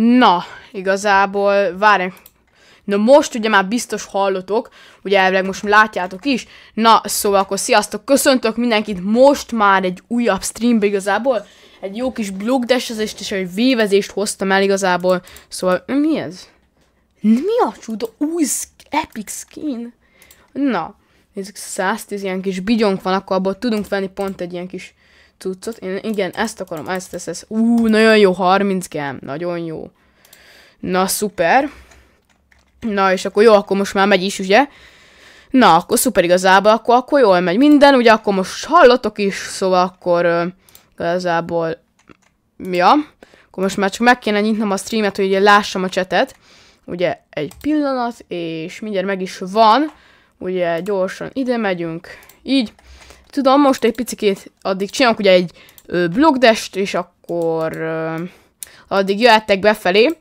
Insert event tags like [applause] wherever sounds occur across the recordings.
Na, igazából, várj. Na most ugye már biztos hallotok, ugye elvileg most látjátok is. Na, szóval akkor sziasztok, köszöntök mindenkit most már egy újabb streambe igazából. Egy jó kis blogdesezést és egy vévezést hoztam el igazából. Szóval, mi ez? Mi a csuda? Új epic skin? Na, nézzük, 110 ilyen kis bigyonk van, akkor abból tudunk venni pont egy ilyen kis cuccot. Én igen, ezt akarom, ezt, ezt, ezt. Ú, nagyon jó, 30 gem, nagyon jó. Na, szuper. Na, és akkor jó, akkor most már megy is, ugye? Na, akkor szuper igazából, akkor, akkor jól megy minden, ugye akkor most hallotok is, szóval akkor uh, igazából, ja, akkor most már csak meg kéne nyitnom a streamet, hogy ugye lássam a csetet. Ugye egy pillanat, és mindjárt meg is van. Ugye gyorsan ide megyünk, így. Tudom, most egy picit addig csinálok ugye egy ö, blogdest, és akkor ö, addig jöhettek befelé.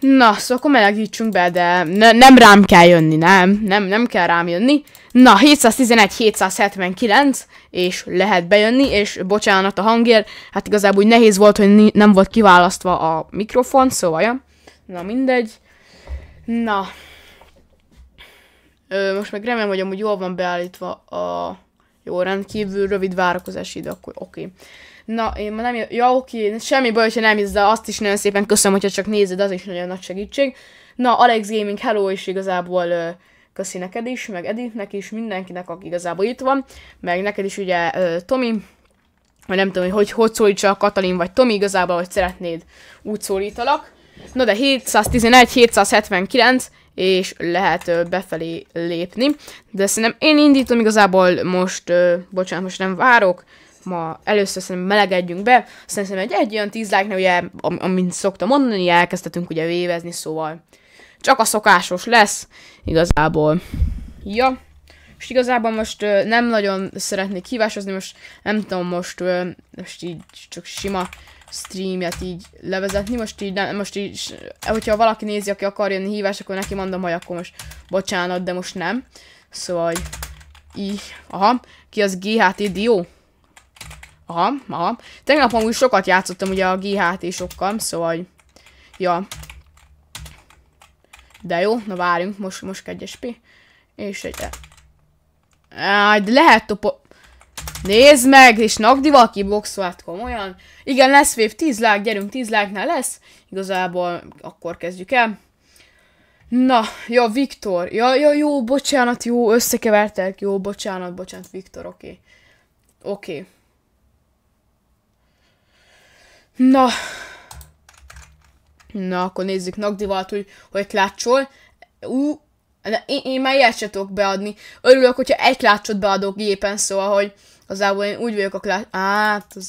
Na, szóval akkor melegítsünk be, de ne, nem rám kell jönni, nem, nem, nem kell rám jönni. Na, 711, 779, és lehet bejönni, és bocsánat a hangért, hát igazából úgy nehéz volt, hogy nem volt kiválasztva a mikrofon, szóval, ja. Na, mindegy. Na. Ö, most meg remélem, hogy amúgy jól van beállítva a... Jó, rendkívül rövid várakozási idő, akkor oké. Na, én ma nem... Ja, oké, semmi baj, hogyha nem de azt is nagyon szépen köszönöm, hogyha csak nézed, az is nagyon nagy segítség. Na, Alex Gaming, hello, és igazából ö, köszi neked is, meg Editnek is, mindenkinek, aki igazából itt van, meg neked is ugye Tomi, vagy nem tudom, hogy hogy, hogy szólítsa Katalin vagy Tomi, igazából, hogy szeretnéd úgy szólítalak. Na de 711, 779, és lehet befelé lépni. De szerintem én indítom igazából most, bocsánat, most nem várok, ma először szerintem melegedjünk be, aztán szerintem egy, egy olyan 10 like ugye, am, amint szoktam mondani, elkezdhetünk ugye vévezni, szóval csak a szokásos lesz, igazából. Ja, és igazából most ö, nem nagyon szeretnék hívásozni, most nem tudom, most, ö, most így csak sima streamjet így levezetni, most így, nem, most így, hogyha valaki nézi, aki akar jönni hívás, akkor neki mondom, hogy akkor most bocsánat, de most nem. Szóval, így, aha, ki az GHT Dio? Aha, aha. Tegnap amúgy sokat játszottam ugye a GHT-sokkal, szóval, ja. De jó, na várjunk, most, most kegyes P. És egy... Áj, de lehet topo... Nézd meg, és Nagdival kiboxolt komolyan. Igen, lesz wave 10 like, gyerünk 10 like-nál lesz. Igazából akkor kezdjük el. Na, jó, Viktor. Ja, ja, jó, bocsánat, jó, összekevertek. Jó, bocsánat, bocsánat, Viktor, oké. Okay. Oké. Okay. Na. Na, akkor nézzük Nagdivalt, hogy, hogy klácsol. Ú, én, én már ilyet se tudok beadni. Örülök, hogyha egy klácsot beadok gépen, szóval, hogy Igazából én úgy vagyok a klát... Hát, az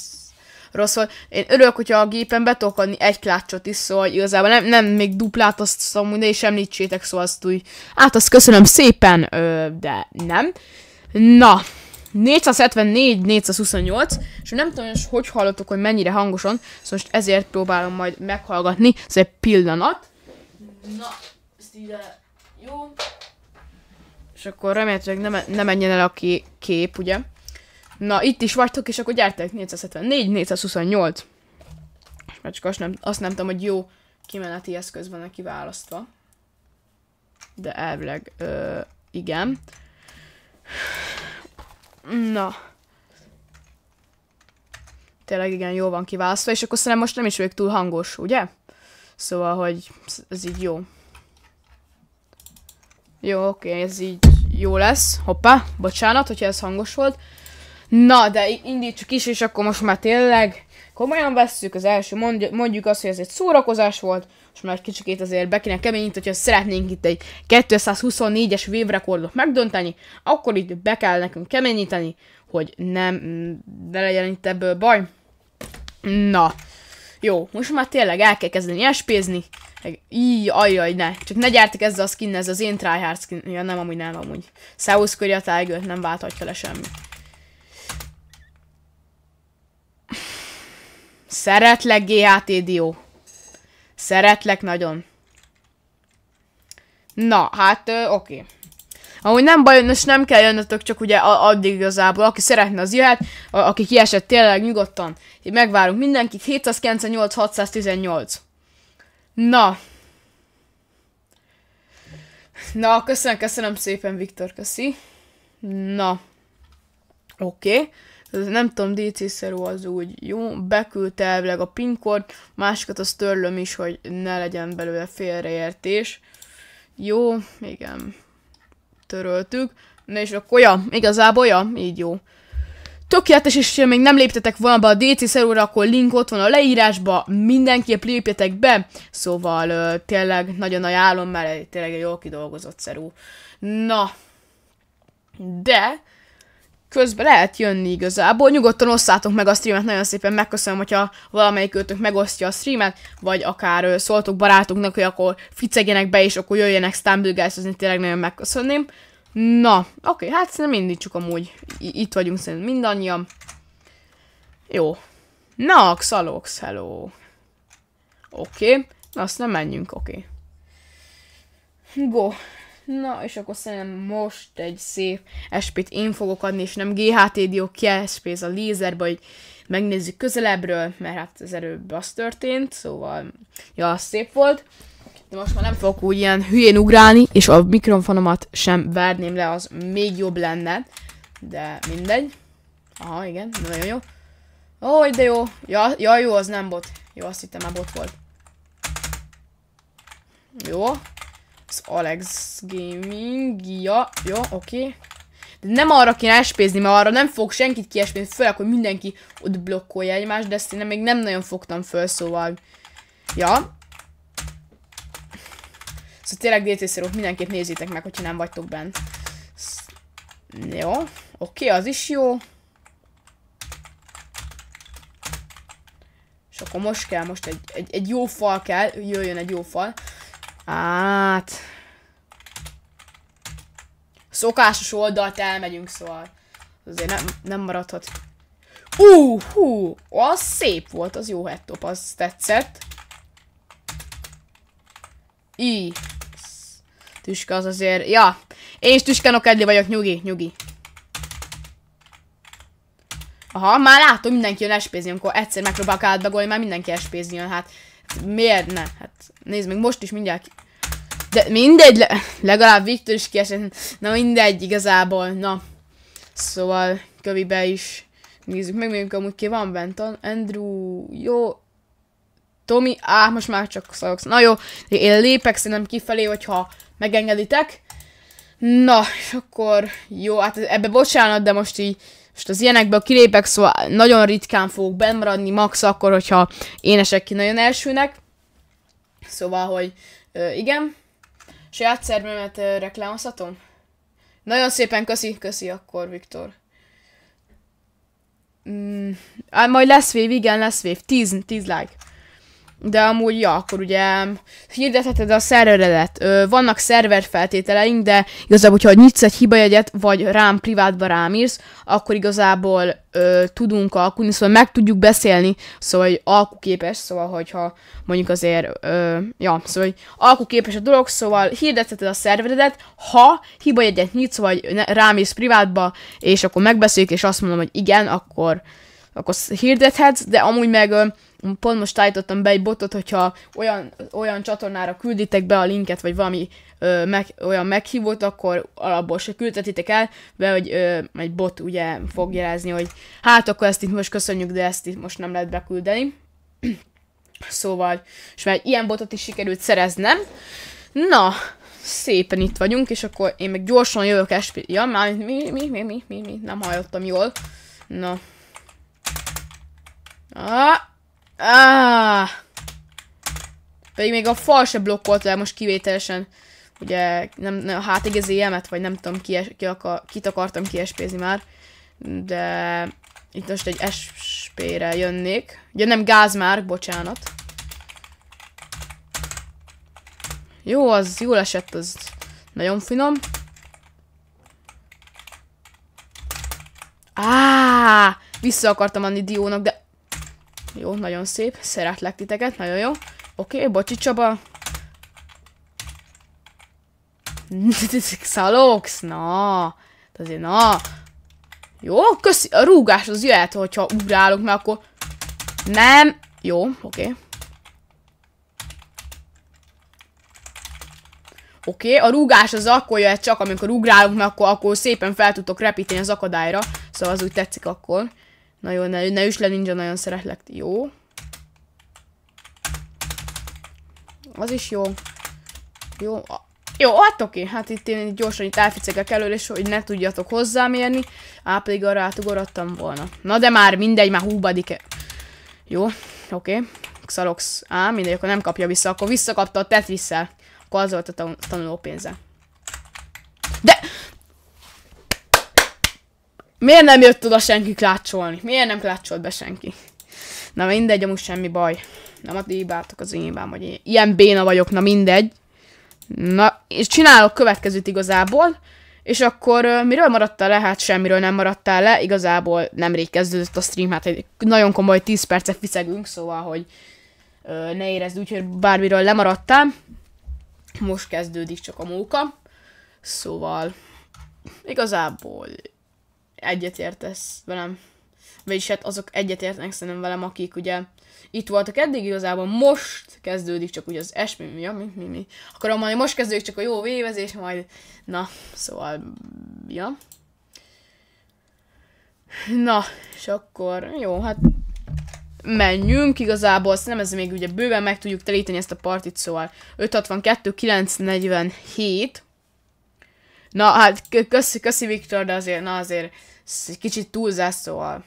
rossz volt. Én örülök, hogyha a gépen be tudok adni egy klácsot is, szóval igazából nem, nem még duplát, azt szóval de is említsétek, szóval azt úgy... Hát azt köszönöm szépen, ö, de nem. Na, 474, 428, és nem tudom, hogy hallotok, hogy mennyire hangosan, szóval most ezért próbálom majd meghallgatni, ez egy pillanat. Na, ezt ide, jó. És akkor remélhetőleg nem, nem menjen el a kép, ugye? Na, itt is vagytok, és akkor gyertek, 474, 428. Mert csak azt nem, azt nem tudom, hogy jó kimeneti eszköz van neki választva. De elvileg, ö, igen. Na. Tényleg igen, jó van kiválasztva, és akkor szerintem most nem is vagyok túl hangos, ugye? Szóval, hogy ez így jó. Jó, oké, ez így jó lesz. Hoppá, bocsánat, hogyha ez hangos volt. Na, de indítsuk is, és akkor most már tényleg komolyan vesszük az első, mondjuk, azt, hogy ez egy szórakozás volt, és már egy kicsikét azért be kéne keményíteni, hogyha szeretnénk itt egy 224-es vévrekordot megdönteni, akkor itt be kell nekünk keményíteni, hogy nem, ne legyen itt ebből baj. Na, jó, most már tényleg el kell kezdeni espézni. Így, ajjaj, ne. Csak ne gyártik ezzel a skin, ez az én tryhard skin. Ja, nem, amúgy nem, amúgy. South Korea Tiger nem válthatja le semmi. Szeretlek, GHT Dio. Szeretlek nagyon. Na, hát oké. Okay. Ahogy nem baj, most nem kell jönnötök, csak ugye addig igazából, aki szeretne az jöhet, a, aki kiesett tényleg nyugodtan. Így megvárunk mindenkit, 798, 618. Na. Na, köszönöm, köszönöm szépen, Viktor, köszi. Na. Oké. Okay. Nem tudom, DC szerű az úgy jó. Beküldte elvileg a pinkor, másikat azt törlöm is, hogy ne legyen belőle félreértés. Jó, igen. Töröltük. Na és akkor, ja, igazából, ja, így jó. Tökéletes, és ha még nem léptetek volna be a DC szerúra, akkor link ott van a leírásba, mindenképp lépjetek be, szóval ö, tényleg nagyon ajánlom, mert tényleg egy jól kidolgozott szerú. Na, de közben lehet jönni igazából. Nyugodtan osszátok meg a streamet, nagyon szépen megköszönöm, hogyha valamelyik őtök megosztja a streamet, vagy akár szóltok barátoknak, hogy akkor ficegjenek be, és akkor jöjjenek Stumble tényleg nagyon megköszönném. Na, oké, okay, hát szerintem indítsuk amúgy. I itt vagyunk szerintem mindannyian. Jó. Na, Xalox, hello. Oké, okay. na azt nem menjünk, oké. Okay. Go. Na, és akkor szerintem most egy szép SP-t én fogok adni, és nem GHT dió SP a lézerbe, hogy megnézzük közelebbről, mert hát az erőbb az történt, szóval, ja, szép volt de most már nem fogok úgy ilyen hülyén ugrálni, és a mikrofonomat sem verném le, az még jobb lenne. De mindegy. Aha, igen, nagyon jó. Ó, oh, de jó. Ja, ja, jó, az nem bot. Jó, azt hittem már bot volt. Jó. Az Alex Gaming. Ja, jó, oké. Okay. De nem arra kéne espézni, mert arra nem fog senkit kiespézni, főleg, hogy mindenki ott blokkolja egymást, de ezt én még nem nagyon fogtam föl, szóval... Ja, Szóval tényleg dc mindenképp nézzétek meg, hogyha nem vagytok bent. Jó, oké, okay, az is jó. És akkor most kell, most egy, egy, egy jó fal kell, jöjjön egy jó fal. Hát... Szokásos oldalt elmegyünk, szóval azért nem, nem maradhat. Uh, hú, az szép volt, az jó headtop, az tetszett. I. Tüske az azért... Ja, én is tüskenok edli vagyok, nyugi, nyugi. Aha, már látom, mindenki jön espézni, amikor egyszer megpróbálok átbagolni, már mindenki espézni jön, hát miért ne? Hát nézd meg, most is mindjárt De mindegy, le, legalább Viktor is kiesett, na mindegy igazából, na. Szóval kövibe is nézzük meg, még amúgy ki van bent, Andrew, jó, Tomi, á, most már csak szalogsz. Na jó, én lépek szerintem kifelé, hogyha megengeditek. Na, és akkor jó, hát ebbe bocsánat, de most így most az ilyenekből kilépek, szóval nagyon ritkán fogok benn maradni, max akkor, hogyha énesek ki nagyon elsőnek. Szóval, hogy ö, igen. Saját szervemet ö, reklámozhatom? Nagyon szépen köszi, köszi akkor, Viktor. Mm, hát majd lesz vév, igen, lesz vév. 10, 10 like. De amúgy, ja, akkor ugye hirdetheted a szerveredet. Ö, vannak szerver feltételeink, de igazából, hogyha nyitsz egy hibajegyet, vagy rám privátba rám írsz, akkor igazából ö, tudunk alkulni, szóval meg tudjuk beszélni, szóval hogy alkuképes, szóval hogyha mondjuk azért, ö, ja, szóval hogy alkuképes a dolog, szóval hirdetheted a szerveredet, ha hibajegyet nyitsz, vagy ne, rám írsz privátba, és akkor megbeszéljük, és azt mondom, hogy igen, akkor, akkor hirdethetsz, de amúgy meg pont most állítottam be egy botot, hogyha olyan, olyan csatornára külditek be a linket, vagy valami ö, meg, olyan meghívót, akkor alapból se küldetitek el, de hogy ö, egy bot ugye fog jelezni, hogy hát akkor ezt itt most köszönjük, de ezt itt most nem lehet beküldeni. [clears throat] szóval, és már ilyen botot is sikerült szereznem. Na, szépen itt vagyunk, és akkor én meg gyorsan jövök SP... Ja, már mi, mi, mi, mi, mi, mi, nem hallottam jól. Na. Ah, Ah! Pedig még a fal se blokkolt el most kivételesen. Ugye nem, nem hát igazéjemet, vagy nem tudom ki, ki akar, kit akartam kiespézni már. De itt most egy SP-re jönnék. Ugye nem gáz már, bocsánat. Jó, az jól esett, az nagyon finom. Á, vissza akartam adni Diónak, de jó, nagyon szép. Szeretlek titeket, nagyon jó. Oké, okay, bocsi Csaba. [laughs] Szalogsz, na. Azért, na. Jó, köszi. A rúgás az jöhet, hogyha ugrálok, mert akkor... Nem. Jó, oké. Okay. Oké, okay, a rúgás az akkor jöhet csak, amikor ugrálunk, mert akkor, akkor szépen fel tudtok repíteni az akadályra. Szóval az úgy tetszik akkor. Na jó, ne, ne üs le ninja, nagyon szeretlek. Jó. Az is jó. Jó. Jó, hát oké, hát itt én gyorsan itt elficegek elől, és hogy ne tudjatok hozzám érni. Á, pedig arra átugorattam volna. Na de már mindegy, már húbadik. -e. Jó, oké. Okay. Xalox. Á, mindegy, akkor nem kapja vissza. Akkor visszakapta a Tetris-szel. Akkor az volt a tanuló pénze. De... Miért nem jött oda senki klácsolni? Miért nem klácsolt be senki? Na mindegy, amúgy semmi baj. Nem a hibátok az én hibám, hogy én ilyen béna vagyok, na mindegy. Na, és csinálok következőt igazából, és akkor uh, miről maradtál le? Hát semmiről nem maradtál le, igazából nemrég kezdődött a stream, hát egy nagyon komoly 10 percet fiszegünk, szóval, hogy uh, ne érezd úgy, hogy bármiről lemaradtál. Most kezdődik csak a móka, szóval igazából egyetértesz velem, vagyis hát azok egyetértenek szerintem velem, akik ugye itt voltak eddig igazából, most kezdődik csak ugye az esmi, mi, mi, mi, mi. Akarom mondani, most kezdődik csak a jó vévezés, majd, na, szóval, ja. Na, és akkor, jó, hát menjünk igazából, szerintem ez még ugye bőven meg tudjuk telíteni ezt a partit, szóval 562, 947. Na, hát köszi, köszi Viktor, de azért, na azért, kicsit túlzás, szóval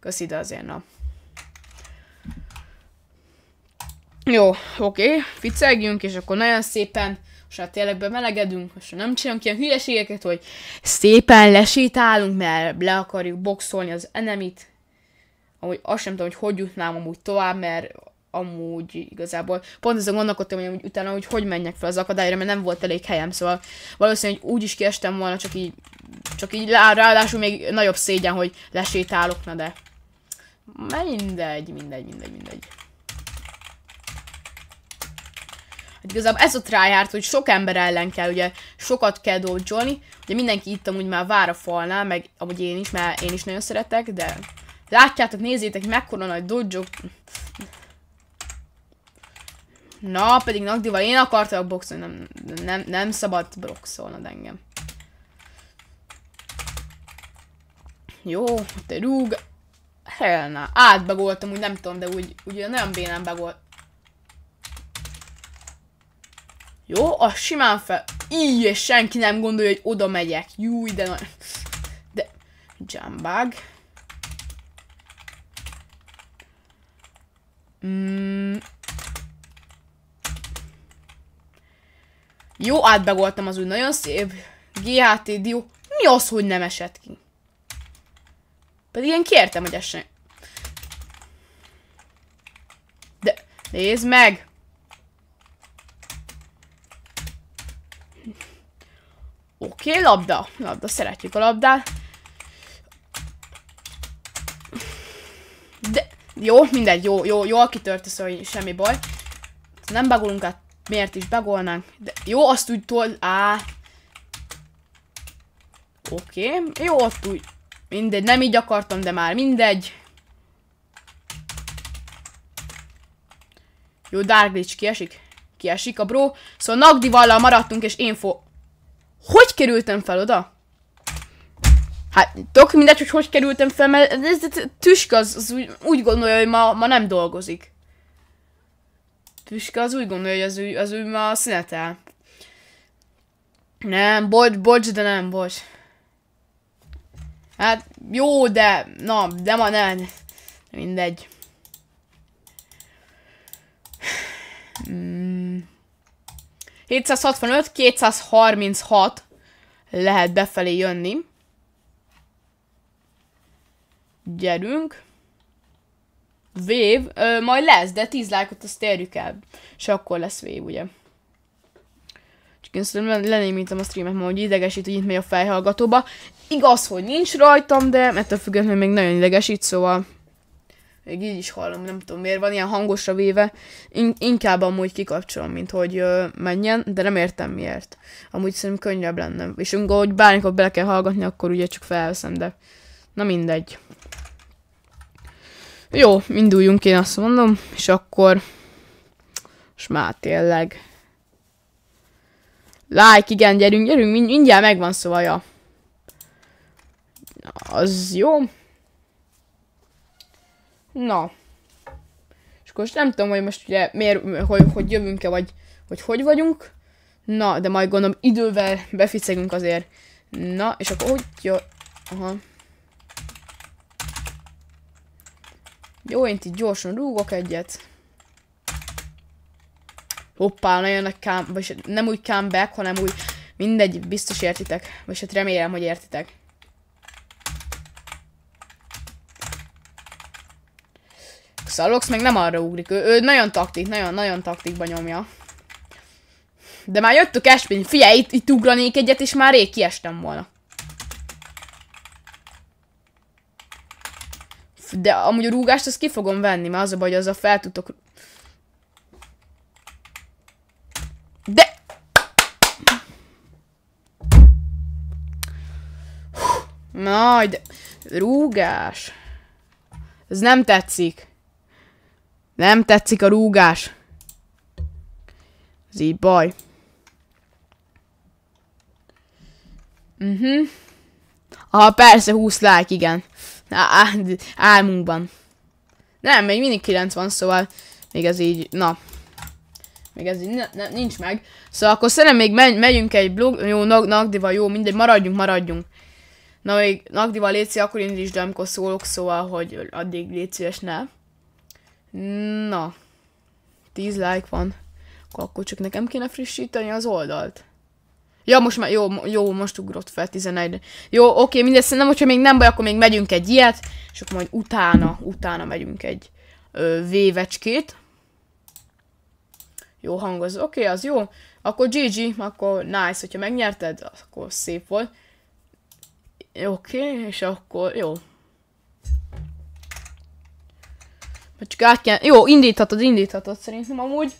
köszi, de azért, na. Jó, oké, okay, ficegjünk, és akkor nagyon szépen, most hát tényleg bemelegedünk, most nem csinálunk ilyen hülyeségeket, hogy szépen lesétálunk, mert le akarjuk boxolni az enemit. Amúgy azt sem tudom, hogy hogy jutnám amúgy tovább, mert amúgy igazából pont ezzel gondolkodtam, hogy amúgy utána, hogy hogy menjek fel az akadályra, mert nem volt elég helyem, szóval valószínűleg úgy is kiestem volna, csak így, csak így ráadásul még nagyobb szégyen, hogy lesétálok, na de mindegy, mindegy, mindegy, mindegy. Hát igazából ez a tryhard, hogy sok ember ellen kell, ugye sokat kell dodge Ugye mindenki itt amúgy már vár a falnál, meg amúgy én is, mert én is nagyon szeretek, de látjátok, nézzétek, mekkora nagy dodge. Na, pedig Nagdival én akartam boxolni, nem, nem, nem szabad boxolnod engem. Jó, te rúg. Helna, átbagoltam, úgy nem tudom, de úgy, úgy nagyon bénán bagolt. Jó, a simán fel... Így, és senki nem gondolja, hogy oda megyek. Júj, de nagyon... De... Jumbag. Mm. Jó, átbegoltam az úgy nagyon szép. GHT Dio. Mi az, hogy nem esett ki? Pedig én kértem, hogy essen. De nézd meg! Oké, okay, labda. Labda, szeretjük a labdát. De, jó, mindegy, jó, jó, jól kitört, szóval semmi baj. Nem bagolunk át, miért is bagolnánk. De jó, azt úgy tol... Á. Oké, okay. jó, ott úgy. Mindegy, nem így akartam, de már mindegy. Jó, Dark Glitch kiesik. Kiesik a bro. Szóval Nagdivallal maradtunk, és én fog... Hogy kerültem fel oda? Hát, tök mindegy, hogy hogy kerültem fel, mert ez, ez, ez, Tüska az, az úgy, úgy gondolja, hogy ma, ma nem dolgozik. Tüska az úgy gondolja, hogy az ő, az ő ma szünetel. Nem, bocs, bocs, de nem, bocs. Hát, jó, de, na, de ma nem. Mindegy. Hmm. 765, 236 lehet befelé jönni. Gyerünk. Vév, ö, majd lesz, de 10 lájkot azt érjük el. És akkor lesz vév, ugye. Csak én szerintem lenémítem a streamet, mert hogy idegesít, hogy itt megy a fejhallgatóba. Igaz, hogy nincs rajtam, de ettől függetlenül még nagyon idegesít, szóval még így is hallom, nem tudom miért van ilyen hangosra véve. In- inkább amúgy kikapcsolom, mint hogy ö, menjen, de nem értem miért. Amúgy szerintem könnyebb lenne. És amikor, hogy bármikor bele kell hallgatni, akkor ugye csak felveszem, de na mindegy. Jó, induljunk én azt mondom, és akkor és már tényleg Like, igen, gyerünk, gyerünk, mind, mindjárt megvan szóval, ja. Az jó. Na. És akkor most nem tudom, hogy most ugye miért, hogy, hogy jövünk-e, vagy hogy hogy vagyunk. Na, de majd gondolom idővel beficegünk azért. Na, és akkor hogy jó... Aha. Jó, én itt gyorsan rúgok egyet. Hoppá, nagyon nagy kám... Vagy nem úgy comeback, hanem úgy... Mindegy, biztos értitek. Vagy hát remélem, hogy értitek. Xalox meg nem arra ugrik. Ő, ő nagyon taktik, nagyon-nagyon taktikba nyomja. De már jöttök Espin, figyelj, itt, itt ugranék egyet, és már rég kiestem volna. De amúgy a rúgást azt ki fogom venni, mert az a baj, azzal fel tudok... De... Majd, rúgás. Ez nem tetszik. Nem tetszik a rúgás. Ez így baj. Mhm. Uh Aha, persze, 20 like, igen. Á, álmunkban. Nem, még mindig 90, szóval még ez így, na. Még ez így ne, nincs meg. Szóval akkor szerintem még megy, megyünk egy blog, jó, nag, Nagdiva, jó, mindegy, maradjunk, maradjunk. Na még Nagdiva létszi, akkor indítsd, amikor szólok, szóval, hogy addig légy szíves, ne. Na. 10 like van. Akkor csak nekem kéne frissíteni az oldalt. Ja, most már, jó, jó, most ugrott fel 11 Jó, oké, mindezt nem, hogyha még nem baj, akkor még megyünk egy ilyet, és akkor majd utána, utána megyünk egy ö, vévecskét. Jó hangoz, oké, az jó. Akkor GG, akkor nice, hogyha megnyerted, akkor szép volt. Oké, és akkor jó. Csak át kell... Jó, indíthatod, indíthatod szerintem amúgy.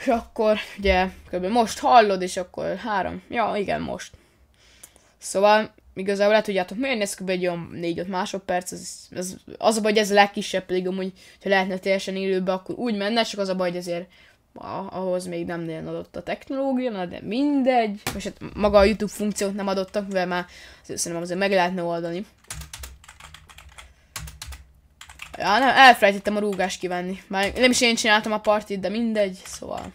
És akkor, ugye, kb. most hallod, és akkor három. Ja, igen, most. Szóval, igazából le tudjátok mérni, ez kb. egy olyan 4-5 másodperc, ez, ez, az a baj, hogy ez a legkisebb, pedig amúgy, ha lehetne teljesen élőbe, akkor úgy menne, csak az a baj, hogy ezért ahhoz még nem nagyon adott a technológia, de mindegy. Most hát maga a YouTube funkciót nem adottak, mivel már szerintem azért meg lehetne oldani. Ja, nem, elfelejtettem a rúgást kivenni. Már nem is én csináltam a partit, de mindegy, szóval.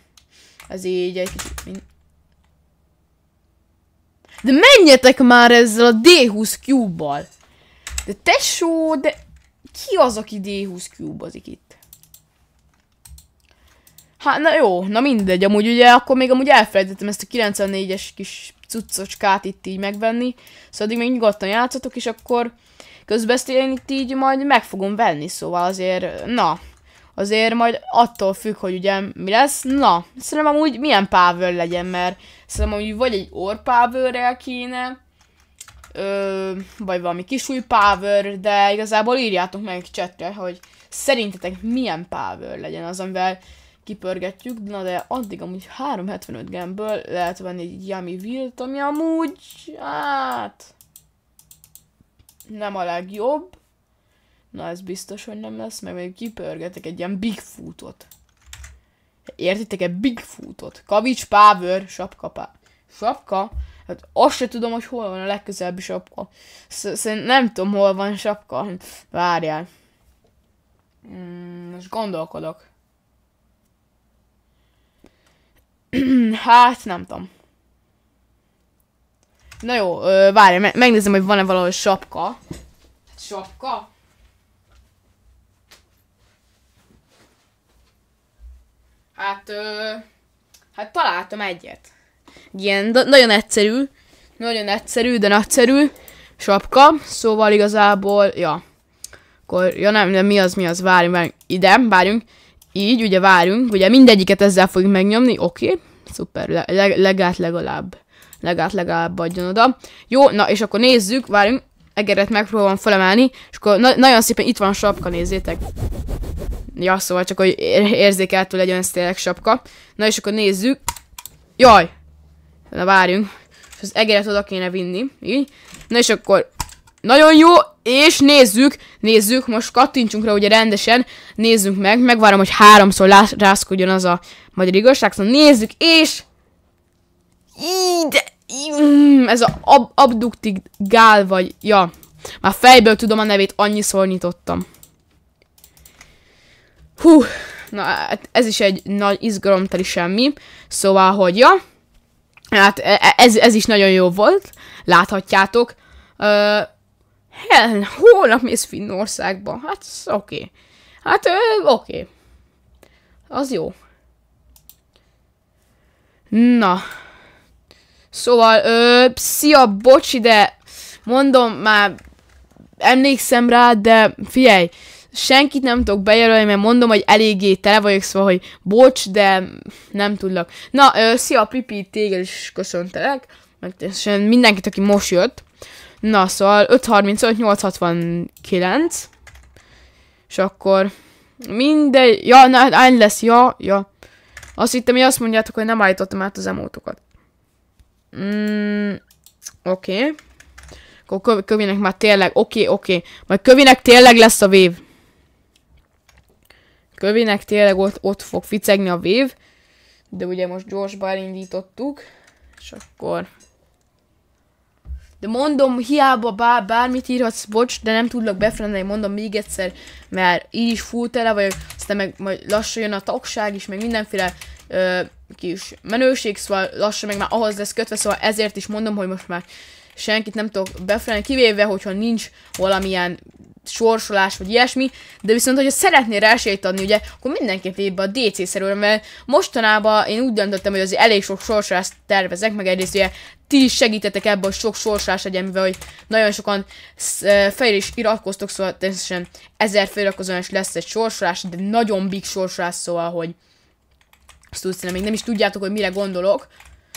Ez így egy kicsit... Mind... De menjetek már ezzel a D20 cube-bal! De tesó, de... Ki az, aki D20 cube-ozik itt? Hát, na jó, na mindegy, amúgy ugye, akkor még amúgy elfelejtettem ezt a 94-es kis cuccocskát itt így megvenni. Szóval addig még nyugodtan játszatok, és akkor Közben ezt én itt így majd meg fogom venni, szóval azért, na, azért majd attól függ, hogy ugye mi lesz. Na, szerintem amúgy milyen power legyen, mert szerintem amúgy vagy egy orr kéne, ö, vagy valami új power, de igazából írjátok meg chatre, hogy szerintetek milyen power legyen az, amivel kipörgetjük, na de addig amúgy 375 gemből lehet venni egy Yummy Wilt, ami amúgy, hát nem a legjobb. Na ez biztos, hogy nem lesz, mert még kipörgetek egy ilyen Bigfootot. Értitek-e Bigfootot? Kavics Power, sapka pá... Sapka? Hát azt se tudom, hogy hol van a legközelebbi sapka. Szerintem nem tudom, hol van sapka. Várjál. Hmm, most gondolkodok. [clears throat] hát, nem tudom. Na jó, várj, me megnézem, hogy van-e valahol sapka. Sapka? Hát, ö, hát találtam egyet. Ilyen nagyon egyszerű, nagyon egyszerű, de nagyszerű sapka, szóval igazából, ja. Akkor, ja nem, nem mi az, mi az, várjunk, várjunk, ide, várjunk. Így, ugye várjunk, ugye mindegyiket ezzel fogjuk megnyomni, oké, okay. szuper, le, le, legát legalább legalább legalább adjon oda. Jó, na és akkor nézzük, várjunk, egeret megpróbálom felemelni, és akkor na nagyon szépen itt van a sapka, nézzétek. Ja, szóval csak, hogy érzékeltő legyen ez tényleg sapka. Na és akkor nézzük. Jaj! Na várjunk. És az egeret oda kéne vinni. Így. Na és akkor nagyon jó, és nézzük, nézzük, most kattintsunk rá ugye rendesen, nézzük meg, megvárom, hogy háromszor rázkodjon az a magyar igazság, szóval nézzük, és Í, de, mm, ez a ab, abduktig gál vagy, ja. Már fejből tudom a nevét, annyiszor nyitottam. Hú, na hát ez is egy nagy izgalomteli semmi. Szóval, hogy ja, hát e- e- ez, ez is nagyon jó volt, láthatjátok. Uh, hell, holnap mész Finnországba, hát oké. Okay. Hát oké. Okay. Az jó. Na. Szóval, ö, szia, bocsi, de mondom, már emlékszem rá, de figyelj, senkit nem tudok bejelölni, mert mondom, hogy eléggé tele vagyok, szóval, hogy bocs, de nem tudlak. Na, ö, szia, Pipi, téged is köszöntelek, meg mindenkit, aki most jött. Na, szóval 535, 869, és akkor mindegy, ja, na, ennyi lesz, ja, ja. Azt hittem, hogy azt mondjátok, hogy nem állítottam át az emótokat. Mm, oké. Okay. Akkor kövinek már tényleg, oké, okay, oké. Okay. Majd kövinek tényleg lesz a vév. Kövinek tényleg ott, ott fog ficegni a vév. De ugye most gyorsba elindítottuk. És akkor... De mondom, hiába bár, bármit írhatsz, bocs, de nem tudlak befrendelni, mondom még egyszer, mert így is full tele vagyok, aztán meg majd lassan jön a tagság is, meg mindenféle ö, kis menőség, szóval lassan meg már ahhoz lesz kötve, szóval ezért is mondom, hogy most már senkit nem tudok befrendelni, kivéve, hogyha nincs valamilyen sorsolás, vagy ilyesmi, de viszont, hogyha szeretnél rá esélyt adni, ugye, akkor mindenképp lép a DC szerűen, mert mostanában én úgy döntöttem, hogy azért elég sok sorsolást tervezek, meg egyrészt ugye ti is segítetek ebben, hogy sok sorsolás legyen, mivel hogy nagyon sokan fejre is iratkoztok, szóval természetesen ezer feliratkozóan is lesz egy sorsolás, de nagyon big sorsolás, szóval, hogy tudsz, még nem is tudjátok, hogy mire gondolok,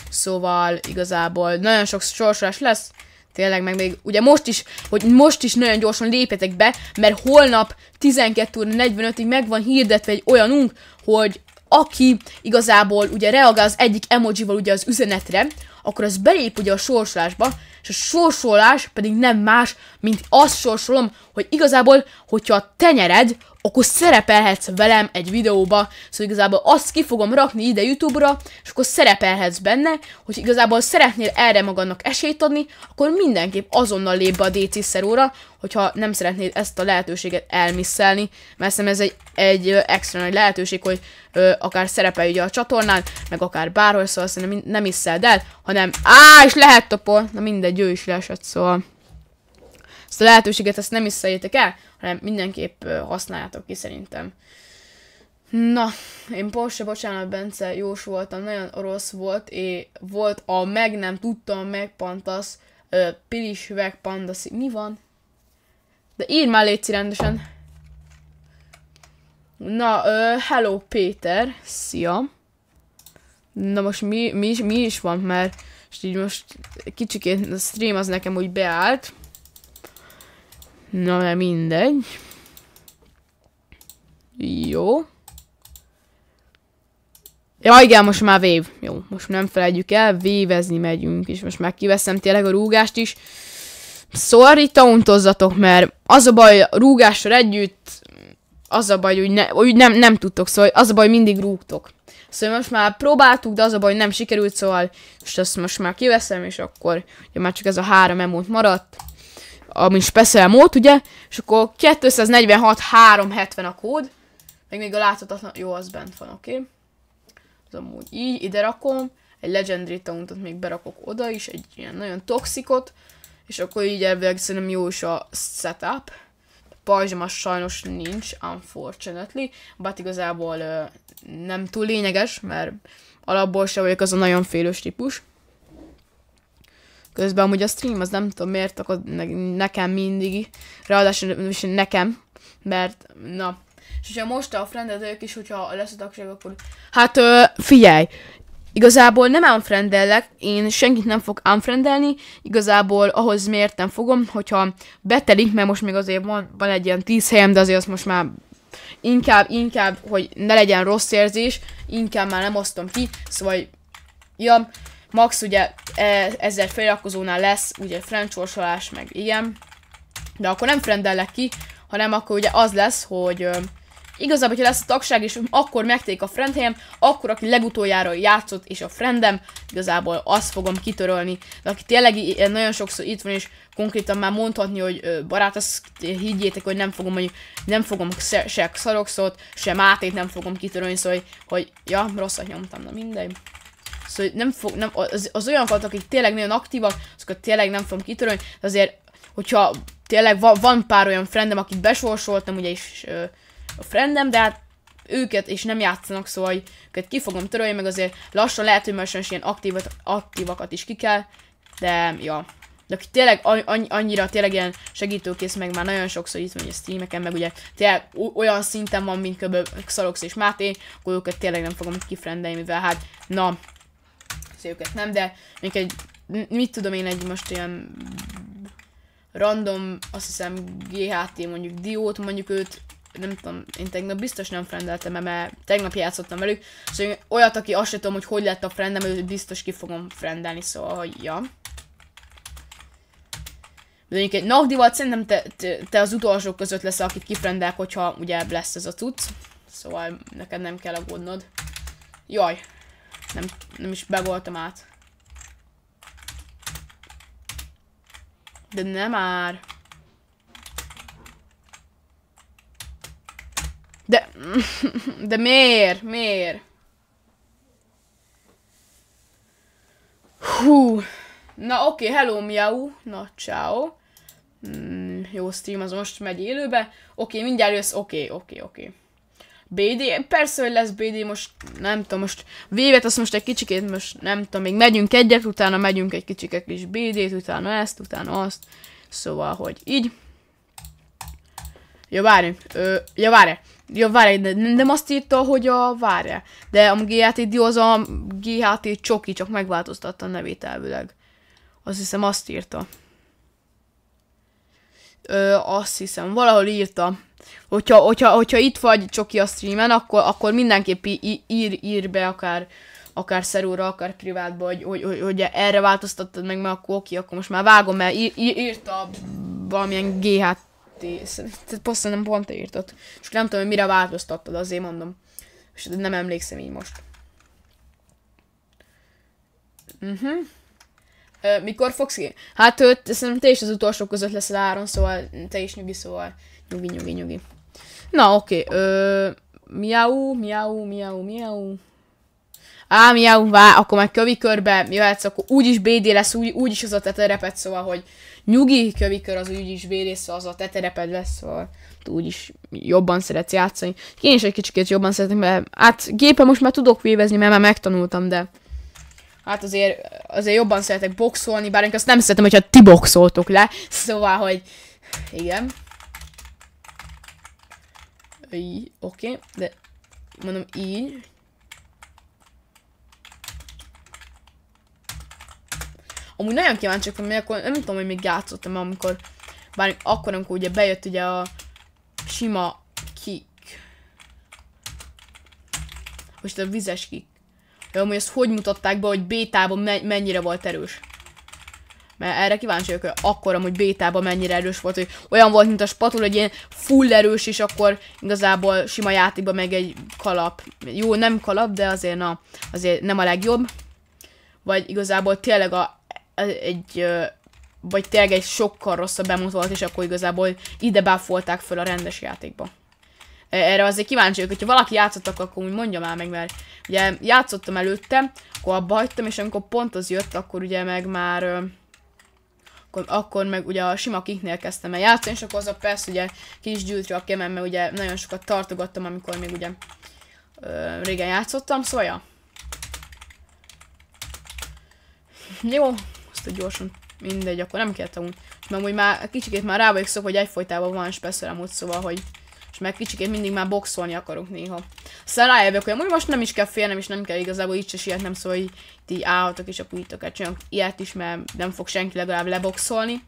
szóval igazából nagyon sok sorsolás lesz, Tényleg, meg még ugye most is, hogy most is nagyon gyorsan lépjetek be, mert holnap 12 óra 45-ig meg hirdetve egy olyanunk, hogy aki igazából ugye reagál az egyik emojival ugye az üzenetre, akkor az belép ugye a sorsolásba, és a sorsolás pedig nem más, mint azt sorsolom, hogy igazából, hogyha a tenyered, akkor szerepelhetsz velem egy videóba, szóval igazából azt ki fogom rakni ide YouTube-ra, és akkor szerepelhetsz benne, hogy igazából szeretnél erre magadnak esélyt adni, akkor mindenképp azonnal lép be a DC szeróra, hogyha nem szeretnéd ezt a lehetőséget elmisszelni, mert szerintem ez egy, egy extra nagy lehetőség, hogy ö, akár szerepelj ugye a csatornán, meg akár bárhol, szóval szerintem nem iszeld el, hanem á, és lehet topol, na mindegy, ő is leesett, szóval ezt a lehetőséget ezt nem iszeljétek el, hanem mindenképp használjátok ki szerintem. Na, én Porsche, bocsánat, Bence, jós voltam, nagyon rossz volt, és volt a meg nem tudtam, meg pantasz, ö, pilis üveg, pandasz, mi van? De írj már légy rendesen. Na, ö, hello Péter, szia. Na most mi, mi, mi is van, mert most így most kicsikét a stream az nekem úgy beállt. Na, mert mindegy. Jó. Ja, igen, most már vév. Jó, most nem felejtjük el, vévezni megyünk, és most már kiveszem tényleg a rúgást is. Sorry, tauntozzatok, mert az a baj, a rúgással együtt, az a baj, hogy, ne, hogy nem, nem tudtok, szóval az a baj, mindig rúgtok. Szóval most már próbáltuk, de az a baj, hogy nem sikerült, szóval most azt most már kiveszem, és akkor ugye már csak ez a három emót maradt ami special mód, ugye, és akkor 246 370 a kód, meg még a láthatatlan, jó, az bent van, oké. Okay. Ez amúgy így, ide rakom, egy legendary tauntot még berakok oda is, egy ilyen nagyon toxikot, és akkor így elvileg szerintem jó is a setup. Pajzsama sajnos nincs, unfortunately, but igazából uh, nem túl lényeges, mert alapból sem vagyok az a nagyon félős típus. Közben amúgy a stream az nem tudom miért akkor ne nekem mindig, ráadásul nekem, mert na, és hogyha most a friendedők is, hogyha lesz a tagság, akkor... Hát ö, figyelj, igazából nem unfriendellek, én senkit nem fog unfriendelni, igazából ahhoz miért nem fogom, hogyha betelik, mert most még azért van, van egy ilyen 10 helyem, de azért azt most már inkább, inkább, hogy ne legyen rossz érzés, inkább már nem osztom ki, szóval, ja, max ugye e, ezer feliratkozónál lesz ugye friendsorsolás, meg ilyen, de akkor nem friendellek ki, hanem akkor ugye az lesz, hogy ö, Igazából, hogyha lesz a tagság, és akkor megték a friend helyem, akkor aki legutoljára játszott, és a friendem, igazából azt fogom kitörölni. De aki tényleg nagyon sokszor itt van, és konkrétan már mondhatni, hogy barát, azt higgyétek, hogy nem fogom, hogy nem fogom se, se szaroxot, se mátét nem fogom kitörölni, szóval, hogy, hogy ja, rosszat nyomtam, na mindegy. Szóval nem fog, nem, az, az olyanokat, akik tényleg nagyon aktívak, azokat tényleg nem fogom kitörölni, azért, hogyha tényleg van, van pár olyan friendem, akit besorsoltam, ugye is ö, a friendem, de hát őket és nem játszanak, szóval őket ki fogom törölni, meg azért lassan lehet, hogy most ilyen aktívat, aktívakat is ki kell, de ja. De aki tényleg annyira tényleg ilyen segítőkész, meg már nagyon sokszor itt van a streameken, meg ugye tényleg olyan szinten van, mint kb. Xalox és Máté, akkor őket tényleg nem fogom kifrendelni, mivel hát, na, őket nem, de még egy, mit tudom én, egy most ilyen random, azt hiszem GHT mondjuk Diót, mondjuk őt nem tudom, én tegnap biztos nem frendeltem, mert tegnap játszottam velük, szóval olyat, aki azt sem tudom, hogy hogy lett a frendem, őt biztos ki fogom frendelni, szóval, hogy ja. De mondjuk egy Nagdival szerintem te, te, te, az utolsók között lesz, akit kifrendelek, hogyha ugye lesz ez a cucc. Szóval neked nem kell aggódnod. Jaj, nem, nem is begoltam át. De nem már. De... [laughs] De miért? Miért? Hú. Na oké, okay, hello miau. Na, ciao. Mm, jó stream, az most megy élőbe. Oké, okay, mindjárt jössz. Oké, okay, oké, okay, oké. Okay. BD, persze, hogy lesz BD, most nem tudom, most vévet azt most egy kicsikét, most nem tudom, még megyünk egyet, utána megyünk egy kicsiket kis BD-t, utána ezt, utána azt. Szóval, hogy így. Ja, várj, ö, ja, várj, ja, várj, de nem azt írta, hogy a, várj, de a GHT Dio az a GHT Csoki, csak megváltoztatta a nevét elvileg. Azt hiszem azt írta. Ö, azt hiszem, valahol írta. Hogyha, hogyha, hogyha itt vagy Csoki a streamen, akkor, akkor mindenképp ír, ír be akár, akár szerúra, akár privátba, hogy, hogy, hogy, hogy erre változtattad meg, mert akkor oké, akkor most már vágom, mert ír, ír, írta valamilyen GHT Szerintem nem pont te írtad. És nem tudom, hogy mire változtattad, azért mondom. És nem emlékszem így most. Mhm. Uh -huh. Mikor fogsz ki? Hát őt, szerintem te is az utolsó között lesz az áron, szóval te is nyugi, szóval nyugi, nyugi, nyugi. Na, oké. Miau, miau, miau, miau. Á, miau, vá, akkor meg kövi körbe jöhetsz, akkor úgyis BD lesz, úgy, úgyis az a teterepet, szóval, hogy nyugi kövikör az úgyis vérész, az a tetereped lesz, szóval úgyis jobban szeretsz játszani. Én is egy kicsit jobban szeretem, mert hát gépen most már tudok vévezni, mert már megtanultam, de hát azért, azért jobban szeretek boxolni, bár azt nem szeretem, hogyha ti boxoltok le, szóval, hogy igen. Oké, okay, de mondom így, Amúgy nagyon kíváncsi vagyok, mert akkor nem tudom, hogy még játszottam, amikor bár akkor, amikor ugye bejött ugye a sima kick. Most a vizes kick. De amúgy ezt hogy mutatták be, hogy bétában me mennyire volt erős. Mert erre kíváncsi vagyok, hogy akkor amúgy bétában mennyire erős volt, hogy olyan volt, mint a spatul, hogy ilyen full erős, és akkor igazából sima játékban meg egy kalap. Jó, nem kalap, de azért na, azért nem a legjobb. Vagy igazából tényleg a egy, vagy tényleg egy sokkal rosszabb emot volt, és akkor igazából ide buffolták föl a rendes játékba. Erre azért kíváncsi vagyok, hogyha valaki játszottak, akkor úgy mondja már meg, mert ugye játszottam előtte, akkor abba hagytam, és amikor pont az jött, akkor ugye meg már akkor, akkor meg ugye a sima kiknél kezdtem el játszani, és akkor az a persze ugye kis gyűlt a kemem, mert ugye nagyon sokat tartogattam, amikor még ugye ö, régen játszottam, szóval ja. Jó, ezt gyorsan mindegy, akkor nem kell tanulni. Mert úgy már kicsikét már rá vagyok szok, hogy egyfolytában van special amúgy, szóval, hogy és meg kicsikét mindig már boxolni akarok néha. Aztán rájövök, hogy most nem is kell félnem, és nem kell igazából így se sietnem, szóval így, így állhatok, és akkor így csinálok ilyet is, mert nem fog senki legalább leboxolni.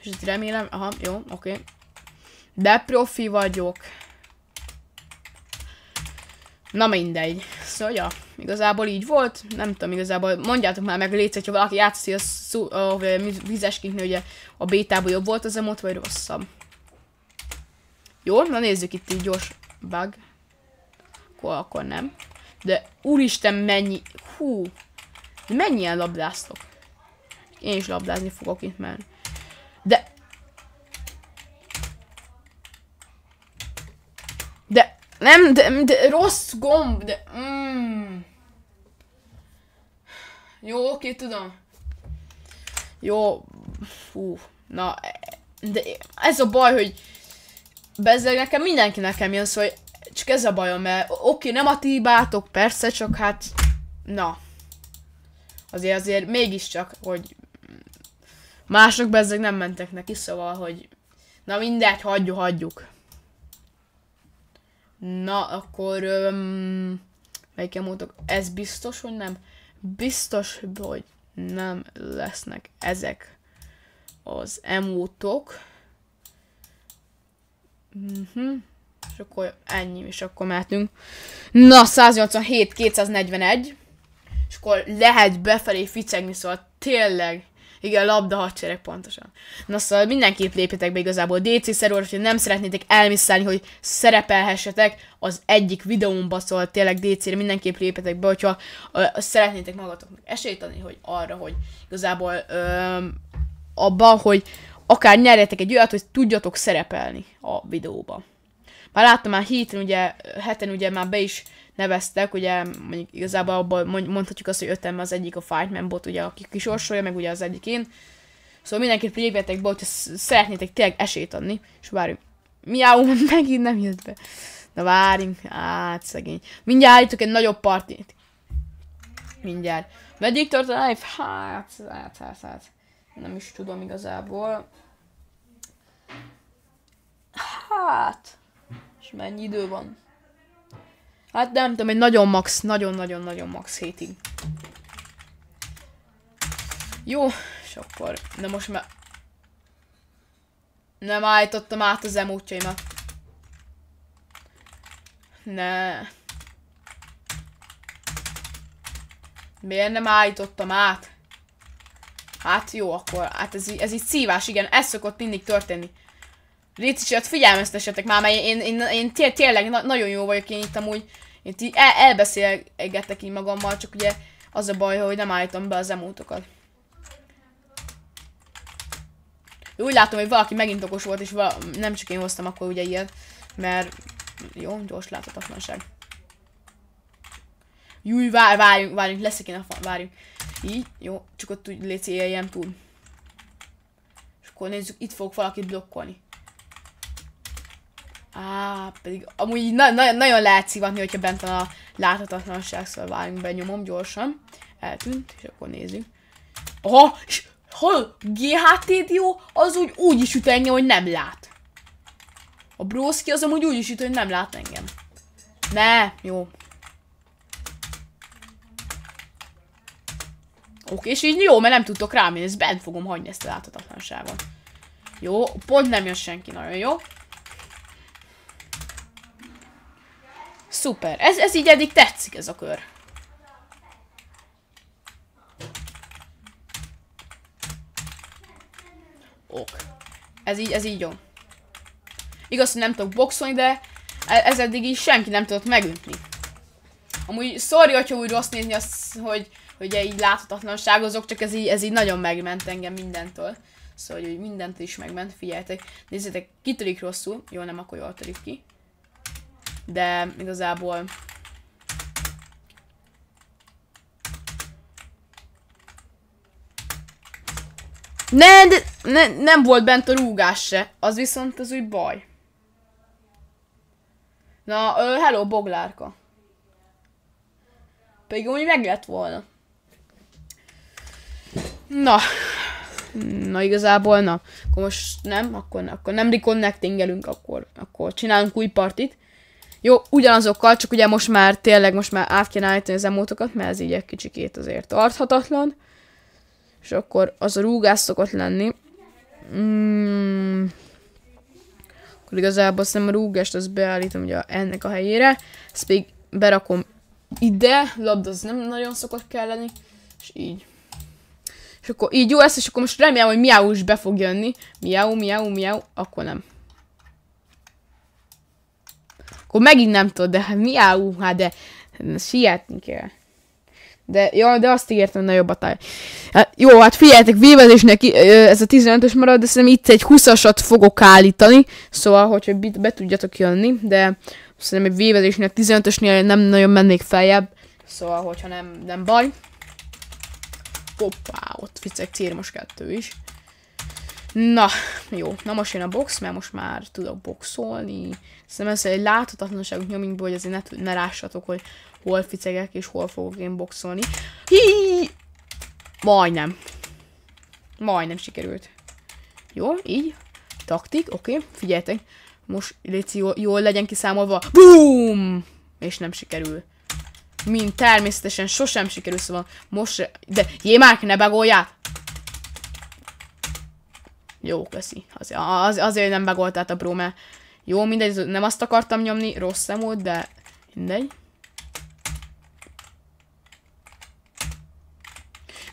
És itt remélem, aha, jó, oké. Okay. De profi vagyok. Na mindegy. Szóval, ja, igazából így volt. Nem tudom, igazából mondjátok már meg légy, hogyha valaki játszik a, a, a vizes kinknél, ugye a bétában jobb volt az emot, vagy rosszabb. Jó, na nézzük itt így gyors bug. Akkor, akkor nem. De úristen mennyi, hú, mennyien labdáztok? Én is labdázni fogok itt menni. De... De... Nem, de, de rossz gomb, de... Mm. Jó, oké, tudom. Jó, fú, na, de ez a baj, hogy bezzeg nekem mindenki nekem jön, szóval csak ez a bajom, mert oké, nem a ti hibátok, persze, csak hát, na. Azért azért mégiscsak, hogy mások bezzeg nem mentek neki, szóval, hogy na mindegy, hagyjuk, hagyjuk. Na, akkor öm, melyiken mondtok? Ez biztos, hogy nem? Biztos, hogy nem lesznek ezek az emótok. Mhm. És akkor ennyi, és akkor mehetünk. Na, 187, 241. És akkor lehet befelé ficegni, szóval tényleg igen, labda hadsereg pontosan. Na szóval mindenképp lépjetek be igazából DC szerver, hogyha nem szeretnétek elmisszálni, hogy szerepelhessetek az egyik videómba, szóval tényleg DC-re mindenképp lépjetek be, hogyha ö, szeretnétek magatoknak esélyt adni, hogy arra, hogy igazából ö, abban, hogy akár nyerjetek egy olyat, hogy tudjatok szerepelni a videóba. Már láttam már héten, ugye, heten ugye már be is neveztek, ugye mondjuk igazából abban mondhatjuk azt, hogy ötem az egyik a Fightman bot, ugye, aki kisorsolja, meg ugye az egyik én. Szóval mindenképp lépjetek be, hogyha szeretnétek tényleg esélyt adni, és várjunk. Miau, [laughs] megint nem jött be. Na várjunk, hát szegény. Mindjárt állítok egy nagyobb partit. Mindjárt. Meddig tart a live? Hát, hát, hát, hát. Nem is tudom igazából. Hát. És mennyi idő van? Hát nem tudom, egy nagyon max, nagyon-nagyon-nagyon max hétig. Jó, és akkor, de most már... Nem állítottam át az emótjaimat. Ne. Miért nem állítottam át? Hát jó, akkor, hát ez, ez így szívás, igen, ez szokott mindig történni. Hát figyelmeztessetek már, mert én, én, én, én tényleg na nagyon jó vagyok, én itt amúgy itt így el, elbeszélgettek így magammal, csak ugye az a baj, hogy nem állítom be az emótokat. Úgy látom, hogy valaki megint okos volt, és nem csak én hoztam akkor ugye ilyet, mert jó, gyors láthatatlanság. Júj, vár, várjunk, várjunk, leszek én a fa, várjunk. Így, jó, csak ott úgy léci éljem túl. És akkor nézzük, itt fog valakit blokkolni. Á, pedig amúgy na na nagyon lehet szivatni, hogyha bent van a láthatatlanság, szóval várjunk be, nyomom gyorsan. Eltűnt, és akkor nézzük. Aha, és hol? GHT-dió az úgy, úgy is üt engem, hogy nem lát. A broszki az amúgy úgy is üt, hogy nem lát engem. Ne, jó. Oké, és így jó, mert nem tudtok rám, én ezt bent fogom hagyni ezt a láthatatlanságot. Jó, pont nem jön senki, nagyon jó. Szuper. Ez, ez így eddig tetszik ez a kör. Ok. Ez így, ez így jó. Igaz, hogy nem tudok boxolni, de e, ez eddig így senki nem tudott megütni. Amúgy sorry, hogyha úgy rossz nézni azt, hogy ugye így láthatatlanságozok, csak ez így, ez így nagyon megment engem mindentől. Szóval, hogy mindent is megment, figyeljetek. Nézzétek, kitörik rosszul. Jó, nem, akkor jól törik ki de igazából Ne, de ne, nem volt bent a rúgás se. Az viszont az úgy baj. Na, ö, hello, boglárka. Pedig úgy meg lett volna. Na. Na igazából, na. Akkor most nem, akkor, akkor nem reconnectingelünk, akkor, akkor csinálunk új partit. Jó, ugyanazokkal, csak ugye most már tényleg most már át kéne állítani az emótokat, mert ez így egy kicsikét azért tarthatatlan. És akkor az a rúgás szokott lenni. Mm. Akkor igazából nem a rúgást, azt beállítom ugye ennek a helyére. Ezt még berakom ide, labda az nem nagyon szokott kelleni. És így. Akkor így jó lesz, és akkor most remélem, hogy miau is be fog jönni. Miau, miau, miau, akkor nem. Akkor megint nem tudod, de hát mi áll, hát de sietni kell. De, ja, de azt ígértem, hogy nagyobb a táj. Hát, jó, hát figyeljetek, vévezésnek ez a 15-ös marad, de szerintem itt egy 20-asat fogok állítani, szóval, hogyha be, be tudjatok jönni, de szerintem egy vévezésnek 15-ösnél nem nagyon mennék feljebb, szóval, hogyha nem, nem baj. Hoppá, ott ficek círmos kettő is. Na, jó. Na most jön a box, mert most már tudok boxolni. Szerintem ez egy láthatatlanságot nyomunk be, hogy azért ne, ne lássatok, hogy hol ficegek és hol fogok én boxolni. Hi! Majdnem. Majdnem sikerült. Jó, így. Taktik, oké. Okay. Figyeljetek. Most léci jól, jól legyen kiszámolva. Boom! És nem sikerül. Mint természetesen sosem sikerül, szóval most... De jé már, ne begoljál! Jó, köszi. Az, az, azért nem begoltát a bro, mert jó, mindegy, nem azt akartam nyomni, rossz szem de mindegy.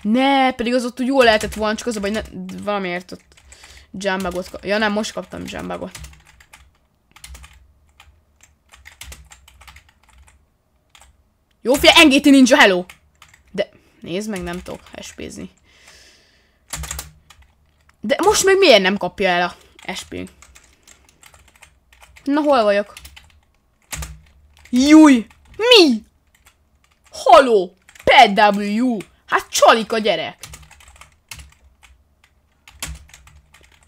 Ne, pedig az ott úgy jól lehetett volna, csak az a baj, ne, valamiért ott jambagot Ja nem, most kaptam jambagot. Jó, fia, NGT Ninja, hello! De, nézd meg, nem tudok SP-zni. De most meg miért nem kapja el a SP? Na, hol vagyok? Júj! Mi? Haló! PW! Hát csalik a gyerek!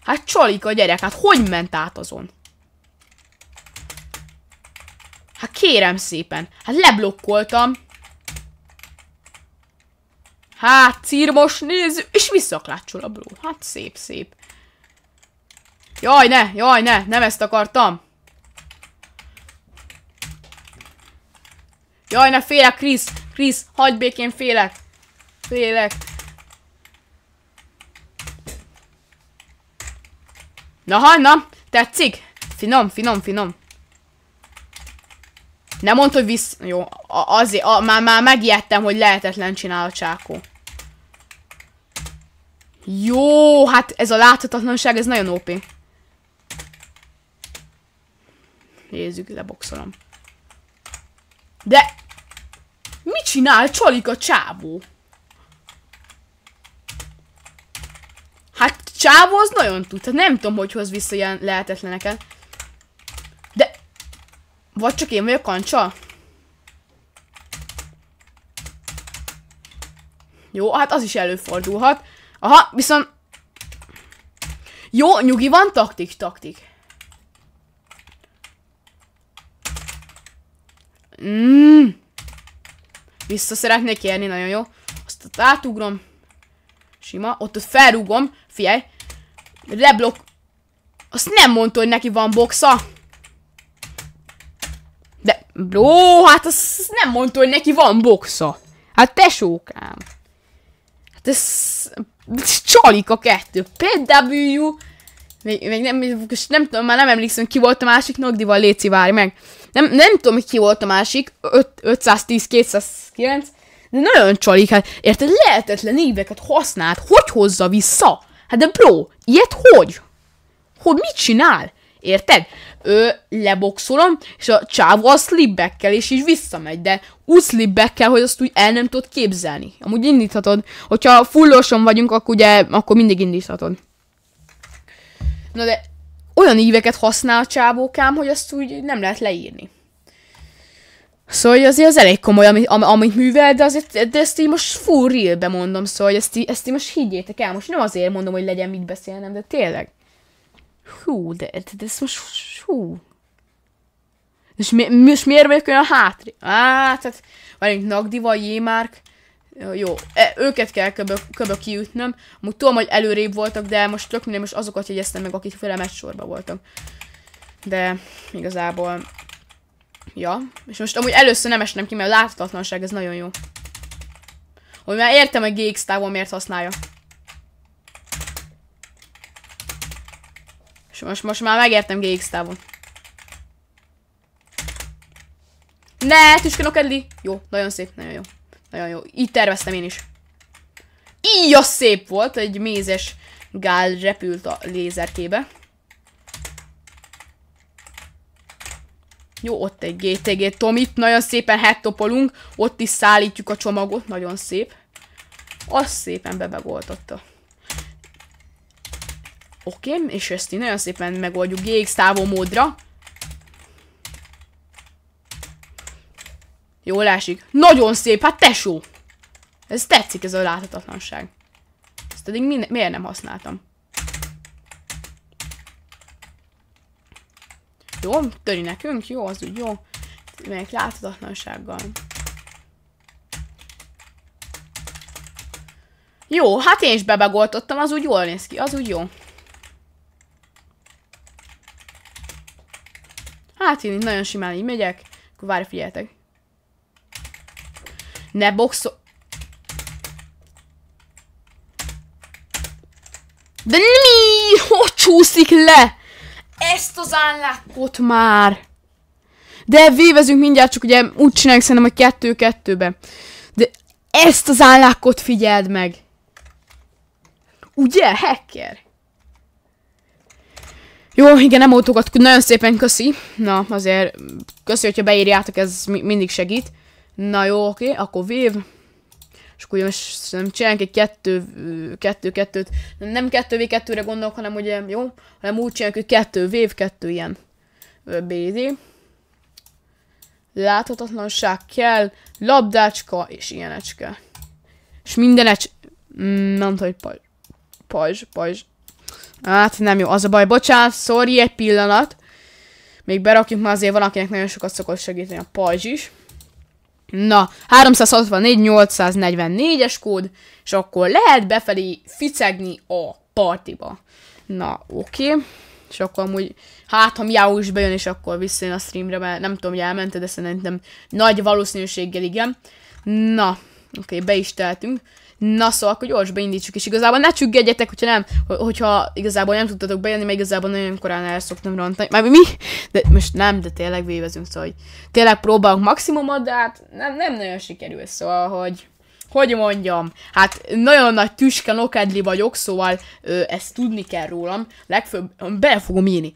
Hát csalik a gyerek, hát hogy ment át azon? Hát kérem szépen, hát leblokkoltam. Hát, círmos néző, és visszaklácsol a bro. Hát szép, szép. Jaj, ne, jaj, ne, nem ezt akartam. Jaj, ne, félek, Krisz, Krisz, hagyd békén, félek. Félek. Na, na, tetszik? Finom, finom, finom. Nem mondta, hogy visz... Jó, azért, a, már, már megijedtem, hogy lehetetlen csinál a csákó. Jó, hát ez a láthatatlanság, ez nagyon OP. Nézzük, leboxolom. De... Mit csinál csalik a csábó? Hát csávó az nagyon tud. Tehát nem tudom, hogy hoz vissza ilyen lehetetleneket. Vagy csak én vagyok kancsa? Jó, hát az is előfordulhat. Aha, viszont... Jó, nyugi van, taktik, taktik. Mm. Vissza szeretnék érni, nagyon jó. Azt átugrom. Sima. Ott ott felrúgom. Figyelj. Reblok. Azt nem mondta, hogy neki van boxa. Bro, hát azt nem mondta, hogy neki van boxa. Hát tesókám. Hát ez, ez csalik a kettő. PW. Még, még nem, nem tudom, már nem emlékszem, ki volt a másik Nogdival, Léci, várj meg. Nem, nem tudom, ki volt a másik. 5, 510, 209. De nagyon csalik, hát érted, lehetetlen éveket használt, hogy hozza vissza? Hát de bro, ilyet hogy? Hogy mit csinál? Érted? Ő leboxolom, és a csávó a slipbackkel, és is visszamegy, de úgy slipbackkel, hogy azt úgy el nem tudod képzelni. Amúgy indíthatod. Hogyha fulloson vagyunk, akkor ugye, akkor mindig indíthatod. Na de olyan íveket használ a csávókám, hogy azt úgy nem lehet leírni. Szóval azért az elég komoly, amit, am, amit művel, de, azért, de ezt így most full real mondom, szóval ezt, így, ezt így most higgyétek el, most nem azért mondom, hogy legyen mit beszélnem, de tényleg. Hú, de, de, ez most, hú. És, mi, most miért vagyok olyan hátri? Á, tehát, várjunk, Nagdiva, Jémárk, jó, e, őket kell köbö, köbö kiütnöm. Amúgy tudom, hogy előrébb voltak, de most tök minden, most azokat jegyeztem meg, akik fele sorba voltak. De igazából Ja, és most amúgy először nem estem ki, mert a láthatatlanság ez nagyon jó. Hogy már értem, hogy GX távon miért használja. És most, most már megértem GX távon. Ne, tüskenok edli. Jó, nagyon szép, nagyon jó. Nagyon jó. Így terveztem én is. Így az szép volt, egy mézes gál repült a lézerkébe. Jó, ott egy GTG Tomit, nagyon szépen hettopolunk, ott is szállítjuk a csomagot, nagyon szép. Az szépen bebegoltotta. Oké, okay, és ezt így nagyon szépen megoldjuk GX távol módra. Jól esik. Nagyon szép, hát tesó! Ez tetszik, ez a láthatatlanság. Ezt eddig miért nem használtam? Jó, töri nekünk, jó, az úgy jó. Melyik láthatatlansággal. Jó, hát én is bebegoltottam, az úgy jól néz ki, az úgy jó. Hát én nagyon simán így megyek, akkor várj, figyeljetek. Ne boxol... De mi? Hogy csúszik le? Ezt az állákot már! De vévezünk mindjárt, csak ugye úgy csináljuk szerintem, hogy kettő-kettőbe. De ezt az állákot figyeld meg! Ugye, hacker? Jó, igen, nem autókat, nagyon szépen köszi. Na, azért köszi, hogyha beírjátok, ez mi mindig segít. Na jó, oké, akkor vév. És akkor most nem csinálunk egy kettő, kettő, kettőt. Nem kettő v kettőre gondolok, hanem ugye, jó? Hanem úgy csinálunk, hogy kettő vév, kettő ilyen BD. Láthatatlanság kell, labdácska és ilyenecske. És mindenecs... Mm, nem tudom, hogy pajzs. Pajzs, pajzs. Hát nem jó, az a baj. Bocsánat, sorry, egy pillanat. Még berakjuk, mert azért valakinek nagyon sokat szokott segíteni a pajzs is. Na, 364-844-es kód, és akkor lehet befelé ficegni a partiba. Na, oké. És akkor amúgy, hát ha Miau is bejön, és akkor visszajön a streamre, mert nem tudom, hogy elmente, de szerintem nagy valószínűséggel igen. Na, oké, okay, be is teltünk. Na szóval akkor gyors beindítsuk, és igazából ne csüggedjetek, hogyha nem, hogyha igazából nem tudtatok bejönni, mert igazából nagyon korán el szoktam rontani. Már mi? De most nem, de tényleg vévezünk, szóval hogy tényleg próbálunk maximumot, de hát nem, nem nagyon sikerül, szóval, hogy hogy mondjam, hát nagyon nagy tüske nokedli vagyok, szóval ö, ezt tudni kell rólam, legfőbb, bele fogom írni.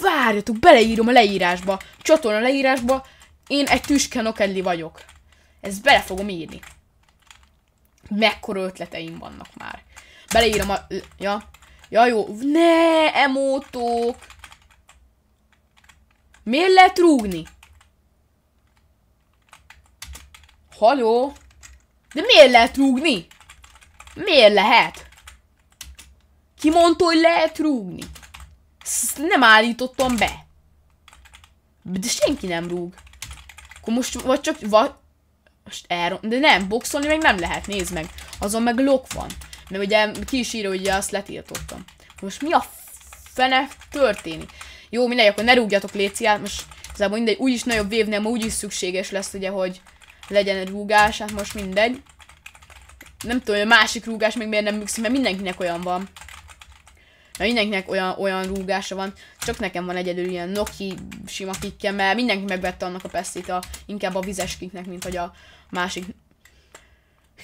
Várjatok, beleírom a leírásba, csatorna leírásba, én egy tüske nokedli vagyok. Ezt bele fogom írni mekkora ötleteim vannak már. Beleírom a... Ja. Ja, jó. Ne, emótók. Miért lehet rúgni? Haló? De miért lehet rúgni? Miért lehet? Ki mondta, hogy lehet rúgni? Ezt nem állítottam be. De senki nem rúg. Akkor most vagy csak, vagy, most elron... De nem, boxolni meg nem lehet, nézd meg. Azon meg lok van. Mert ugye ki is írja, hogy azt letiltottam. Most mi a fene történik? Jó, mindegy, akkor ne rúgjatok léciát, most igazából mindegy, úgyis nagyobb vévnél ma úgyis szükséges lesz ugye, hogy legyen egy rúgás, hát most mindegy. Nem tudom, hogy a másik rúgás még miért nem működik, mert mindenkinek olyan van. Na, mindenkinek olyan, olyan rúgása van, csak nekem van egyedül ilyen Noki sima kikke, mert mindenki megvette annak a pesztét, a, inkább a vizes kiknek, mint hogy a másik.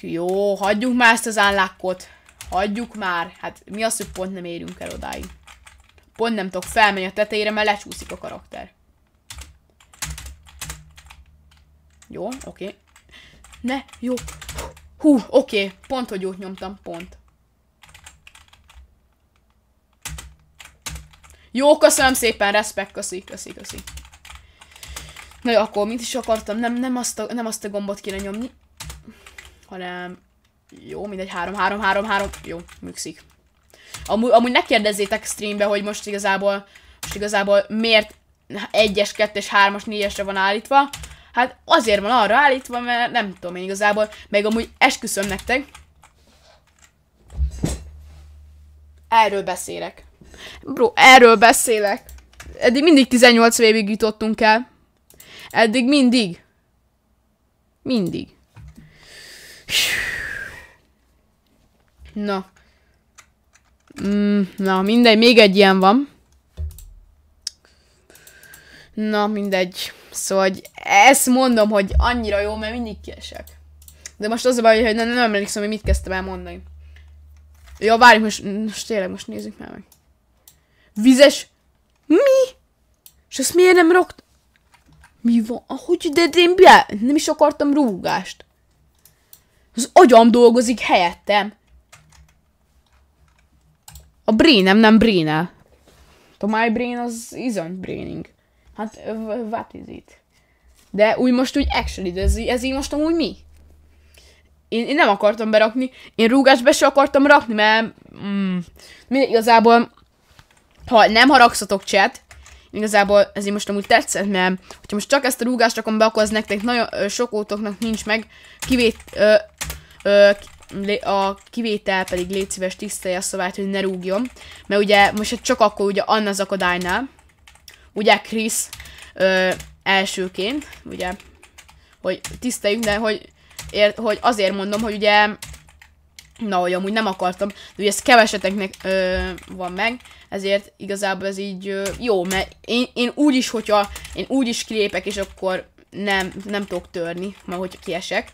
Jó, hagyjuk már ezt az állákot. Hagyjuk már. Hát mi az, hogy pont nem érünk el odáig. Pont nem tudok felmenni a tetejére, mert lecsúszik a karakter. Jó, oké. Okay. Ne, jó. Hú, oké. Okay. Pont, hogy jót nyomtam, pont. Jó, köszönöm szépen, respekt, köszi, köszi, köszi. Na jó, akkor mit is akartam? Nem, nem, azt a, nem azt a gombot kéne nyomni, hanem... Jó, mindegy, 3, 3, 3, 3, jó, műkszik. Amúgy, amúgy ne kérdezzétek streambe, hogy most igazából, most igazából miért 1-es, 2-es, 3-as, 4-esre van állítva. Hát azért van arra állítva, mert nem tudom én igazából, meg amúgy esküszöm nektek. Erről beszélek. Bro, erről beszélek. Eddig mindig 18 évig jutottunk el. Eddig mindig. Mindig. Na. Mm, na, mindegy, még egy ilyen van. Na, mindegy. Szóval, hogy ezt mondom, hogy annyira jó, mert mindig kiesek. De most az a baj, hogy nem, nem emlékszem, hogy mit kezdtem el mondani. Ja, várj, most, most tényleg, most nézzük már meg. Vizes... Mi? És ezt miért nem rokt? Mi van? Hogy de, de én be, nem is akartam rúgást. Az agyam dolgozik helyettem. A brainem nem brainel. A my brain az isn't braining. Hát, what is it? De úgy most úgy actually, ez, ez így most amúgy mi? Én, én nem akartam berakni, én rúgást be se akartam rakni, mert mm, igazából, ha nem haragszatok chat, igazából ez így most amúgy tetszett, mert hogyha most csak ezt a rúgást rakom be, akkor az nektek nagyon ö, sok ótoknak nincs meg, kivét, ö, ö, a kivétel pedig légy szíves tisztelje a szavát, hogy ne rúgjon. Mert ugye most csak akkor ugye Anna az akadálynál, ugye Chris ö, elsőként, ugye, hogy tiszteljük, de hogy, ér, hogy azért mondom, hogy ugye, na, hogy amúgy nem akartam, de ugye ez keveseteknek ö, van meg, ezért igazából ez így jó, mert én, én úgy is, hogyha én úgy is kilépek, és akkor nem, nem tudok törni, mert hogyha kiesek,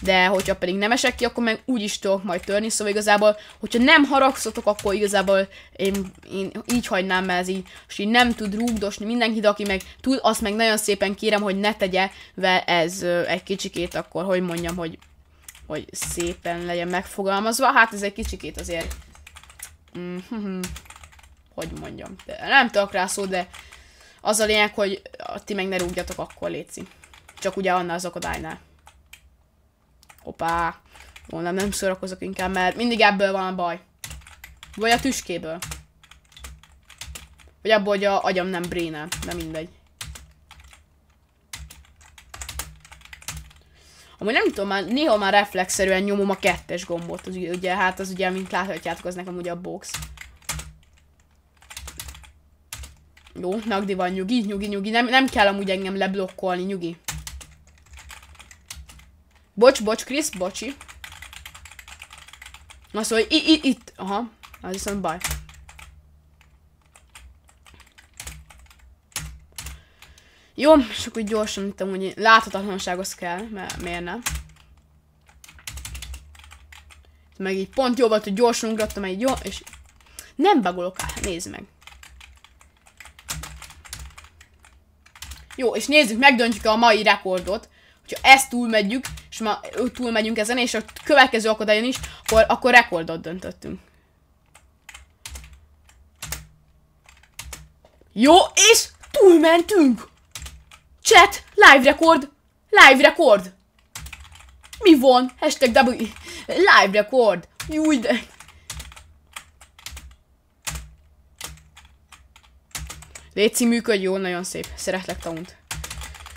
de hogyha pedig nem esek ki, akkor meg úgy is tudok majd törni, szóval igazából, hogyha nem haragszotok, akkor igazából én, én így hagynám, mert ez így, és így nem tud rúgdosni mindenkit, aki meg tud, azt meg nagyon szépen kérem, hogy ne tegye, ve ez egy kicsikét akkor, hogy mondjam, hogy, hogy szépen legyen megfogalmazva, hát ez egy kicsikét azért, mm-hmm, hogy mondjam, de nem tudok rá szó, de az a lényeg, hogy ti meg ne rúgjatok, akkor létszi. Csak ugye annál az akadálynál. Hoppá. Mondom, nem szórakozok inkább, mert mindig ebből van a baj. Vagy a tüskéből. Vagy abból, hogy a agyam nem brénel, de mindegy. Amúgy nem tudom, már néha már reflexzerűen nyomom a kettes gombot, az ugye, hát az ugye, mint láthatjátok, az nekem ugye a box. Jó, Nagdi van, nyugi, nyugi, nyugi, nem, nem kell amúgy engem leblokkolni, nyugi. Bocs, bocs, Krisz, bocsi. Na szóval itt, itt, aha, az viszont baj. Jó, és akkor gyorsan, mint amúgy láthatatlanság az kell, mert miért nem? Meg így pont jó volt, hogy gyorsan ugrottam egy jó, és nem bagolok el, nézd meg. Jó, és nézzük, megdöntjük a mai rekordot. Hogyha ezt túlmegyük, és ma túlmegyünk ezen, és a következő akadályon is, akkor, akkor rekordot döntöttünk. Jó, és túlmentünk! Chat, live record, live record. Mi van? Hashtag W, live record. Júj, de... Léci működj, jó, nagyon szép. Szeretlek, Taunt.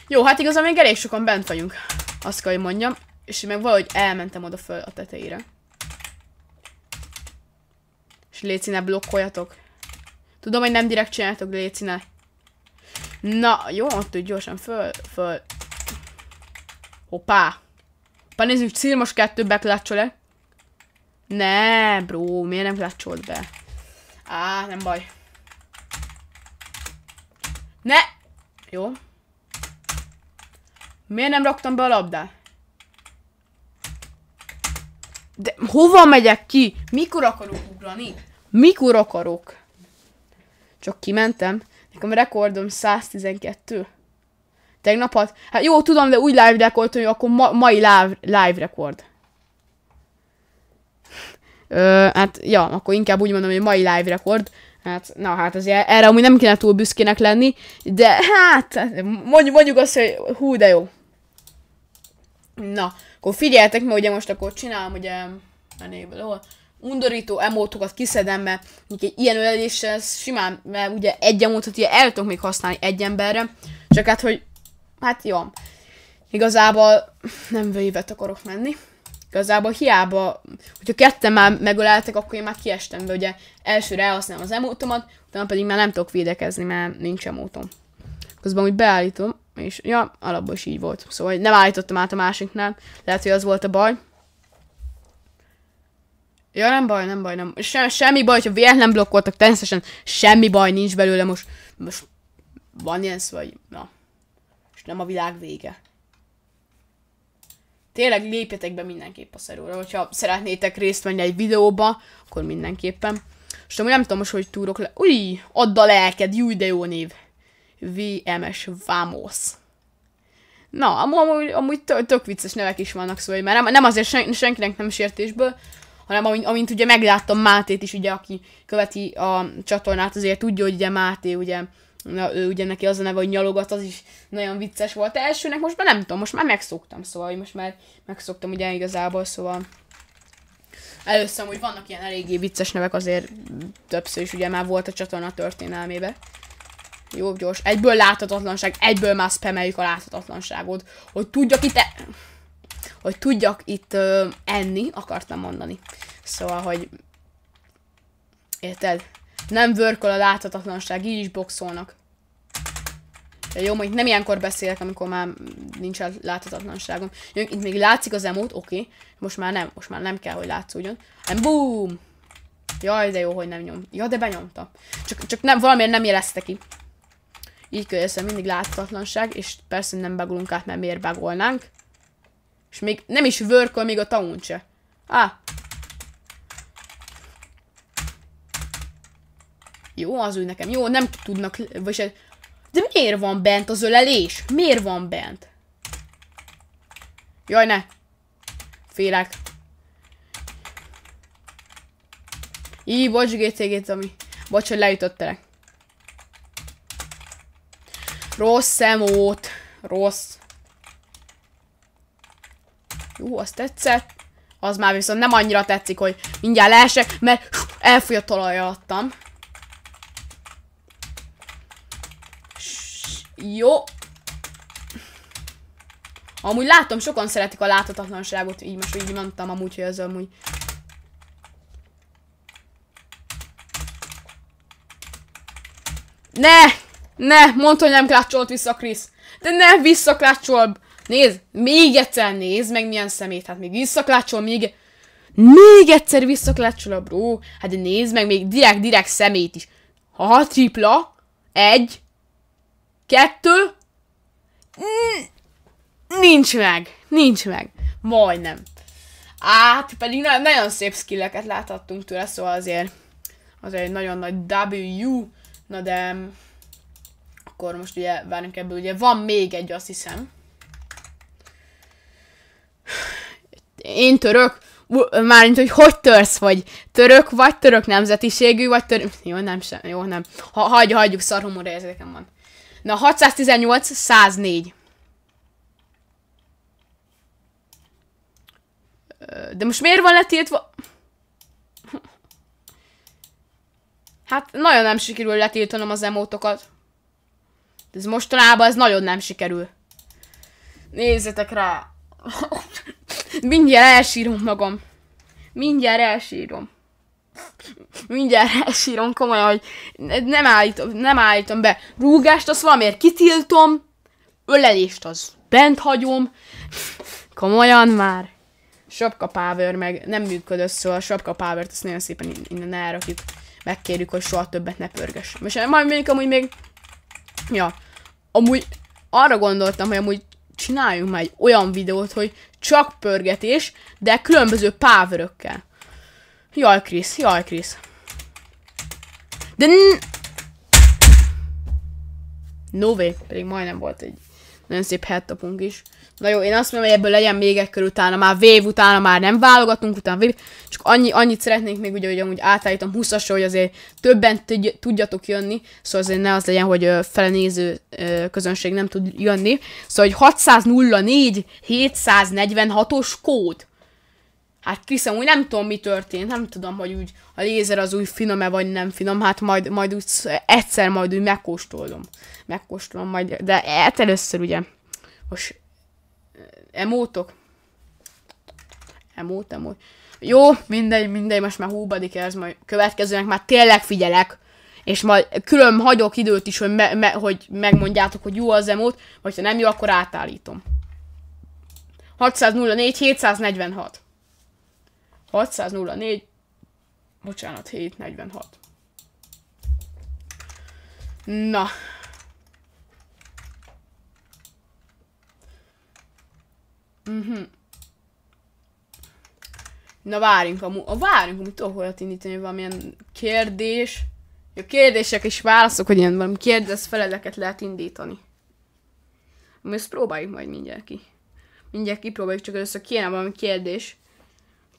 Jó, hát igazán még elég sokan bent vagyunk. Azt kell, hogy mondjam. És meg valahogy elmentem oda föl a tetejére. És Léci, ne blokkoljatok. Tudom, hogy nem direkt csináltok, Léci, ne. Na, jó, ott úgy gyorsan föl, föl. Hoppá. Hoppá, nézzük, Cíl most kettő beklácsol-e? Ne, bro, miért nem klácsolt be? Á, nem baj. Ne! Jó. Miért nem raktam be a labdát? De hova megyek ki? Mikor akarok ugrani? Mikor akarok? Csak kimentem. Nekem rekordom 112. Tegnap hat. Hát jó, tudom, de úgy live rekord, hogy akkor ma mai live rekord. Ö, hát, ja, akkor inkább úgy mondom, hogy mai live rekord. Hát, na hát azért erre amúgy nem kéne túl büszkének lenni, de hát, mondjuk, mondjuk azt, hogy hú, de jó. Na, akkor figyeltek, mert ugye most akkor csinálom, ugye, mennékből, hol? Undorító emótokat kiszedem, mert egy ilyen öleléssel simán, mert ugye egy emótot ugye el tudok még használni egy emberre, csak hát, hogy, hát jó, igazából nem vévet akarok menni. Igazából hiába, hogyha ketten már megöleltek, akkor én már kiestem be, ugye elsőre elhasználom az emótomat, utána pedig már nem tudok védekezni, mert nincs emótom. Közben úgy beállítom, és ja, alapból is így volt. Szóval nem állítottam át a másiknál. Lehet, hogy az volt a baj. Ja, nem baj, nem baj, nem. Se, semmi baj, ha véletlen blokkoltak, természetesen semmi baj nincs belőle most. Most van ilyen szó, vagy na. És nem a világ vége. Tényleg lépjetek be mindenképp a szeróra, hogyha szeretnétek részt venni egy videóba, akkor mindenképpen. És nem tudom most, hogy túrok le. Új, add a lelked, jó de jó név. VMS Vamos. Na, amúgy, amúgy tök, vicces nevek is vannak, szóval már nem, nem azért sen, senkinek nem sértésből, hanem amint, amint ugye megláttam Mátét is, ugye, aki követi a csatornát, azért tudja, hogy ugye Máté, ugye, na, ő ugye neki az a neve, hogy nyalogat, az is nagyon vicces volt elsőnek, most már nem tudom, most már megszoktam, szóval most már megszoktam ugye igazából, szóval először hogy vannak ilyen eléggé vicces nevek, azért többször is ugye már volt a csatorna történelmébe. Jó, gyors. Egyből láthatatlanság, egyből már spameljük a láthatatlanságot, hogy tudjak itt... E hogy tudjak itt ö, enni, akartam mondani. Szóval, hogy... Érted? Nem vörköl a láthatatlanság, így is boxolnak. Jó, mondjuk nem ilyenkor beszélek, amikor már nincs láthatatlanságom. Itt még látszik az emót, oké. Okay. Most már nem, most már nem kell, hogy látszódjon. Nem, boom! Jaj, de jó, hogy nem nyom. Ja, de benyomta. Csak, csak nem, valamiért nem jelezte ki. Így körülbelül mindig láthatatlanság, és persze nem bagolunk át, mert miért bagolnánk. És még nem is vörköl még a taunt se. Ah. Jó, az úgy nekem. Jó, nem tudnak, vagy se... De miért van bent az ölelés? Miért van bent? Jaj, ne. Félek. Így, bocs, GTG, ami. Bocs, hogy leütöttelek. Rossz szemót. Rossz. Jó, azt tetszett. Az már viszont nem annyira tetszik, hogy mindjárt leesek, mert elfogy a talaj alattam. Jó. Amúgy látom, sokan szeretik a láthatatlanságot, így most így mondtam amúgy, hogy ez amúgy... Ne! Ne! Mondd, hogy nem klácsolt vissza Krisz! De ne visszaklácsol! Nézd, még egyszer nézd meg milyen szemét, hát még visszaklácsol, még... Még egyszer visszaklácsol a bro. Hát nézd meg még direkt, direkt szemét is. Ha tripla. Egy. Kettő. Nincs meg. Nincs meg. Majdnem. Át, pedig na nagyon szép skilleket láthattunk tőle, szóval azért azért egy nagyon nagy W. Na de akkor most ugye várjunk ebből, ugye van még egy, azt hiszem. Én török, mármint, hogy hogy törsz, vagy török, vagy török nemzetiségű, vagy török... Jó, nem sem, jó, nem. Ha, hagyj, hagyjuk, szar humor érzékem van. Na, 618, 104. De most miért van letiltva? Hát nagyon nem sikerül letiltanom az emótokat. Ez mostanában ez nagyon nem sikerül. Nézzetek rá. [laughs] Mindjárt elsírom magam. Mindjárt elsírom. Mindjárt elsírom, komolyan, hogy nem állítom, nem állítom be. Rúgást azt valamiért kitiltom, ölelést az bent hagyom. Komolyan már. Sapka Power meg nem működött, szóval a Sapka Power-t azt nagyon szépen innen elrakjuk. Megkérjük, hogy soha többet ne pörgess. És majd még amúgy még... Ja. Amúgy arra gondoltam, hogy amúgy csináljunk már egy olyan videót, hogy csak pörgetés, de különböző power Jaj, Krisz, jaj, Krisz. De No way, pedig majdnem volt egy nagyon szép headtopunk is. Na jó, én azt mondom, hogy ebből legyen még egy kör utána, már vév utána már nem válogatunk, utána vév. Csak annyi, annyit szeretnék még ugye, hogy amúgy átállítom 20 hogy azért többen tudjatok jönni, szóval azért ne az legyen, hogy felenéző közönség nem tud jönni. Szóval, hogy 604 746-os kód. Hát Kriszem, úgy nem tudom, mi történt, nem tudom, hogy úgy a lézer az úgy finom-e, vagy nem finom, hát majd, majd úgy egyszer majd úgy megkóstolom. Megkóstolom majd, de hát először ugye, most emótok? Emót, emót. Jó, mindegy, mindegy, most már húbadik ez, majd következőnek már tényleg figyelek, és majd külön hagyok időt is, hogy, me, me, hogy megmondjátok, hogy jó az emót, vagy ha nem jó, akkor átállítom. 604, 746. 604, bocsánat, 746. Na, Mhm. Na várjunk, amú, a várjunk, amúgy tudok olyat indítani, hogy valamilyen kérdés. A kérdések és válaszok, hogy ilyen valami kérdez feledeket lehet indítani. Mi ezt próbáljuk majd mindjárt ki. Mindjárt kipróbáljuk, csak először kéne valami kérdés.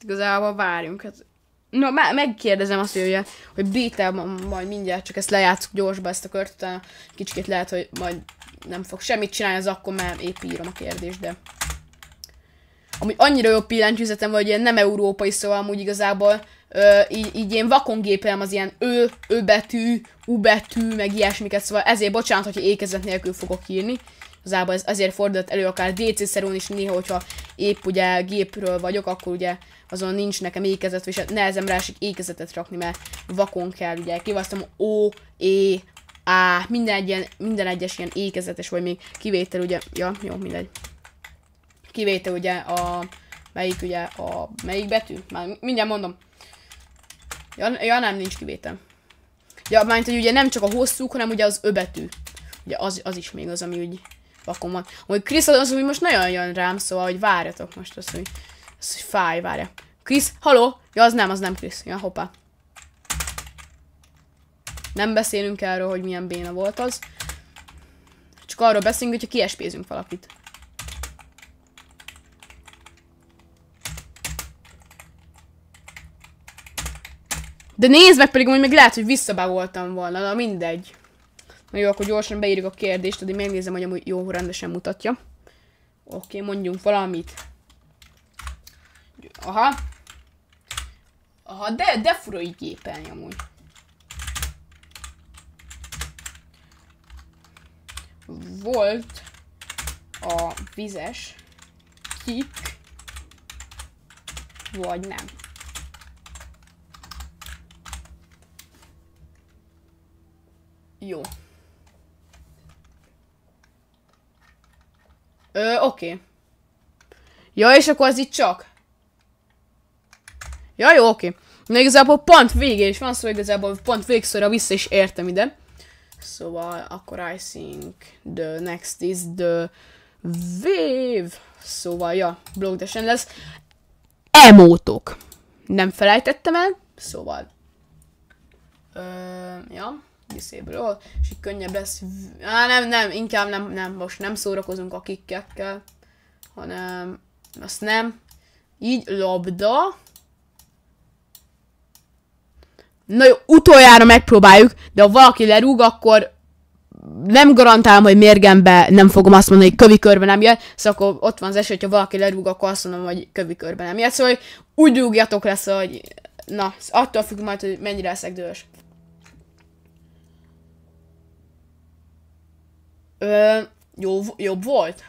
Igazából várjunk. Hát Na, me- megkérdezem azt, hogy, ugye, hogy beat majd mindjárt csak ezt lejátszuk gyorsba ezt a kört, utána kicsit lehet, hogy majd nem fog semmit csinálni, az akkor már épp írom a kérdést, de... Amúgy annyira jó pillantyűzetem, hogy ilyen nem európai, szóval amúgy igazából ö, így, így én vakon gépelem az ilyen ö, ö betű, u betű, meg ilyesmiket, szóval ezért bocsánat, hogy ékezet nélkül fogok írni. Igazából ez azért fordult elő akár DC szerún is néha, hogyha épp ugye gépről vagyok, akkor ugye azon nincs nekem ékezet, és nehezemre esik ékezetet rakni, mert vakon kell, ugye kivasztom O, E, A, minden, egyen, minden egyes ilyen ékezetes, vagy még kivétel, ugye, ja, jó, mindegy. Kivétel ugye a, melyik ugye a, melyik betű? Már mindjárt mondom. Ja, ja nem, nincs kivétel. Ja, mert hogy ugye nem csak a hosszú, hanem ugye az ö betű. Ugye az, az is még az, ami úgy vakon van. Hogy Krisz az, hogy most nagyon jön rám, szóval, hogy várjatok most azt, hogy ez hogy fáj, várja. Krisz, haló? Ja, az nem, az nem Krisz. Ja, hoppá. Nem beszélünk erről, hogy milyen béna volt az. Csak arról beszélünk, hogyha kiespézünk valakit. De nézd meg pedig, hogy még lehet, hogy visszabávoltam volna, na mindegy. Na jó, akkor gyorsan beírjuk a kérdést, addig megnézem, hogy amúgy jó rendesen mutatja. Oké, mondjunk valamit. Aha. Aha, de, de fura így gépelni amúgy. Volt a vizes kik, vagy nem. Jó. Ö, oké. Ja, és akkor az itt csak. Ja, jó, oké. Okay. Na igazából pont végé is van, szóval igazából pont végszorra vissza is értem ide. Szóval akkor I think the next is the wave. Szóval, ja, blogdesen lesz. Emótok. Nem felejtettem el, szóval. Ö, ja, disable és így könnyebb lesz. Á, nem, nem, inkább nem, nem, most nem szórakozunk a kikkekkel, hanem azt nem. Így labda, Na jó, utoljára megpróbáljuk, de ha valaki lerúg, akkor nem garantálom, hogy mérgembe nem fogom azt mondani, hogy kövi körbe nem jön, szóval akkor ott van az esély, hogyha valaki lerúg, akkor azt mondom, hogy kövi körbe nem jön. Szóval úgy rúgjatok lesz, hogy na, attól függ majd, hogy mennyire leszek dühös. Ö, jó, jobb volt?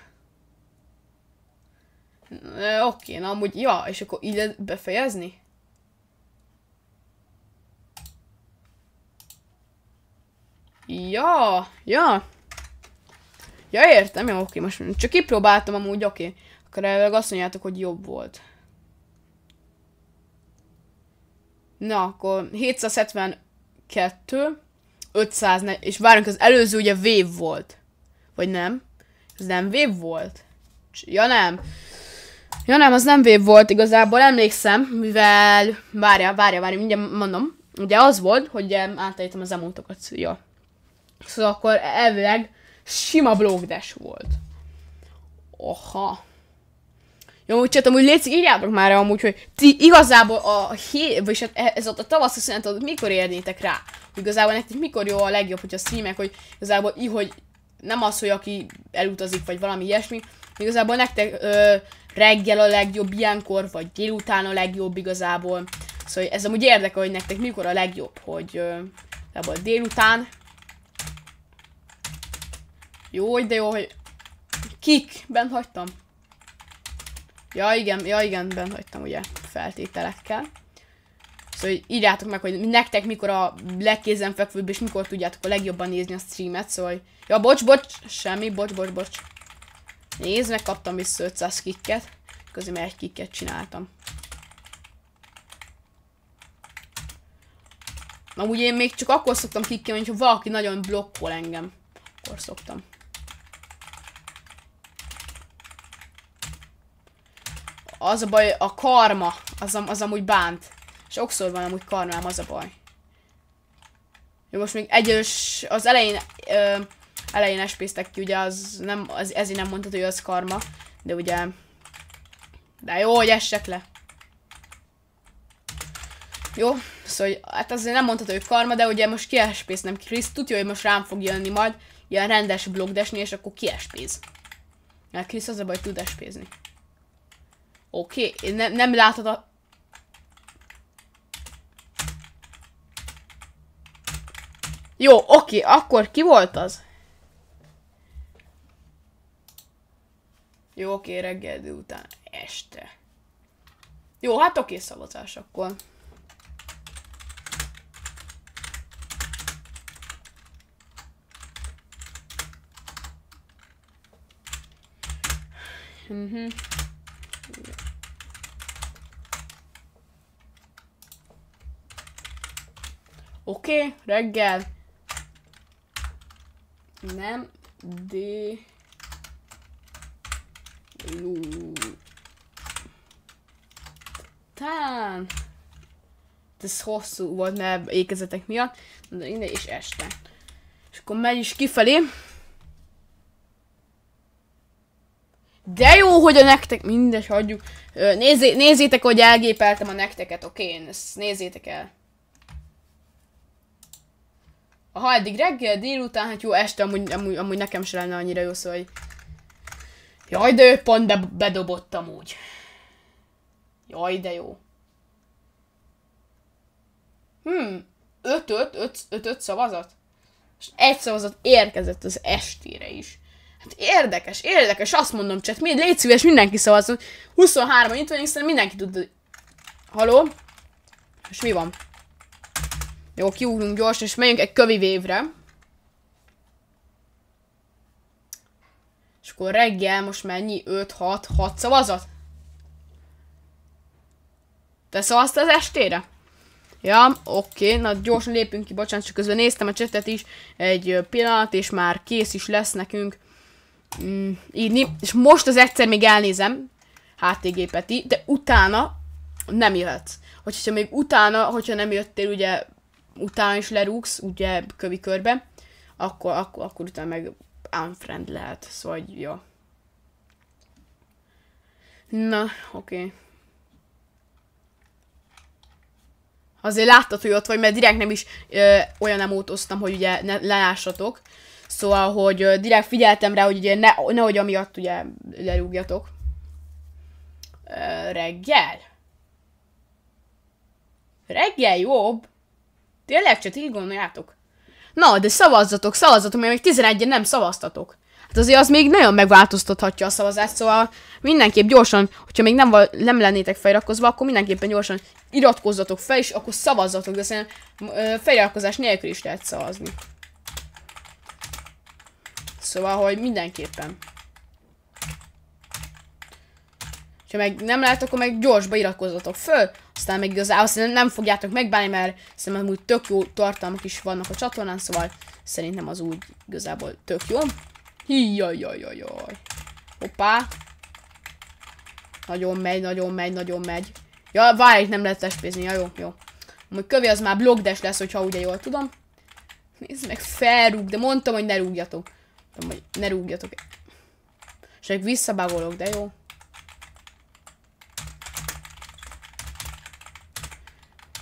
Oké, na amúgy, ja, és akkor így befejezni? Ja, ja. Ja, értem, jó, oké, most csak kipróbáltam amúgy, oké. Akkor elvileg azt mondjátok, hogy jobb volt. Na, akkor 772, 500, és várunk, az előző ugye Wave volt. Vagy nem? Ez nem Wave volt? Ja, nem. Ja, nem, az nem Wave volt, igazából emlékszem, mivel... Várja, várja, várja, mindjárt mondom. Ugye az volt, hogy átállítom az emótokat. Ja. Szóval akkor elvileg sima blogdes volt. Oha. Jó, úgy csináltam, hogy létszik, írjátok már amúgy, hogy ti igazából a hé, vagy hát e- ez ott a tavasz szünet, mikor érnétek rá? Igazából nektek mikor jó a legjobb, hogy a streamek, hogy igazából így, hogy nem az, hogy aki elutazik, vagy valami ilyesmi, igazából nektek ö, reggel a legjobb ilyenkor, vagy délután a legjobb igazából. Szóval ez amúgy érdekel, hogy nektek mikor a legjobb, hogy ö, délután, jó, de jó, hogy... Kik? Bent hagytam. Ja, igen, ja, igen, bent hagytam, ugye, feltételekkel. Szóval írjátok meg, hogy nektek mikor a legkézenfekvőbb, és mikor tudjátok a legjobban nézni a streamet, szóval... Ja, bocs, bocs, semmi, bocs, bocs, bocs. Nézd, meg kaptam vissza 500 kikket. Közben egy kikket csináltam. Amúgy én még csak akkor szoktam kikkelni, hogyha valaki nagyon blokkol engem. Akkor szoktam. Az a baj, a karma, az, az amúgy bánt. Sokszor van amúgy karmám, az a baj. Jó, most még egyes, az elején ö, elején espésztek ki, ugye az nem, az, ezért nem mondtad, hogy az karma, de ugye, de jó, hogy essek le. Jó, szóval hát azért nem mondhatod, hogy karma, de ugye most kiespésznem Krisz, tudja, hogy most rám fog jönni majd ilyen rendes blogdesni, és akkor kiespész. Mert Krisz az a baj, tud espézni. Oké, okay. ne, nem látod. Jó, oké, akkor ki volt az? Jó, oké, reggel délután, este. Jó, hát oké, szavazás akkor. Mhm. Oké, okay, reggel. Nem, D. Lú. Tán. Ez hosszú volt, mert ékezetek miatt. De innen is este. És akkor megy is kifelé. De jó, hogy a nektek, mindes, hagyjuk. Nézzé, nézzétek, hogy elgépeltem a nekteket, oké? Okay? Nézzétek el. Ha eddig reggel, délután, hát jó, este amúgy, amúgy, amúgy nekem se lenne annyira jó, szóval... Jaj, de ő pont de bedobott amúgy. Jaj, de jó. Hmm, 5-5, szavazat? És egy szavazat érkezett az estére is. Hát érdekes, érdekes, azt mondom, csak mi, légy szíves, mindenki szavazzon. 23 itt vagyunk, szerintem mindenki tud... Haló? És mi van? Jó, kiugrunk gyors, és megyünk egy kövi vévre. És akkor reggel most mennyi? 5, 6, 6 szavazat? Te szavazta az estére? Ja, oké, na gyorsan lépünk ki, bocsánat, csak közben néztem a csetet is, egy pillanat, és már kész is lesz nekünk mm, írni. És most az egyszer még elnézem, HTG Peti, de utána nem jöhetsz. Hogyha még utána, hogyha nem jöttél ugye utána is lerúgsz, ugye kövi körbe, akkor, akkor, akkor utána meg unfriend lehet, szóval jó. Na, oké. Okay. Azért láttad, hogy ott vagy, mert direkt nem is ö, olyan emótoztam, hogy ugye ne, lelássatok. Szóval, hogy ö, direkt figyeltem rá, hogy ugye ne, nehogy amiatt ugye lerúgjatok. Ö, reggel? Reggel jobb? Tényleg csak így gondoljátok? Na, de szavazzatok, szavazzatok, mert még 11 nem szavaztatok. Hát azért az még nagyon megváltoztathatja a szavazást, szóval mindenképp gyorsan, hogyha még nem, nem lennétek feliratkozva, akkor mindenképpen gyorsan iratkozzatok fel, és akkor szavazzatok, de szerintem feliratkozás nélkül is lehet szavazni. Szóval, hogy mindenképpen. Ha meg nem lehet, akkor meg gyorsba iratkozzatok föl, aztán meg igazából szerintem nem fogjátok megbánni, mert szerintem úgy tök jó tartalmak is vannak a csatornán, szóval szerintem az úgy igazából tök jó. Hijajajajaj. Hoppá. Nagyon megy, nagyon megy, nagyon megy. Ja, várj, nem lehet espézni. Ja, jó, jó. Amúgy kövi az már blogdes lesz, hogyha ugye jól tudom. Nézd meg, felrúg, de mondtam, hogy ne rúgjatok. Mondtam, hogy ne rúgjatok. És meg visszabávolok, de jó.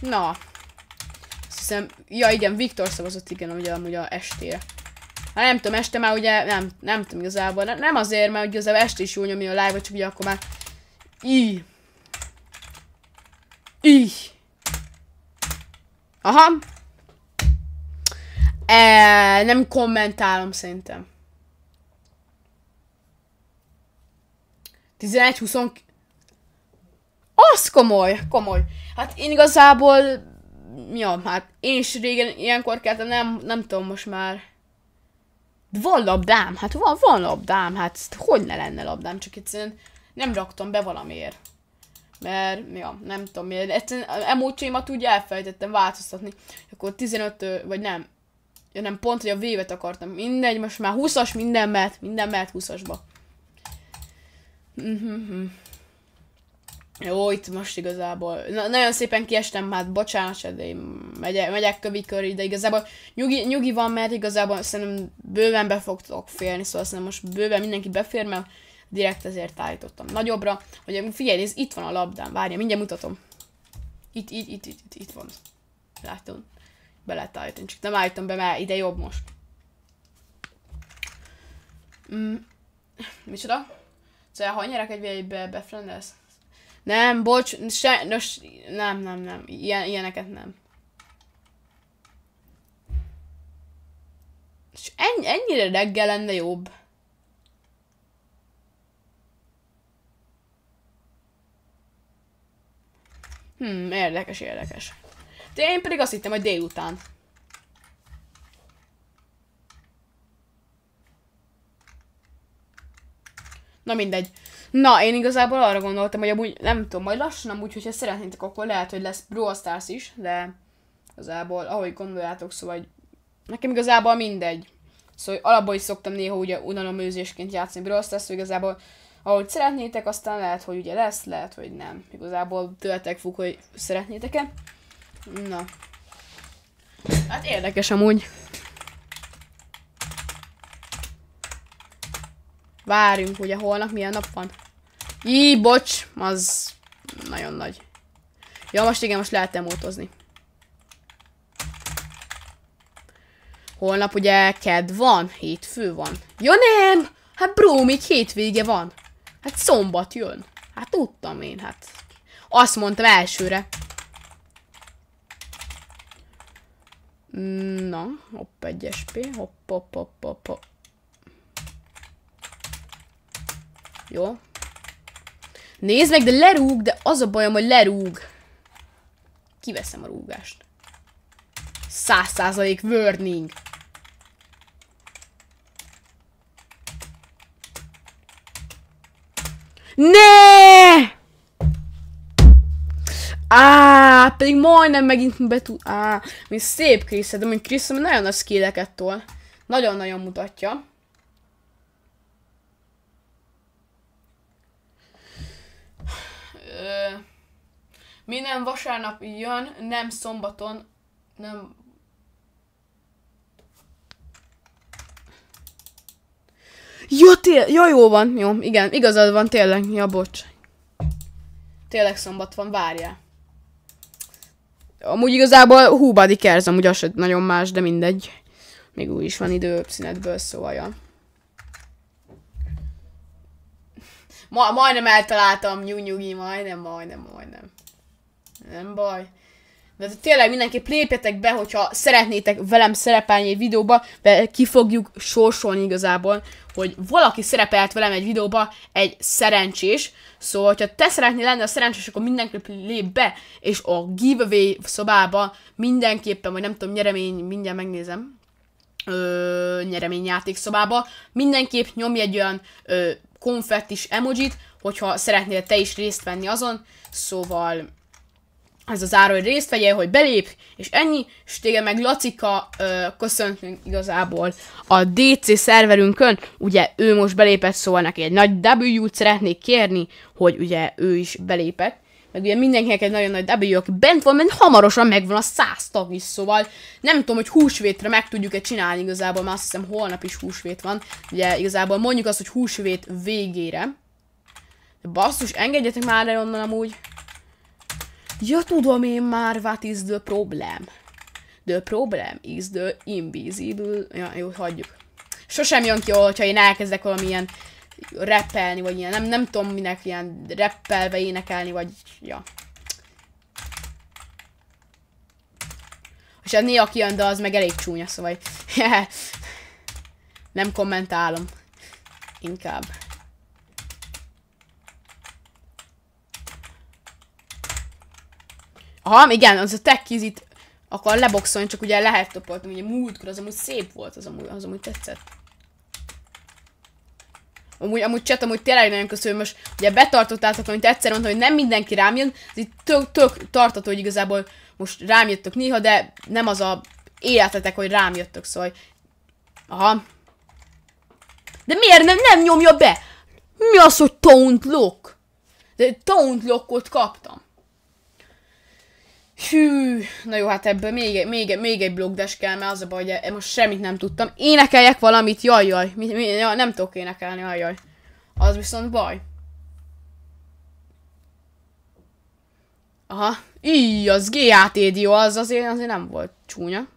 Na. Azt hiszem, ja igen, Viktor szavazott igen, ugye amúgy a estére. Hát nem tudom, este már ugye, nem, nem tudom igazából, nem azért, mert ugye az este is jó nyomja a live csak ugye akkor már így. Így. Aha. E, nem kommentálom szerintem. 11-20... Az komoly, komoly. Hát én igazából... Ja, hát én is régen ilyenkor keltem, nem, nem tudom most már. De van labdám, hát van, van labdám, hát hogy ne lenne labdám, csak egyszerűen nem raktam be valamiért. Mert, ja, nem tudom miért, egyszerűen emócsaimat úgy elfelejtettem változtatni. Akkor 15, vagy nem, ja nem, pont, hogy a vévet akartam. Mindegy, most már 20-as minden mehet, minden mehet 20-asba. Mm-hmm. Jó, itt most igazából. Na, nagyon szépen kiestem, hát bocsánat, de én megyek, megyek kövi köré, de igazából nyugi, nyugi van, mert igazából szerintem bőven be fogtok férni, szóval szerintem most bőven mindenki befér, mert direkt ezért állítottam nagyobbra. Hogy figyelj, nézd, itt van a labdám, várja, mindjárt mutatom. Itt, itt, itt, itt, itt, itt van. Látom. Be lehet állítani, csak nem állítom be, mert ide jobb most. Mm. Micsoda? Szóval, ha nyerek egy be, befrendelsz? Nem, bocs, se, nos, nem, nem, nem, Ilyen, ilyeneket nem. És ennyi, ennyire reggel lenne jobb. Hmm, érdekes, érdekes. De én pedig azt hittem, hogy délután. Na mindegy. Na, én igazából arra gondoltam, hogy amúgy nem tudom, majd lassan amúgy, hogyha szeretnétek, akkor lehet, hogy lesz Brawl Stars is, de igazából, ahogy gondoljátok, szóval hogy nekem igazából mindegy. Szóval alapból is szoktam néha ugye unalomőzésként játszani Brawl Stars, szóval igazából ahogy szeretnétek, aztán lehet, hogy ugye lesz, lehet, hogy nem. Igazából tőletek fog, hogy szeretnétek-e. Na. Hát érdekes amúgy. Várjunk, ugye holnap milyen nap van. Jí, bocs, az nagyon nagy. Ja, most igen, most lehet emótozni. Holnap ugye ked van, hétfő van. Ja nem! Hát bro, még hétvége van. Hát szombat jön. Hát tudtam én, hát. Azt mondtam elsőre. Na, hopp, egy SP, hopp, hopp, hopp, hopp, hopp. Jó. Nézd meg, de lerúg, de az a bajom, hogy lerúg. Kiveszem a rúgást. Száz százalék wording. Ne! Á, pedig majdnem megint be tud... Á, mi szép Krisz, de mondjuk Krisz nagyon a skilleket tol. Nagyon-nagyon mutatja. Minden vasárnap jön, nem szombaton, nem... Jó, tél, jó, jó van, jó, igen, igazad van, tényleg, ja, bocs. Tényleg szombat van, várjál. Amúgy igazából Húbadi Kerz, amúgy az nagyon más, de mindegy. Még úgy is van idő szünetből, szóval, ja. Ma, majdnem eltaláltam, nyugi, majdnem, majdnem, majdnem. Nem baj. De tényleg mindenképp lépjetek be, hogyha szeretnétek velem szerepelni egy videóba, mert ki fogjuk sorsolni igazából, hogy valaki szerepelt velem egy videóba, egy szerencsés. Szóval, hogyha te szeretnél lenni a szerencsés, akkor mindenképp lép be, és a giveaway szobába mindenképpen, vagy nem tudom, nyeremény, mindjárt megnézem, ö, nyereményjáték szobába, mindenképp nyomj egy olyan ö, konfettis emojit, hogyha szeretnél te is részt venni azon, szóval ez az ára, hogy részt vegyél, hogy belép, és ennyi, és téged meg Lacika ö, köszöntünk igazából a DC szerverünkön, ugye ő most belépett, szóval neki egy nagy W-t szeretnék kérni, hogy ugye ő is belépett, meg ugye mindenkinek egy nagyon nagy W, aki bent van, mert hamarosan megvan a száz tag is, szóval nem tudom, hogy húsvétre meg tudjuk-e csinálni igazából, mert azt hiszem holnap is húsvét van, ugye igazából mondjuk azt, hogy húsvét végére, de basszus, engedjetek már el onnan amúgy. Ja, tudom én már, what is the problem? The problem is the invisible... Ja, jó, hagyjuk. Sosem jön ki, hogyha én elkezdek valamilyen rappelni, vagy ilyen, nem, nem tudom minek ilyen rappelve énekelni, vagy, ja. És a néha kijön, de az meg elég csúnya, szóval nem kommentálom. Inkább. Aha, igen, az a tech kizit akar leboxolni, csak ugye lehet topolni, ugye múltkor az amúgy szép volt, az amúgy, az amúgy tetszett. Amúgy, amúgy chat, amúgy tényleg nagyon köszönöm, most ugye betartottátok, amit egyszer mondtam, hogy nem mindenki rám jön, ez itt tök, tök tartató, hogy igazából most rám jöttök néha, de nem az a életetek, hogy rám jöttök, szóval. Aha. De miért nem, nem nyomja be? Mi az, hogy taunt look? De taunt lockot kaptam. Hű, na jó, hát ebből még, még, még egy blogdes kell, mert az a baj, hogy most semmit nem tudtam. Énekeljek valamit, jaj, jaj. Mi, mi, ja, nem tudok énekelni, jaj, jaj. Az viszont baj. Aha. Íj, az GATD, az azért, azért nem volt csúnya.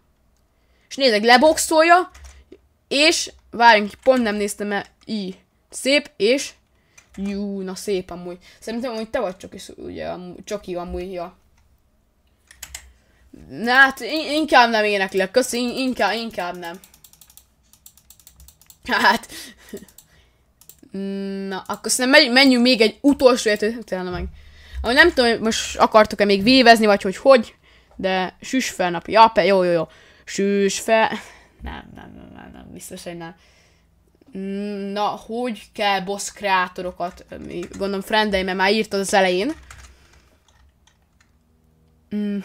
És nézzek, leboxolja, és várjunk, pont nem néztem, mert így. Szép, és Jú, na szép amúgy. Szerintem hogy te vagy csak is, ugye, amúgy, csak jó amúgy, ja. Na hát, inkább nem éneklek, köszi, inkább, inkább nem. [laughs] Hát. Na, akkor szerintem menjünk még egy utolsó utána meg. Ahogy nem tudom, hogy most akartok-e még vévezni, vagy hogy hogy, de süs fel napi. Ja, pe, jó, jó, jó. Süs fel. Nem, nem, nem, nem, nem, biztos, hogy nem. Na, hogy kell boss kreátorokat, gondolom friendeim, mert már írtad az elején. Mm.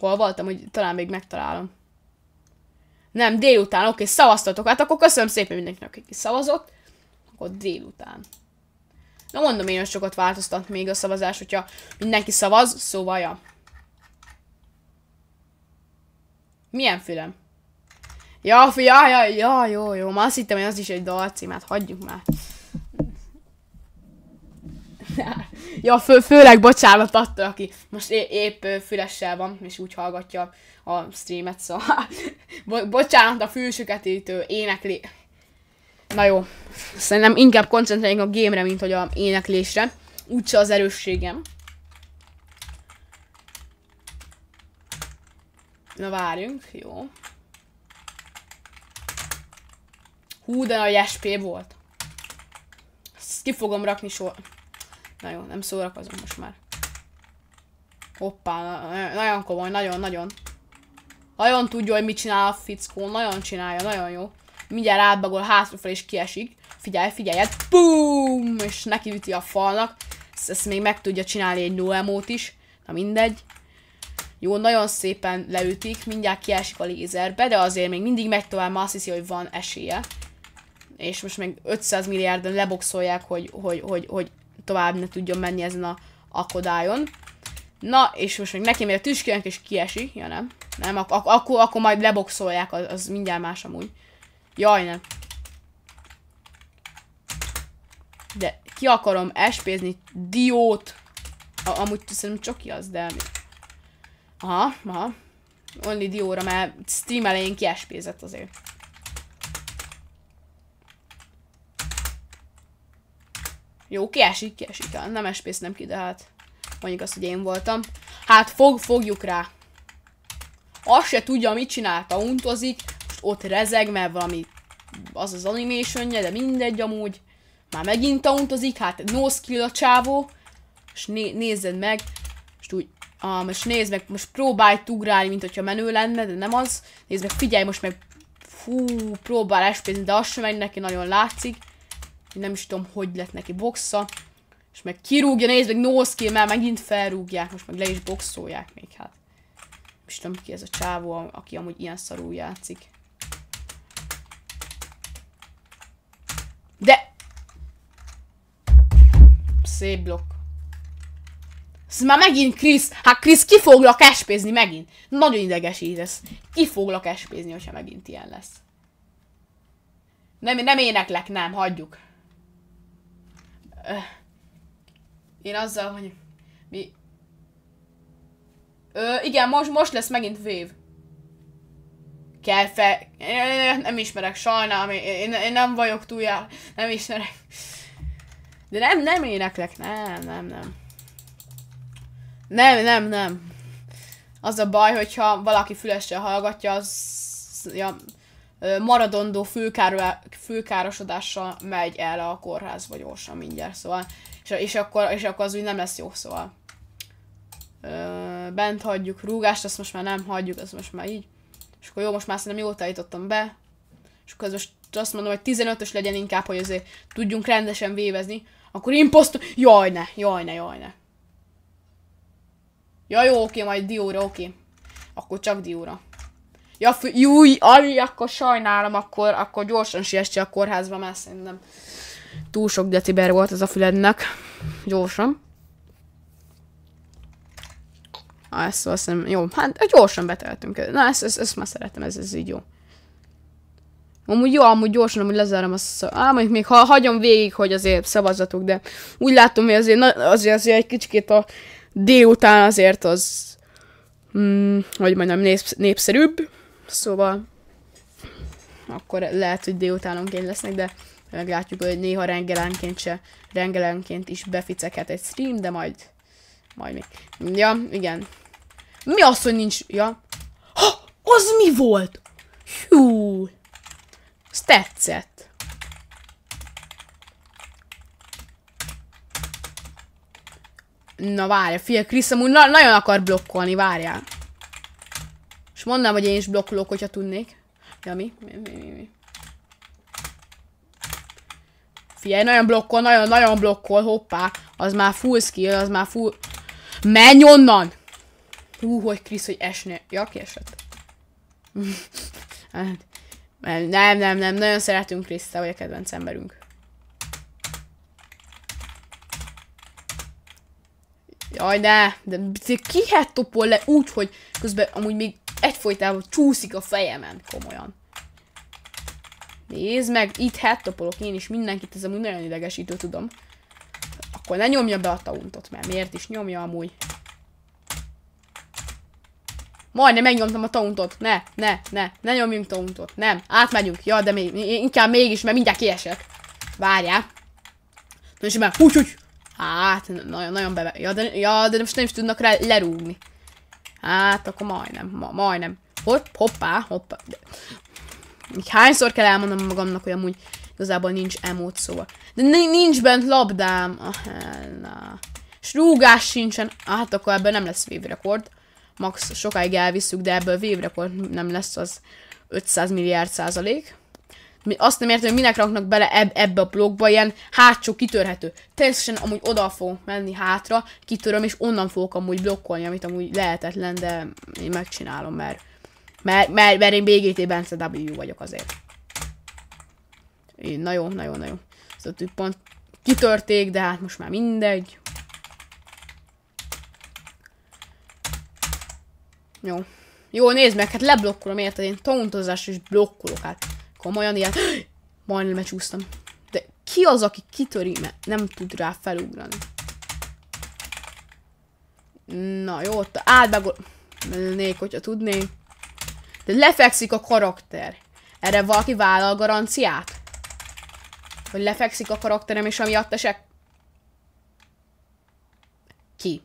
Hol voltam, hogy talán még megtalálom. Nem, délután, oké, szavaztatok. Hát akkor köszönöm szépen mindenkinek, aki szavazott. Akkor délután. Na mondom én, hogy sokat változtat még a szavazás, hogyha mindenki szavaz, szóval ja. Milyen fülem? Ja, ja, ja, ja, jó, jó. Már azt hittem, hogy az is egy dalcím, hát hagyjuk már. [laughs] ja, fő, főleg bocsánat attól, aki most é épp fülessel van, és úgy hallgatja a streamet, szóval [laughs] Bo bocsánat a fülsüketítő énekli. Na jó, szerintem inkább koncentráljunk a gémre, mint hogy a éneklésre. Úgyse az erősségem. Na várjunk, jó. Hú, de nagy SP volt. Ezt ki fogom rakni sor. Na jó, nem szórakozom most már. Hoppá, nagyon komoly, nagyon-nagyon. Nagyon tudja, hogy mit csinál a fickó, nagyon csinálja, nagyon jó. Mindjárt átbagol hátrafelé és kiesik. Figyelj, figyelj, Boom! És neki üti a falnak. Ezt, ezt még meg tudja csinálni egy no emót is. Na mindegy. Jó, nagyon szépen leütik, mindjárt kiesik a lézerbe, de azért még mindig megy tovább, azt hiszi, hogy van esélye és most meg 500 milliárdan leboxolják, hogy, hogy, hogy, hogy tovább ne tudjon menni ezen a akadályon. Na, és most meg neki még a tüskének és kiesik, ja nem? Nem, ak ak akkor, akkor majd leboxolják, az, az mindjárt más amúgy. Jaj, nem. De ki akarom espézni diót. A amúgy szerintem csoki az, de... Aha, aha. Only dióra, mert stream elején kiespézett azért. Jó, kiesik, kiesik. Nem espész nem ki, de hát mondjuk azt, hogy én voltam. Hát fog, fogjuk rá. Azt se tudja, mit csinálta, untozik. Most ott rezeg, mert valami az az animation de mindegy amúgy. Már megint tauntozik, hát no skill a csávó. És né nézzed meg. Most úgy, ah, most nézd meg, most próbálj ugrálni, mint hogyha menő lenne, de nem az. Nézd meg, figyelj, most meg fú, próbál espézni, de az sem megy neki, nagyon látszik. Nem is tudom, hogy lett neki boxa. És meg kirúgja, nézd meg, no skill, megint felrúgják, most meg le is boxolják még, hát. Nem is tudom ki ez a csávó, aki amúgy ilyen szarul játszik. De! Szép blokk. Ez már megint Krisz. Hát Krisz, ki foglak espézni megint? Nagyon idegesít ez. Ki foglak espézni, hogyha megint ilyen lesz. Nem, nem éneklek, nem, hagyjuk. Én azzal, hogy mi... Ö, igen, most, most lesz megint vév. Kell. Én nem ismerek, sajnálom, én, én, nem vagyok túl. Nem ismerek. De nem, nem éneklek, nem, nem, nem. Nem, nem, nem. Az a baj, hogyha valaki fülessel hallgatja, az... Ja, maradondó főkárosodással megy el a kórházba gyorsan mindjárt, szóval, és, és, akkor, és akkor az úgy nem lesz jó, szóval. Ö, bent hagyjuk rúgást, azt most már nem hagyjuk, azt most már így. És akkor jó, most már szerintem jól tanítottam be. És akkor most azt mondom, hogy 15-ös legyen inkább, hogy azért tudjunk rendesen vévezni. Akkor imposztor... Jaj ne, jaj ne, jaj ne. Ja, jó, oké, majd dióra, oké. Akkor csak dióra. Ja, júj, Ali, akkor sajnálom, akkor, akkor gyorsan siesse a kórházba, mert szerintem túl sok decibel volt ez a fülednek. Gyorsan. Ah, ezt azt hiszem, jó, hát gyorsan beteltünk. Na, ezt, ezt, ezt már szeretem, ez, ez így jó. Amúgy jó, amúgy gyorsan, amúgy lezárom azt, á, még, még ha, hagyom végig, hogy azért szavazatok, de úgy látom, hogy azért, na, azért, azért egy kicsit a délután azért az, mm, hogy mondjam, népsz, népszerűbb, szóval akkor lehet, hogy délutánonként lesznek, de meglátjuk, hogy néha rengelenként se, rengelenként is beficeket egy stream, de majd, majd még. Ja, igen. Mi az, hogy nincs, ja? Ha, az mi volt? Hú, ez tetszett. Na várja, fia, Krisz amúgy na nagyon akar blokkolni, várjál. És mondanám, hogy én is blokkolok, hogyha tudnék. Ja, mi? Mi, mi, mi, mi? Figyelj, nagyon blokkol, nagyon-nagyon blokkol, hoppá. Az már full skill, az már full... Menj onnan! Hú, hogy Krisz, hogy esne. Ja, kiesett. [laughs] nem, nem, nem, nagyon szeretünk Krisz, te vagy a kedvenc emberünk. Jaj, ne, de ki hát topol le úgy, hogy közben amúgy még egyfolytában csúszik a fejemen, komolyan. Nézd meg, itt hettopolok én is mindenkit, ez amúgy nagyon idegesítő, tudom. Akkor ne nyomja be a tauntot, mert miért is nyomja amúgy. Majdnem megnyomtam a tauntot. Ne, ne, ne, ne nyomjunk tauntot. Nem, átmegyünk. Ja, de még, inkább mégis, mert mindjárt kiesek. Várjál. Na és már, úgy, úgy. Hát, nagyon, nagyon beve... Ja de, ja, de most nem is tudnak rá lerúgni. Hát, akkor majdnem, ma, majdnem. Hopp, hoppá, hoppá. Így hányszor kell elmondanom magamnak, hogy amúgy igazából nincs emót szóval. De nincs bent labdám. Ah, na. És rúgás sincsen. Hát akkor ebben nem lesz rekord. Max sokáig elviszük, de ebből rekord nem lesz az 500 milliárd százalék. Azt nem értem, hogy minek raknak bele eb ebbe a blogba ilyen hátsó kitörhető. Természetesen amúgy oda fog menni hátra, kitöröm, és onnan fogok amúgy blokkolni, amit amúgy lehetetlen, de én megcsinálom, mert mert, mert, mert én BGT Bence W vagyok azért. Na jó, na jó, na jó. Szóval pont kitörték, de hát most már mindegy. Jó. Jó, nézd meg, hát leblokkolom, érted? Én tauntozás is blokkolok, hát komolyan ilyen... [gasps] Majdnem lecsúsztam. De ki az, aki kitöri, mert nem tud rá felugrani? Na jó, ott átbegolnék, hogyha tudnék. De lefekszik a karakter. Erre valaki vállal garanciát? Hogy lefekszik a karakterem, és amiatt esek... Ki?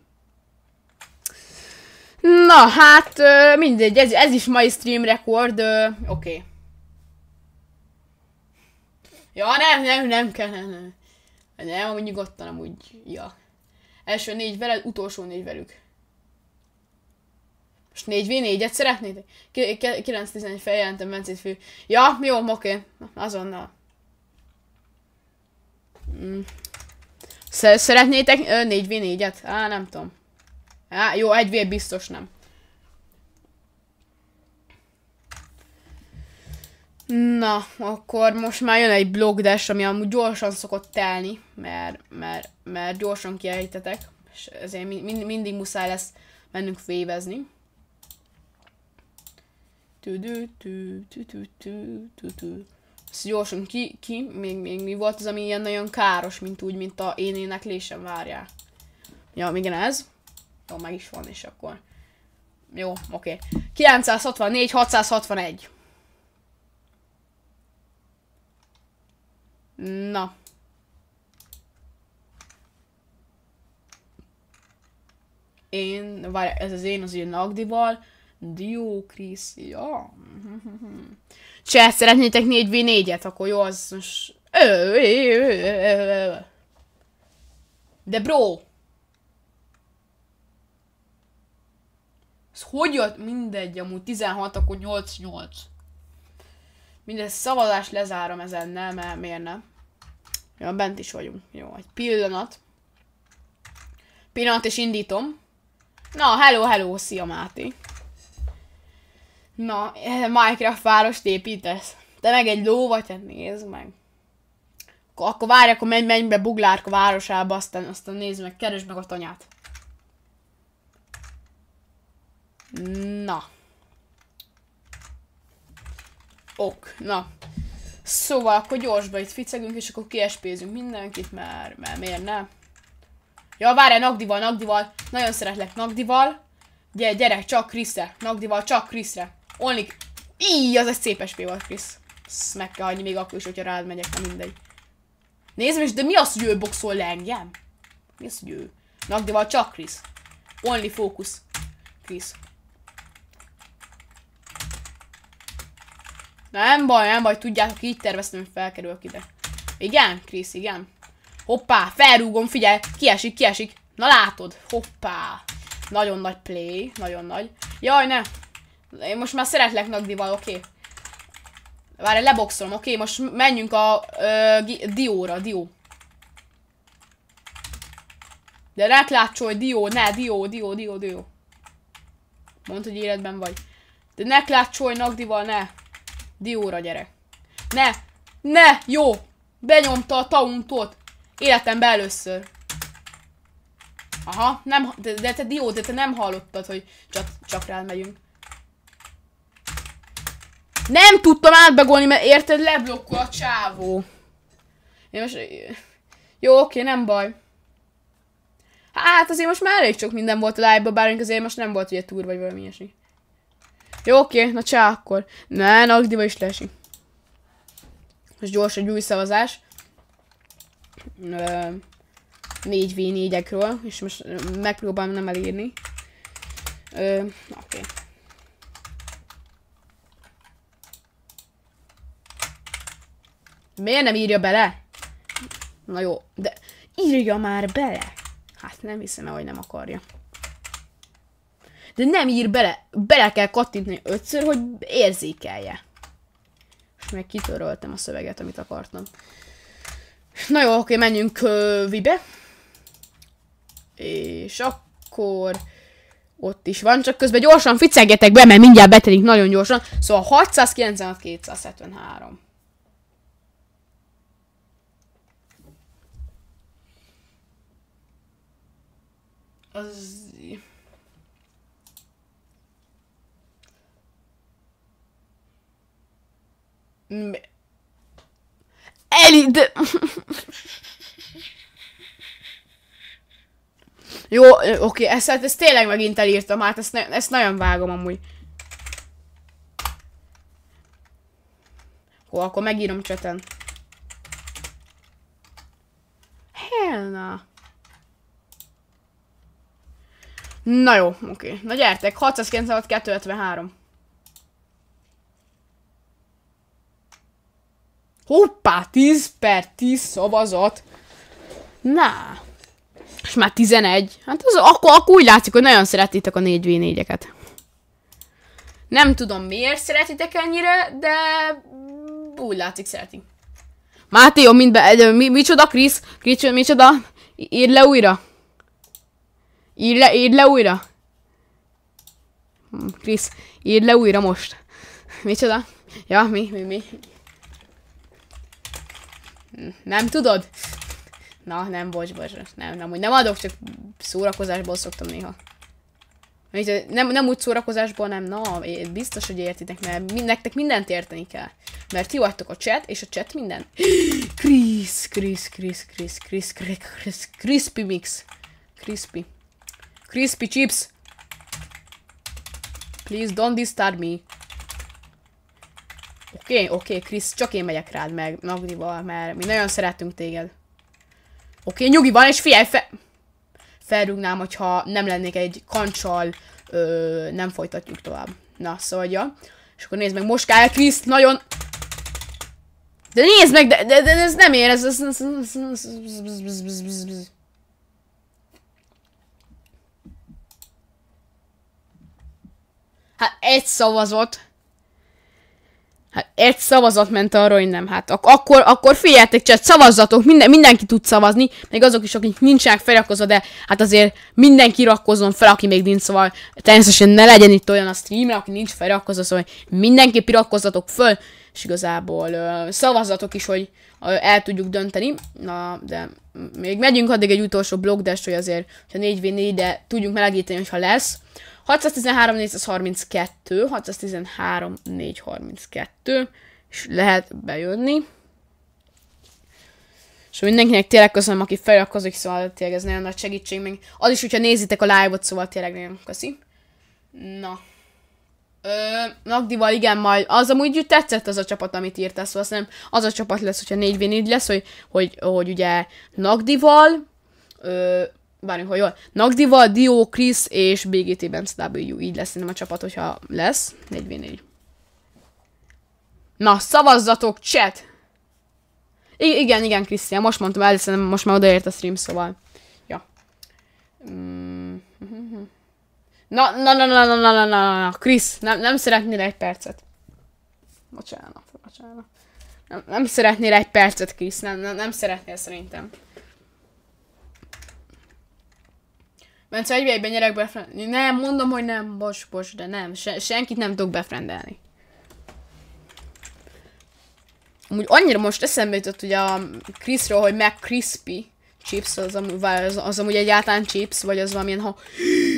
Na, hát mindegy, ez, ez is mai stream record, oké. Okay. Ja, nem, nem, nem kell, nem, nem. Nem, amúgy nyugodtan, amúgy, ja. Első négy veled, utolsó négy velük. Most 4v4-et szeretnétek? 9-11 feljelentem Bencét fő. Ja, jó, oké. Azonnal. Mm. Szeretnétek 4v4-et? Á, nem tudom. Á, jó, egy v biztos nem. Na, akkor most már jön egy blogdash, ami amúgy gyorsan szokott telni, mert, mert, mert gyorsan kiejtetek, és ezért mind, mindig muszáj lesz mennünk févezni. Ezt gyorsan ki, ki, még, még mi volt az, ami ilyen nagyon káros, mint úgy, mint a én éneklésem, várjál. Ja, igen ez. Jó, meg is van, és akkor. Jó, oké. Okay. 964, 661. Na. Én, várj, ez az én az ilyen Nagdival. Diókrisz, ja. [laughs] Cse, szeretnétek 4v4-et? Akkor jó, az most... De bro! Ez hogy jött? Mindegy, amúgy 16, akkor 8-8. Mindegy, szavazás lezárom ezennel, mert miért nem? Ja, bent is vagyunk. Jó, egy pillanat. Pillanat, és indítom. Na, hello, hello, szia Máté. Na, Minecraft várost építesz. Te meg egy ló vagy, hát nézd meg. Akkor várj, akkor menj, menj be Buglárka városába, aztán, aztán nézd meg, keresd meg a tanyát. Na. Ok, na. Szóval akkor gyorsba itt ficegünk, és akkor kiespézünk mindenkit, mert, mert miért nem? Ja, várjál, Nagdival, Nagdival. Nagyon szeretlek Nagdival. Gyere, gyere, csak Kriszre. Nagdival, csak Kriszre. Only... Íj, az egy szép SP volt, Krisz. Meg kell hagyni még akkor is, hogyha rád megyek, nem mindegy. Nézd is, de mi az, hogy ő boxol le engem? Mi az, hogy ő? Nagdival csak Krisz. Only focus. Krisz. Nem baj, nem baj, tudjátok, így terveztem, hogy felkerülök ide. Igen, Krisz, igen. Hoppá, felrúgom, figyelj, kiesik, kiesik. Na látod, hoppá. Nagyon nagy play, nagyon nagy. Jaj, ne. Én most már szeretlek Nagdival, oké. Okay. Várj, leboxolom, oké, okay, most menjünk a ö, Dióra, Dió. De ne klácsolj, Dió, ne, Dió, Dió, Dió, Dió. Mondd, hogy életben vagy. De ne klácsolj Nagdival, ne. Dióra gyere. Ne, ne, jó. Benyomta a tauntot. Életemben először. Aha, nem, de, de te Dió, de te nem hallottad, hogy csak, csak rád megyünk. Nem tudtam átbegolni, mert érted, leblokkol a csávó. Én most... Jó, oké, nem baj. Hát azért most már elég sok minden volt a live-ba, bár azért most nem volt ugye túr vagy valami ilyesmi. Jó, oké, na csá akkor. Ne, Nagdiba is leesik. Most gyors egy új szavazás. 4v4-ekről, és most megpróbálom nem elírni. Oké. Okay. Miért nem írja bele? Na jó, de írja már bele. Hát nem hiszem el, hogy nem akarja. De nem ír bele. Bele kell kattintani ötször, hogy érzékelje. És meg kitöröltem a szöveget, amit akartam. Na jó, oké, menjünk vibe. És akkor ott is van, csak közben gyorsan ficegetek be, mert mindjárt betelik nagyon gyorsan. Szóval 696 273. Az... Eli, de... Jó, oké, ezt, ezt tényleg megint elírtam, hát ezt, ne, ezt nagyon vágom amúgy. Hó, akkor megírom cseten. Helna. Na jó, oké. Na gyertek, 696 273. Hoppá, 10 per 10 szavazat. Na. És már 11. Hát az, akkor, akkor úgy látszik, hogy nagyon szeretitek a 4v4-eket. Nem tudom miért szeretitek ennyire, de úgy látszik szeretik. Máté, jó, mind be, mi, micsoda, Krisz? Krisz, micsoda? Írd le újra. Írd le, írd le újra. Krisz, írd le újra most. Micsoda? Ja, mi, mi, mi? Nem tudod? Na, nem, bocs, bocs, nem, nem, úgy nem adok, csak szórakozásból szoktam néha. Nem, nem úgy szórakozásból, nem, na, biztos, hogy értitek, mert nektek mindent érteni kell. Mert ti vagytok a chat, és a chat minden. [gasps] Chris, Chris, Chris, Chris, Chris, Chris, Crispy mix. Crispy. Crispy chips. Please don't disturb me. Oké, okay, oké, okay, Krisz, csak én megyek rád meg Magdival, mert mi nagyon szeretünk téged. Oké, okay, nyugi van, és figyelj, fe... Felrúgnám, hogyha nem lennék egy kancsal, ö, nem folytatjuk tovább. Na, szóval, ja. És akkor nézd meg, most kell Krisz, nagyon... De nézd meg, de, de, de ez nem ér, ez... ez, ez, ez, ez, ez, ez, ez Hát egy szavazat. Hát egy szavazat ment arra, hogy nem. Hát ak- akkor, akkor figyeljetek, csak szavazzatok, minden, mindenki tud szavazni, még azok is, akik nincsenek feliratkozva, de hát azért mindenki iratkozzon fel, aki még nincs, szóval természetesen ne legyen itt olyan a streamre, aki nincs feliratkozva, szóval mindenki iratkozzatok föl, és igazából ö, szavazatok is, hogy ö, el tudjuk dönteni. Na, de még megyünk addig egy utolsó blogdest, hogy azért, ha 4v4, de tudjunk melegíteni, hogyha lesz. 613 432, 613 432, és lehet bejönni. És mindenkinek tényleg köszönöm, aki feliratkozik, szóval tényleg ez nagyon nagy segítség. Még az is, hogyha nézitek a live-ot, szóval tényleg nagyon köszi. Na. Ö, Nagdival igen, majd az amúgy tetszett az a csapat, amit írtál, szóval azt az a csapat lesz, hogyha 4 v lesz, hogy, hogy, hogy ugye Nagdival, várjunk, hogy jól, Nagdival, Dio, Chris és BGT Benz W, így lesz nem a csapat, hogyha lesz, 4 v Na, szavazzatok, chat! I- igen, igen, Krisztián, most mondtam el, szerintem most már odaért a stream, szóval. Ja. Mm. Na, na, na, na, na, na, na, na, na, Krisz, nem, nem szeretnél egy percet. Bocsánat, bocsánat. Nem, nem szeretnél egy percet, Krisz, nem, nem, nem szeretnél szerintem. Mert egy egyben nyerek befrendelni. Nem, mondom, hogy nem, bocs, bocs, de nem. Se, senkit nem tudok befrendelni. Amúgy annyira most eszembe jutott ugye a Chrisról, hogy meg Crispy chips, az, amúgy, az, az amúgy egyáltalán chips, vagy az valamilyen, ha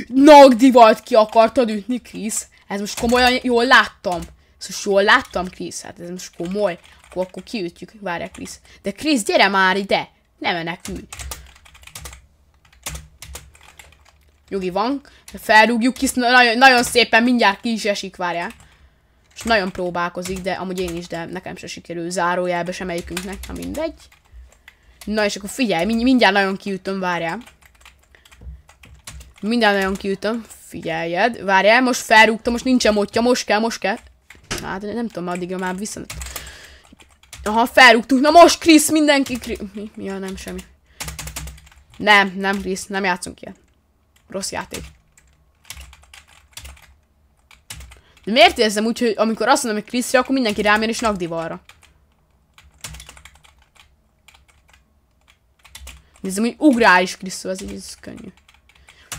Nagdivalt ki akartad ütni, Chris. Ez most komolyan jól láttam. Ez most jól láttam, Chris. Hát ez most komoly. Akkor, akkor kiütjük. Várj, Chris. De Chris, gyere már ide. Ne menekülj. Nyugi van. Felrúgjuk ki, nagyon, nagyon szépen mindjárt ki is esik, várjál. És nagyon próbálkozik, de amúgy én is, de nekem se sikerül zárójelbe sem melyikünknek, ha mindegy. Na és akkor figyelj, mind, mindjárt nagyon kiütöm, várjál. Mindjárt nagyon kiütöm, figyeljed. Várjál, most felrúgtam, most nincsen motja, most kell, most kell. Hát nem tudom, addigra már vissza. Aha, felrúgtuk. Na most, Krisz, mindenki... Chris. Mi? Mi? Ja, nem, semmi. Nem, nem, Krisz, nem játszunk ilyen. Rossz játék. De miért érzem úgy, hogy amikor azt mondom, hogy Kriszre, akkor mindenki rám jön és Nagdivalra? Nézzem, hogy ugrál is Krisztó, az így ez könnyű.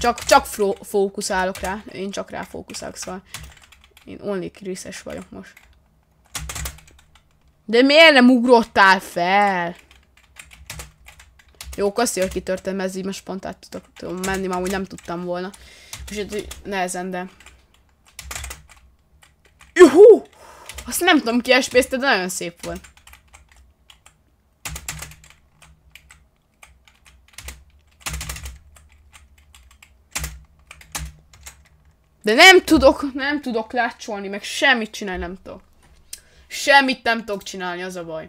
Csak, csak fókuszálok rá. Én csak rá fókuszálok, szóval én only Kriszes vagyok most. De miért nem ugrottál fel? Jó, köszi, hogy kitörtem, ez így most pont tudok menni, már úgy nem tudtam volna. És nehezen, de Juhú! Azt nem tudom ki espészte, de nagyon szép volt. De nem tudok, nem tudok lácsolni, meg semmit csinálni nem tudok. Semmit nem tudok csinálni, az a baj.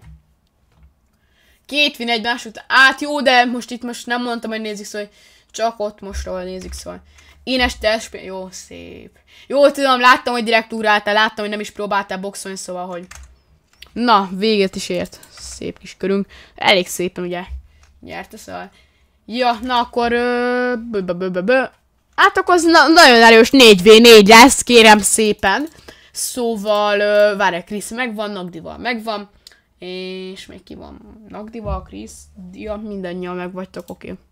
Két vin egy után. Át jó, de most itt most nem mondtam, hogy nézik, szóval csak ott most róla nézik, szóval. Énes testpén... Jó, szép. Jó, tudom, láttam, hogy direkt ugráltál, láttam, hogy nem is próbáltál boxolni, szóval, hogy... Na, véget is ért. Szép kis körünk. Elég szépen, ugye, nyerte, szóval... Ja, na akkor... Bö, bö. Hát akkor az na nagyon erős 4v4 lesz, kérem szépen. Szóval, várj, Krisz megvan, Nagdival megvan. És még ki van? Nagdival, Krisz, ja, mindannyian meg vagytok, oké. Okay.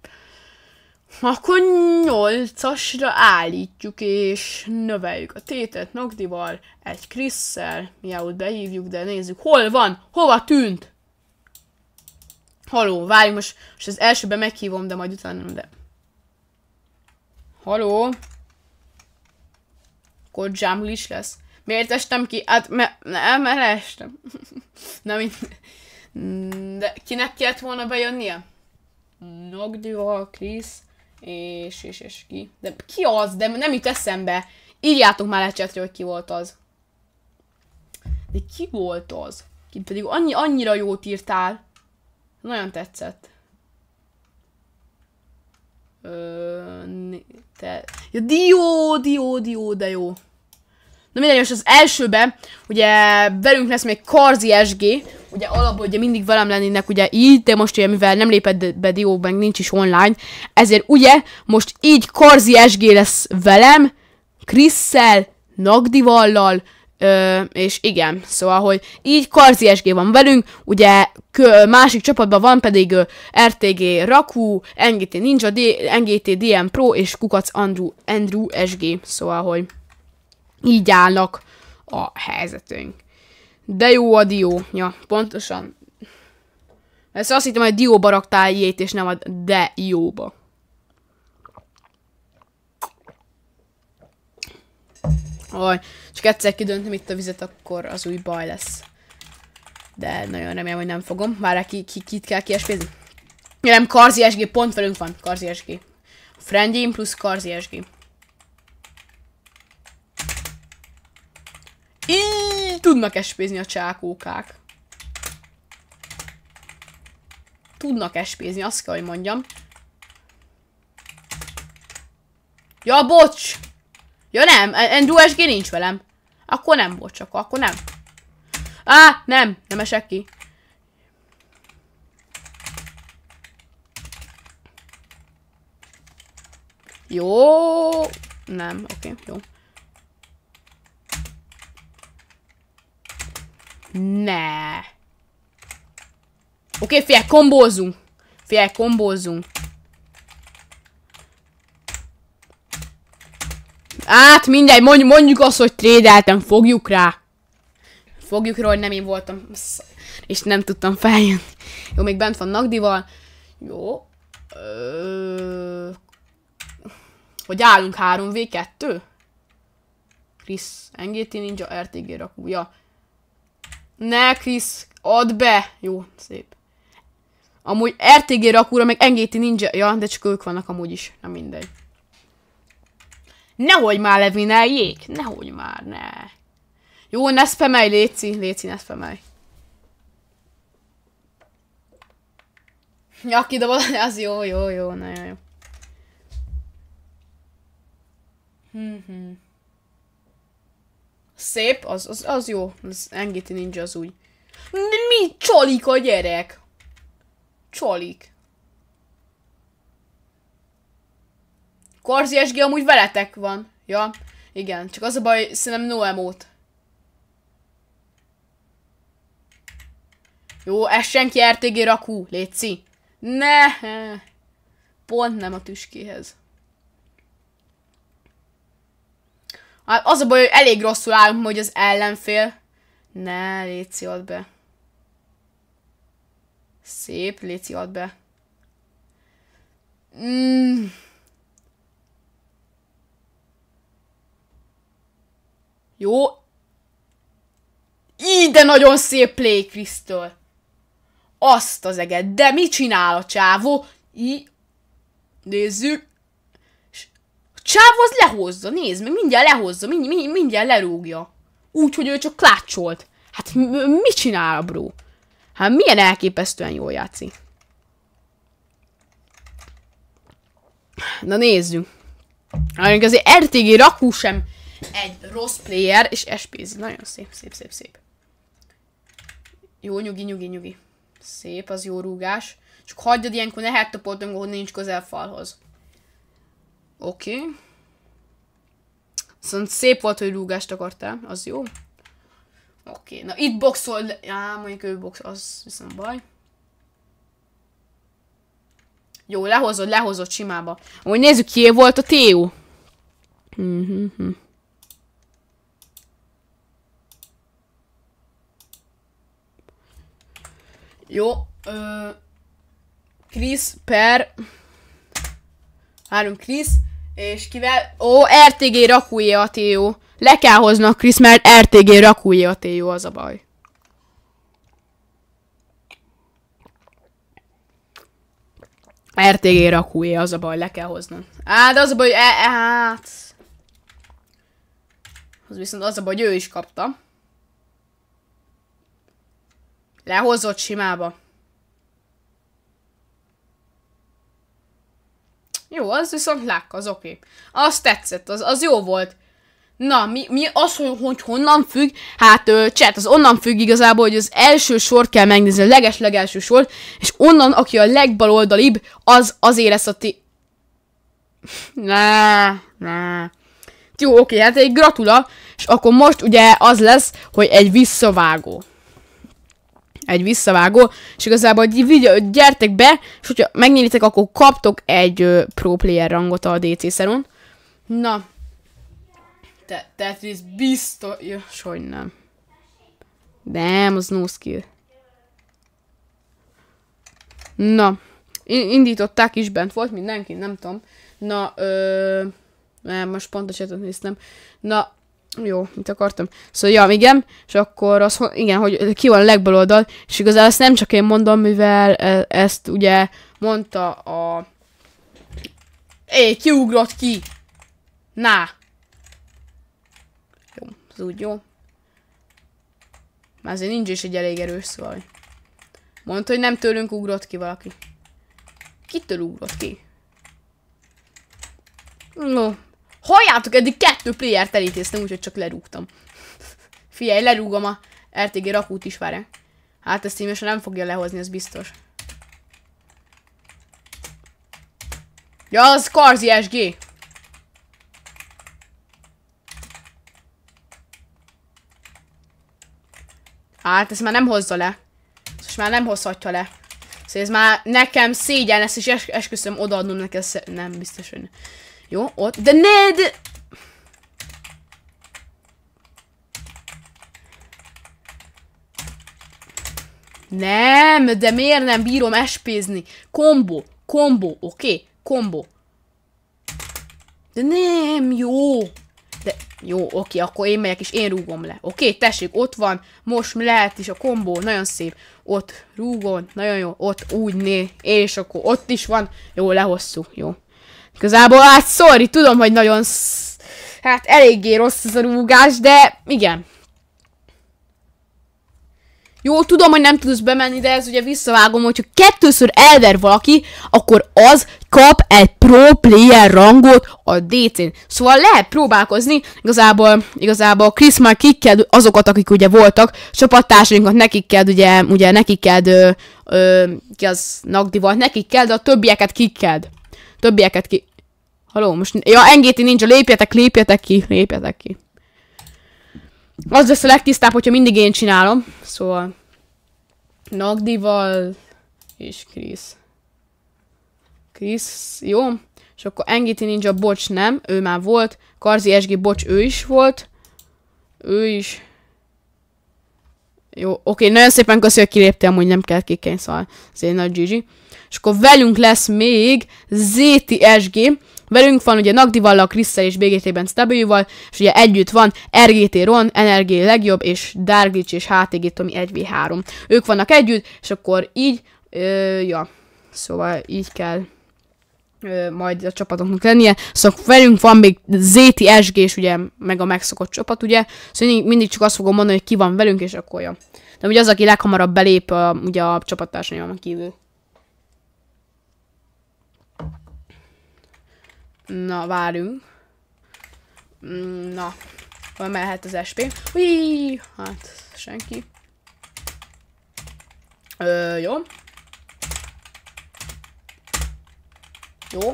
Akkor nyolcasra állítjuk, és növeljük a tétet Nogdival, egy Krisszel, miaut behívjuk, de nézzük, hol van, hova tűnt? Haló, várj, most, most az elsőben meghívom, de majd utána nem, de... Haló? Akkor Jumble is lesz. Miért estem ki? Hát, me, nem, mert nem, [laughs] itt... De kinek kellett volna bejönnie? Nogdival, Krisz és, és, és ki. De ki az? De nem jut eszembe. Írjátok már lecsetre, hogy ki volt az. De ki volt az? Ki pedig annyi, annyira jót írtál. Nagyon tetszett. Ö, te... Ja, Dió, Dió, Dió, de jó. Na mindegy, most az elsőben, ugye velünk lesz még Karzi SG, ugye alapból ugye mindig velem lennének ugye így, de most ugye mivel nem lépett be Dió, meg nincs is online, ezért ugye most így Karzi SG lesz velem, Krisszel, Nagdivallal, Ö, és igen, szóval, hogy így Karzi SG van velünk, ugye kö, másik csapatban van pedig ö, RTG Raku, NGT Ninja, D, NGT DM Pro és Kukac Andrew, Andrew SG, szóval, hogy így állnak a helyzetünk. De jó a dió. Ja, pontosan. Ezt azt hittem, hogy dióba raktál jét, és nem a de jóba. Oj, csak egyszer kidöntöm itt a vizet, akkor az új baj lesz. De nagyon remélem, hogy nem fogom. Már ki, ki, kit kell kiespézni. Nem, Karzi SG, pont velünk van. Karzi SG. Friendjim plusz Karzi SG. Így tudnak espézni a csákókák. Tudnak espézni, azt kell, hogy mondjam. Ja, bocs! Ja nem, Andrew SG nincs velem. Akkor nem, bocs, akkor, akkor nem. Á, nem, nem esek ki. Jó. Nem, oké, okay, jó. Ne. Oké, okay, fél, kombózzunk. Fél, kombózzunk. Hát mindegy, mondjuk, mondjuk azt, hogy trédeltem, fogjuk rá. Fogjuk rá, hogy nem én voltam. És nem tudtam feljönni. Jó, még bent van Nagdival. Jó. Ö... Hogy állunk 3v2? Krisz, NGT Ninja, RTG rakú. Ja. Ne, Krisz, add be! Jó, szép. Amúgy RTG rakúra, meg NGT Ninja, ja, de csak ők vannak amúgy is, nem mindegy. Nehogy már levineljék, nehogy már, ne. Jó, ne spamelj, Léci, Léci, ne spamelj. Ja, kidobod, az jó, jó, jó, nagyon jó. Mm-hmm. Szép, az, az, az jó. Az Engiti Ninja az úgy. De mi csolik a gyerek? Csolik. Korzi SG amúgy veletek van. Ja, igen. Csak az a baj, szerintem no emót. Jó, essen ki RTG rakú, létszi. Ne! Pont nem a tüskéhez. Hát az a baj, hogy elég rosszul állunk, hogy az ellenfél. Ne, Léci, add be. Szép, Léci, add be. Mm. Jó. Így, de nagyon szép play, Crystal. Azt az eget. De mit csinál a csávó? Így. Nézzük. Csávó az lehozza, nézd meg, mindjárt lehozza, mind, mind, mindjárt lerúgja. Úgy, hogy ő csak klácsolt. Hát mit csinál a bro? Hát milyen elképesztően jól játszik. Na nézzük. Amikor azért RTG rakú sem egy rossz player, és SPZ. Nagyon szép, szép, szép, szép. Jó, nyugi, nyugi, nyugi. Szép, az jó rúgás. Csak hagyjad ilyenkor, ne hettapoltunk, ahol nincs közel falhoz. Oké. Okay. Szóval szép volt, hogy rúgást akartál, az jó. Oké, okay. na itt boxol, á, mondjuk ő box, az viszont baj. Jó, lehozod, lehozod simába. Amúgy nézzük, ki volt a Téó. Mm-hmm. Jó. Ö, Chris per... Három Chris. És kivel? Ó, RTG rakúja a TO. Le kell hoznak Chris, mert RTG rakúja a TO, az a baj. RTG rakúja, az a baj, le kell hoznom. Á, de az a baj, e, e, hát... Az viszont az a baj, hogy ő is kapta. Lehozott simába. Jó, az viszont lák, az oké. Okay. Az tetszett, az, az jó volt. Na, mi, mi az, hogy, hogy honnan függ? Hát, ö, az onnan függ igazából, hogy az első sort kell megnézni, a leges-legelső sort, és onnan, aki a legbaloldalibb, az azért lesz a ti... [laughs] Ne, ne. Jó, oké, hát egy gratula, és akkor most ugye az lesz, hogy egy visszavágó egy visszavágó, és igazából videó, gyertek be, és hogyha megnyílitek, akkor kaptok egy ö, pro player rangot a DC szeron. Na. Te, Tetris biztos, hogy nem. Nem, az no skill. Na, indították is, bent volt mindenki, nem tudom. Na, ö... Nem, most pont a csatot néztem. Na, jó, mit akartam? Szóval, ja, igen, és akkor az, igen, hogy ki van a legbal oldal, és igazából ezt nem csak én mondom, mivel e, ezt ugye mondta a... Éj, kiugrott ki! Na! Jó, az úgy jó. Már azért nincs is egy elég erős, szóval. Mondta, hogy nem tőlünk ugrott ki valaki. Kitől ugrott ki? No. Halljátok, eddig kettő player-t elítéztem, úgyhogy csak lerúgtam. Figyelj, lerúgom a RTG rakút is, várj. Hát ezt így nem fogja lehozni, ez biztos. Ja, az Karzi SG. Hát, ezt már nem hozza le. Most már nem hozhatja le. Szóval ez már nekem szégyen és es esküszöm odaadnom neki ezt. Nem, biztos, hogy Jó, ott. De ne, de... Nem, de miért nem bírom espézni? Kombo, kombo, oké? Okay? Kombo. De nem, jó. De jó, oké, akkor én megyek és én rúgom le. Oké, tessék, ott van, most lehet is a kombó, nagyon szép. Ott rúgon, nagyon jó, ott úgy né, és akkor ott is van. Jó, lehoztuk, jó. Igazából, hát sorry, tudom, hogy nagyon hát eléggé rossz ez a rúgás, de igen, jó, tudom, hogy nem tudsz bemenni, de ez ugye visszavágom, hogyha kettőször elver valaki, akkor az kap egy pro player rangot a DC-n. Szóval lehet próbálkozni, igazából, igazából Chris már kikked azokat, akik ugye voltak, csapattársainkat nekik kell, ugye, ugye nekik kell, ö, ki az Nagdi volt, nekik kell, de a többieket kikked. Többieket ki... Haló, most... Ja, engéti nincs, lépjetek, lépjetek ki, lépjetek ki. Az lesz a legtisztább, hogyha mindig én csinálom. Szóval... Nagdival és Krisz. Krisz, jó. És akkor Engiti Ninja, bocs, nem. Ő már volt. Karzi SG, bocs, ő is volt. Ő is. Jó, oké, nagyon szépen köszi, hogy kiléptem, hogy nem kell kikenni, szóval azért nagy Gigi. És akkor velünk lesz még ZTSG. Velünk van ugye Nagdivalla, Krisszel és BGT-ben Stabilval, és ugye együtt van RGT Ron, NRG legjobb, és Darglitch és HTG Tomi 1v3. Ők vannak együtt, és akkor így, ö, ja, szóval így kell ö, majd a csapatoknak lennie. Szóval velünk van még ZTSG, és ugye meg a megszokott csapat, ugye. Szóval mindig, mindig csak azt fogom mondani, hogy ki van velünk, és akkor ja. De ugye az, aki leghamarabb belép a, ugye a csapattársaimon kívül. Na, várjunk. Na, hol mehet az SP? Ui, hát, senki. Ö, jó. Jó.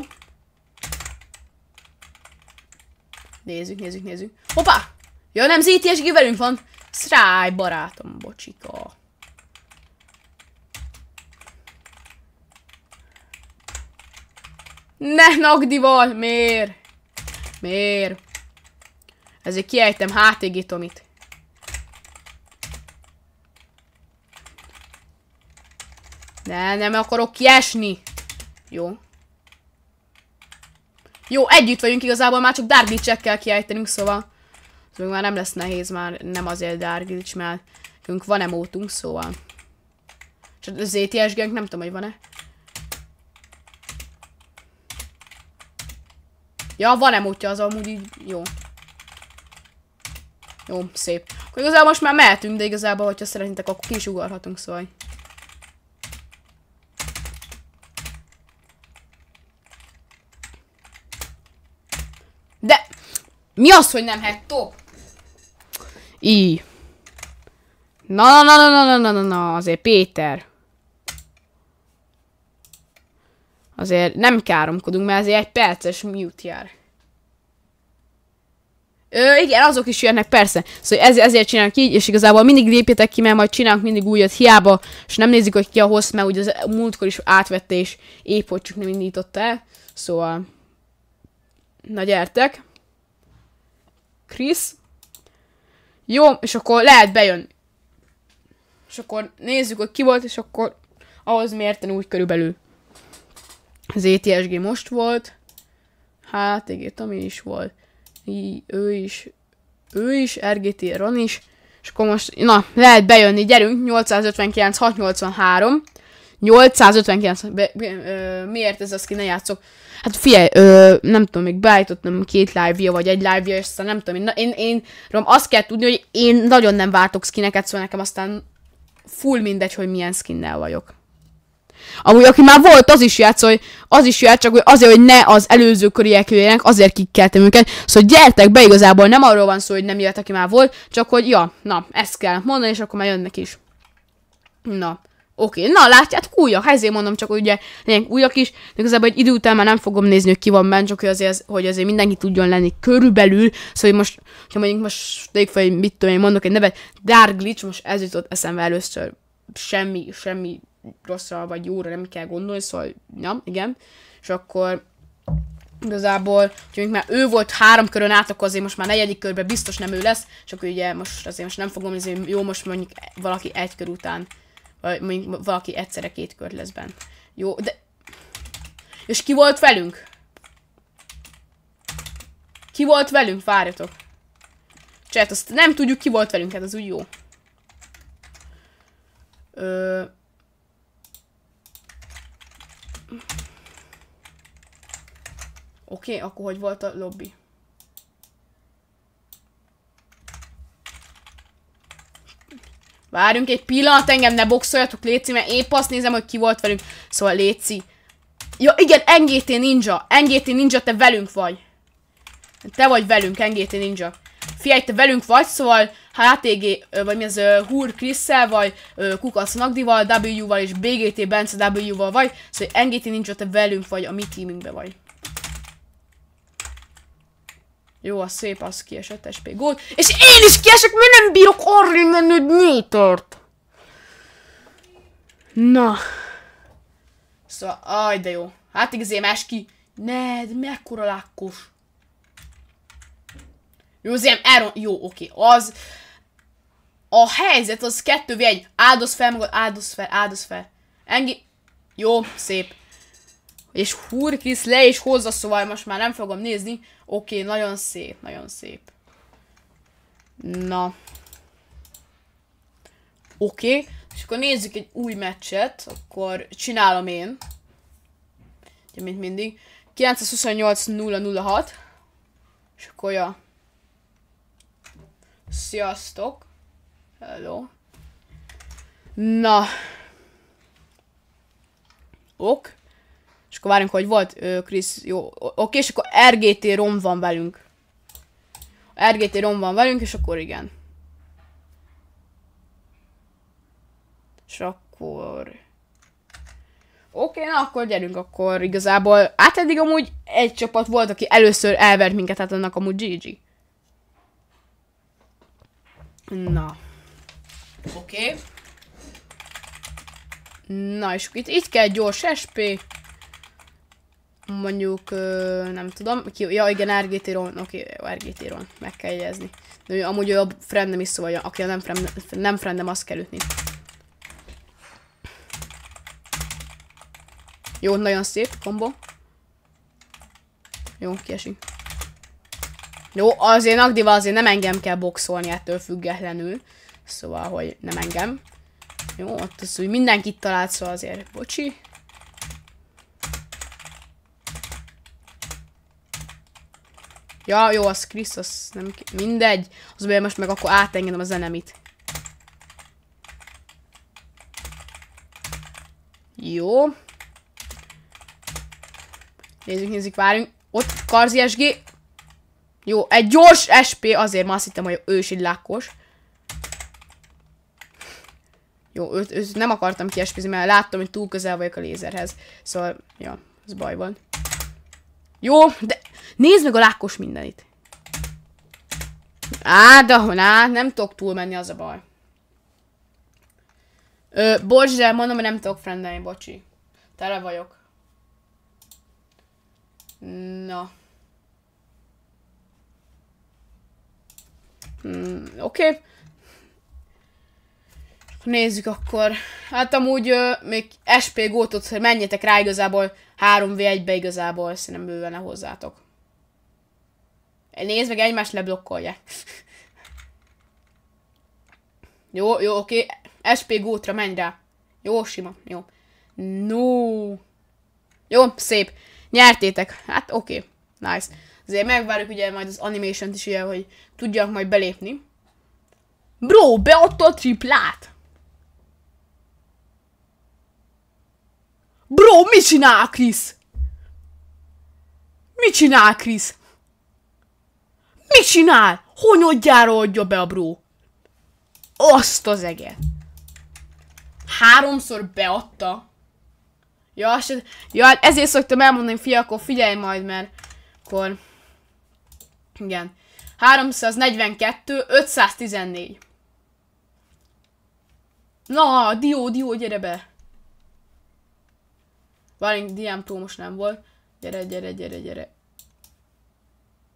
Nézzük, nézzük, nézzük. Hoppá! Ja, nem ZTSG velünk van. Szráj, barátom, bocsika. Ne, Nagdival! Miért? Miért? Ezért kiejtem HTG Tomit. Ne, nem akarok kiesni. Jó. Jó, együtt vagyunk igazából, már csak Dark Glitch-ekkel kiejtenünk, szóval. Szóval már nem lesz nehéz, már nem azért Dark Glitch, mert van emótunk, szóval. Csak az ZTS gang nem tudom, hogy van-e. Ja, van emótja az amúgy így jó. Jó, szép. Akkor igazából most már mehetünk, de igazából, hogyha szeretnétek, akkor ki is ugorhatunk, szóval. De... Mi az, hogy nem hetto? Így. Na, na, na, na, na, na, na, na, azért Péter. Azért nem káromkodunk, mert azért egy perces mute jár. Ö, igen, azok is jönnek, persze. Szóval ez, ezért csinálunk így, és igazából mindig lépjetek ki, mert majd csinálunk mindig újat, hiába, és nem nézzük, hogy ki a hossz, mert ugye az múltkor is átvette, és épp hogy csak nem indította el. Szóval, na gyertek. Chris. Jó, és akkor lehet bejön. és akkor nézzük, hogy ki volt, és akkor ahhoz mérten úgy körülbelül. Az ETSG most volt, hát igen, Tomi is volt, I, ő is, ő is, RGT Ron is, és akkor most, na, lehet bejönni, gyerünk, 859, 683, 859, be, be, ö, miért ez az, ki ne játszok? Hát figyelj, ö, nem tudom, még beállítottam két live vagy egy live és aztán nem tudom, én, én, én rom, azt kell tudni, hogy én nagyon nem váltok skineket, szóval nekem aztán full mindegy, hogy milyen skinnel vagyok. Amúgy aki már volt, az is játszol, az is játsz, csak hogy azért, hogy ne az előző köriek jöjjenek, azért kikeltem őket. Szóval gyertek be, igazából nem arról van szó, hogy nem jött, aki már volt, csak hogy ja, na, ezt kell mondani, és akkor már jönnek is. Na. Oké, okay. na látjátok, újak, ezért mondom csak, hogy ugye lényeg újak is, de igazából egy idő után már nem fogom nézni, hogy ki van benne, csak hogy azért, hogy azért mindenki tudjon lenni körülbelül, szóval hogy most, ha mondjuk most tegyük fel, hogy mit tudom én mondok egy nevet, Dark Glitch, most ez jutott eszembe először, semmi, semmi rosszra vagy jóra nem kell gondolni, szóval, ja, igen, és akkor igazából, hogy már ő volt három körön át, akkor azért most már negyedik körben biztos nem ő lesz, akkor ugye most azért most nem fogom nézni, jó, most mondjuk valaki egy kör után vagy mondjuk valaki egyszerre két kört lesz benne. Jó, de... És ki volt velünk? Ki volt velünk? Várjatok. Cset, azt nem tudjuk, ki volt velünk, hát az úgy jó. Ö... Oké, okay, akkor hogy volt a lobby? Várjunk egy pillanat, engem ne boxoljatok, Léci, mert épp azt nézem, hogy ki volt velünk. Szóval Léci. Ja, igen, NGT Ninja. NGT Ninja, te velünk vagy. Te vagy velünk, NGT Ninja. Figyelj, te velünk vagy, szóval HTG, vagy mi uh, Hur Krisszel, vagy Kukasz Nagdival, W-val és BGT Bence W-val vagy, szóval NGT Ninja, te velünk vagy, a mi teamünkbe vagy. Jó, a szép, az kiesett SP gólt. És én is kiesek, mert nem bírok arra menni egy métert. Na. Szóval, aj, de jó. Hát igazán eski. Ne, de mekkora lákkos. Jó, azért Aaron, jó, oké, az... A helyzet az 2 v 1 Áldoz fel magad, áldoz fel, áldoz fel. Engi... Jó, szép. És Hurkis le és hozza, szóval most már nem fogom nézni. Oké, nagyon szép, nagyon szép. Na. Oké, és akkor nézzük egy új meccset, akkor csinálom én. Ugye, mint mindig. 928 006. És akkor ja. Sziasztok. Hello. Na. Ok. És akkor várjunk, hogy volt Krisz, jó, oké, és akkor RGT Rom van velünk. RGT Rom van velünk, és akkor igen. És akkor... Oké, na akkor gyerünk, akkor igazából... Hát eddig amúgy egy csapat volt, aki először elvert minket, hát annak amúgy GG. Na. Oké. Na, és itt, itt kell gyors SP mondjuk, nem tudom, ki, ja igen, RGT-ron, oké, okay, RGT-ron, meg kell jegyezni. De amúgy ő a friendem is szóval, aki a nem, friend, nem friendem, azt kell ütni. Jó, nagyon szép kombo. Jó, kiesik. Jó, azért Nagdival azért nem engem kell boxolni ettől függetlenül. Szóval, hogy nem engem. Jó, ott az úgy mindenkit talált, szóval azért, bocsi. Ja, jó, az Krisz, az nem mindegy. Az baj, most meg akkor átengedem a zenemit. Jó. Nézzük, nézzük, várjunk. Ott, Karzi SG. Jó, egy gyors SP, azért már azt hittem, hogy ő is egy lákkos. Jó, őt, őt nem akartam kiespizni, mert láttam, hogy túl közel vagyok a lézerhez. Szóval, ja, ez baj van. Jó, de Nézd meg a lákos mindenit. Á, de á, nem tudok túlmenni, az a baj. Ö, bocs, de mondom, hogy nem tudok friendelni, bocsi. Tele vagyok. Na. Hmm, Oké. Okay. Nézzük akkor. Hát amúgy ö, még SP gótot, hogy menjetek rá igazából 3v1-be igazából, szerintem bőven hozzátok. Nézd meg, egymást leblokkolják. [laughs] jó, jó, oké. SP gótra menj rá. Jó, sima, jó. No. Jó, szép. Nyertétek. Hát oké. Okay. Nice. Azért megvárjuk ugye majd az animation is ugye, hogy tudjak majd belépni. Bro, beadta a triplát! Bro, mit csinál Krisz? Mit csinál Krisz? Mit csinál? Honyodjára adja be a bro? Azt az eget. Háromszor beadta. Ja, se, ja, hát ezért szoktam elmondani, fia, akkor figyelj majd, mert akkor... Igen. 342, 514. Na, Dio, Dio, gyere be. Várjunk, DM Pro most nem volt. Gyere, gyere, gyere, gyere.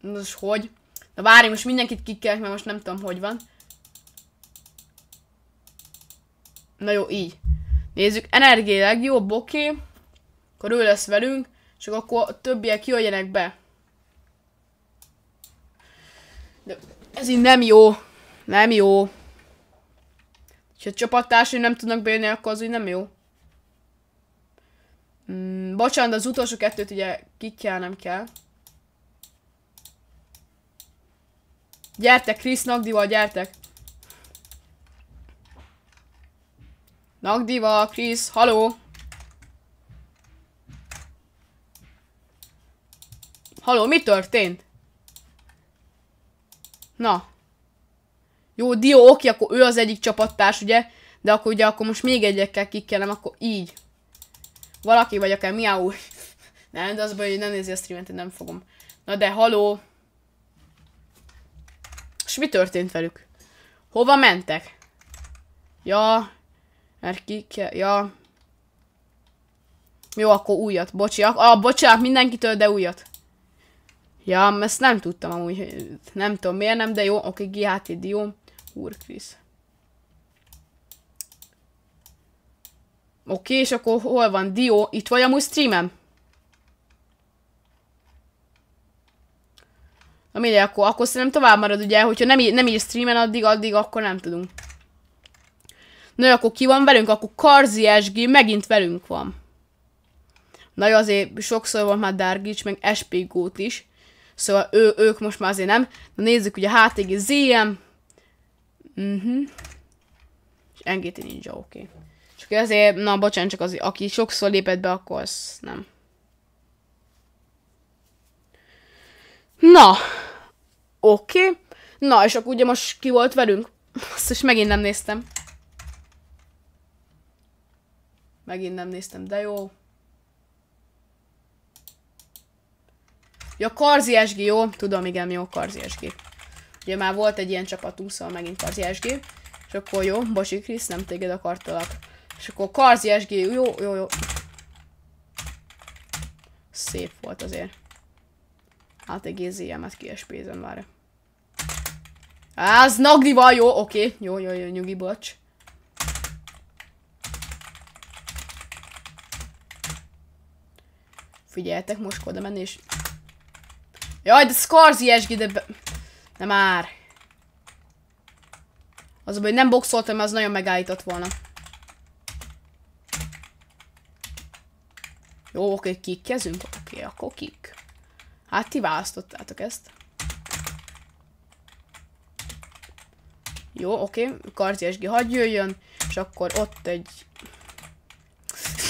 Most hogy? Na várj, most mindenkit kikkelek, mert most nem tudom, hogy van. Na jó, így. Nézzük, energia legjobb, oké. Okay. Akkor ő lesz velünk, és akkor a többiek jöjjenek be. De ez így nem jó. Nem jó. Ha csapattársai nem tudnak bejönni, akkor az így nem jó. Mm, bocsánat, az utolsó kettőt ugye nem kell. Gyertek, Chris Nagdival, gyertek! Nagdival, Chris, haló! Haló, mi történt? Na. Jó, Dio, oké, akkor ő az egyik csapattárs, ugye? De akkor ugye akkor most még egyekkel kikkelem, akkor így. Valaki vagy akár miau. nem, de az baj, hogy nem nézi a streamet, nem fogom. Na de, haló. És mi történt velük? Hova mentek? Ja, mert ki ja. Jó, akkor újat, bocsi. Ah, bocsánat mindenkitől, de újat. Ja, ezt nem tudtam amúgy, nem tudom miért nem, de jó, oké, okay, GHT Dio, Úr Krisz. Oké, és akkor hol van Dio? Itt vagy amúgy streamem? Na mindegy, akkor, akkor szerintem tovább marad ugye, hogyha nem, nem ír streamen addig, addig akkor nem tudunk. Na akkor ki van velünk? Akkor Karzi SG megint velünk van. Na jó, azért sokszor van már Dargics, meg SP Gót is. Szóval ő, ők most már azért nem. Na nézzük ugye HTG ZM. Mhm. Uh-huh. És NGT Ninja, oké. Okay. Csak azért, na bocsánat, csak az, aki sokszor lépett be, akkor az nem. Na. Oké. Okay. Na, és akkor ugye most ki volt velünk? Azt is megint nem néztem. Megint nem néztem, de jó. Ja, Karzi SG, jó? Tudom, igen, jó, Karzi SG. Ugye már volt egy ilyen csapatunk, szóval megint Karzi SG. És akkor jó, bocsi Krisz, nem téged akartalak. És akkor Karzi SG, jó, jó, jó. Szép volt azért. Hát egy GZM-et kiespézem már. Á, az Nagdival, jó, oké. Jó, jó, jó, nyugi, bocs. Figyeljetek, most oda menni és Jaj, de Scarzi esgi, de... Be... Már. Az baj, nem boxoltam, az nagyon megállított volna. Jó, oké, kikkezünk? Oké, akkor kik. Hát ti választottátok ezt. Jó, oké, Karzi SG hagyj jöjjön, és akkor ott egy...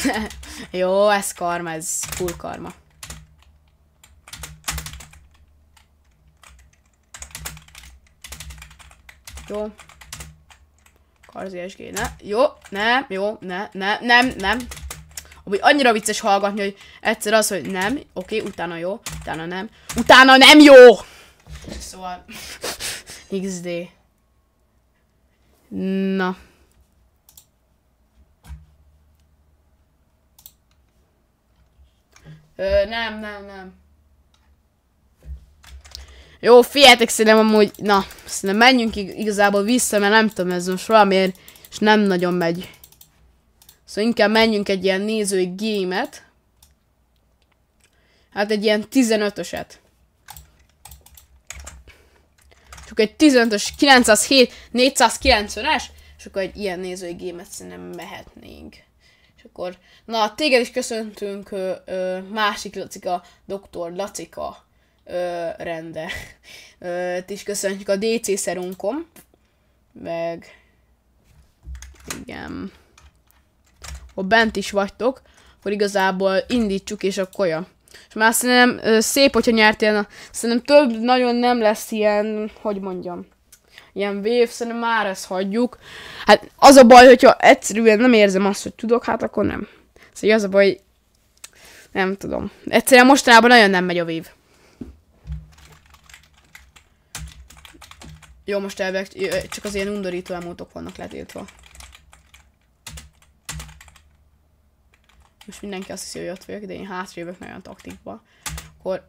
[laughs] Jó, ez karma, ez full karma. Jó. Karzi SG, ne. Jó, nem, jó, ne, ne, nem, nem. Ami annyira vicces hallgatni, hogy egyszer az, hogy nem, oké, okay, utána jó, utána nem, utána nem jó! Szóval, XD. Na. Ö, nem, nem, nem. Jó, figyeljetek, szerintem amúgy, na, szerintem menjünk igazából vissza, mert nem tudom, ez most valamiért És nem nagyon megy. Szóval inkább menjünk egy ilyen nézői gémet. Hát egy ilyen 15-öset. Csak egy 15-ös 907 490-es, és akkor egy ilyen nézői gémet szerintem mehetnénk. És akkor, na, téged is köszöntünk, ö, ö, másik Lacika, doktor Lacika ö, rende. Ö, is köszöntjük a DC szerunkom, meg igen. Ha bent is vagytok, akkor igazából indítsuk, és akkor ja. És már szerintem szép, hogyha nyertél, szerintem több nagyon nem lesz ilyen, hogy mondjam, ilyen wave, szerintem már ezt hagyjuk. Hát az a baj, hogyha egyszerűen nem érzem azt, hogy tudok, hát akkor nem. Szóval az a baj, nem tudom. Egyszerűen mostanában nagyon nem megy a wave. Jó, most elvek, csak az ilyen undorító emótok vannak letiltva. Most mindenki azt hiszi, hogy ott vagyok, de én hátrévök nagyon taktikba. Akkor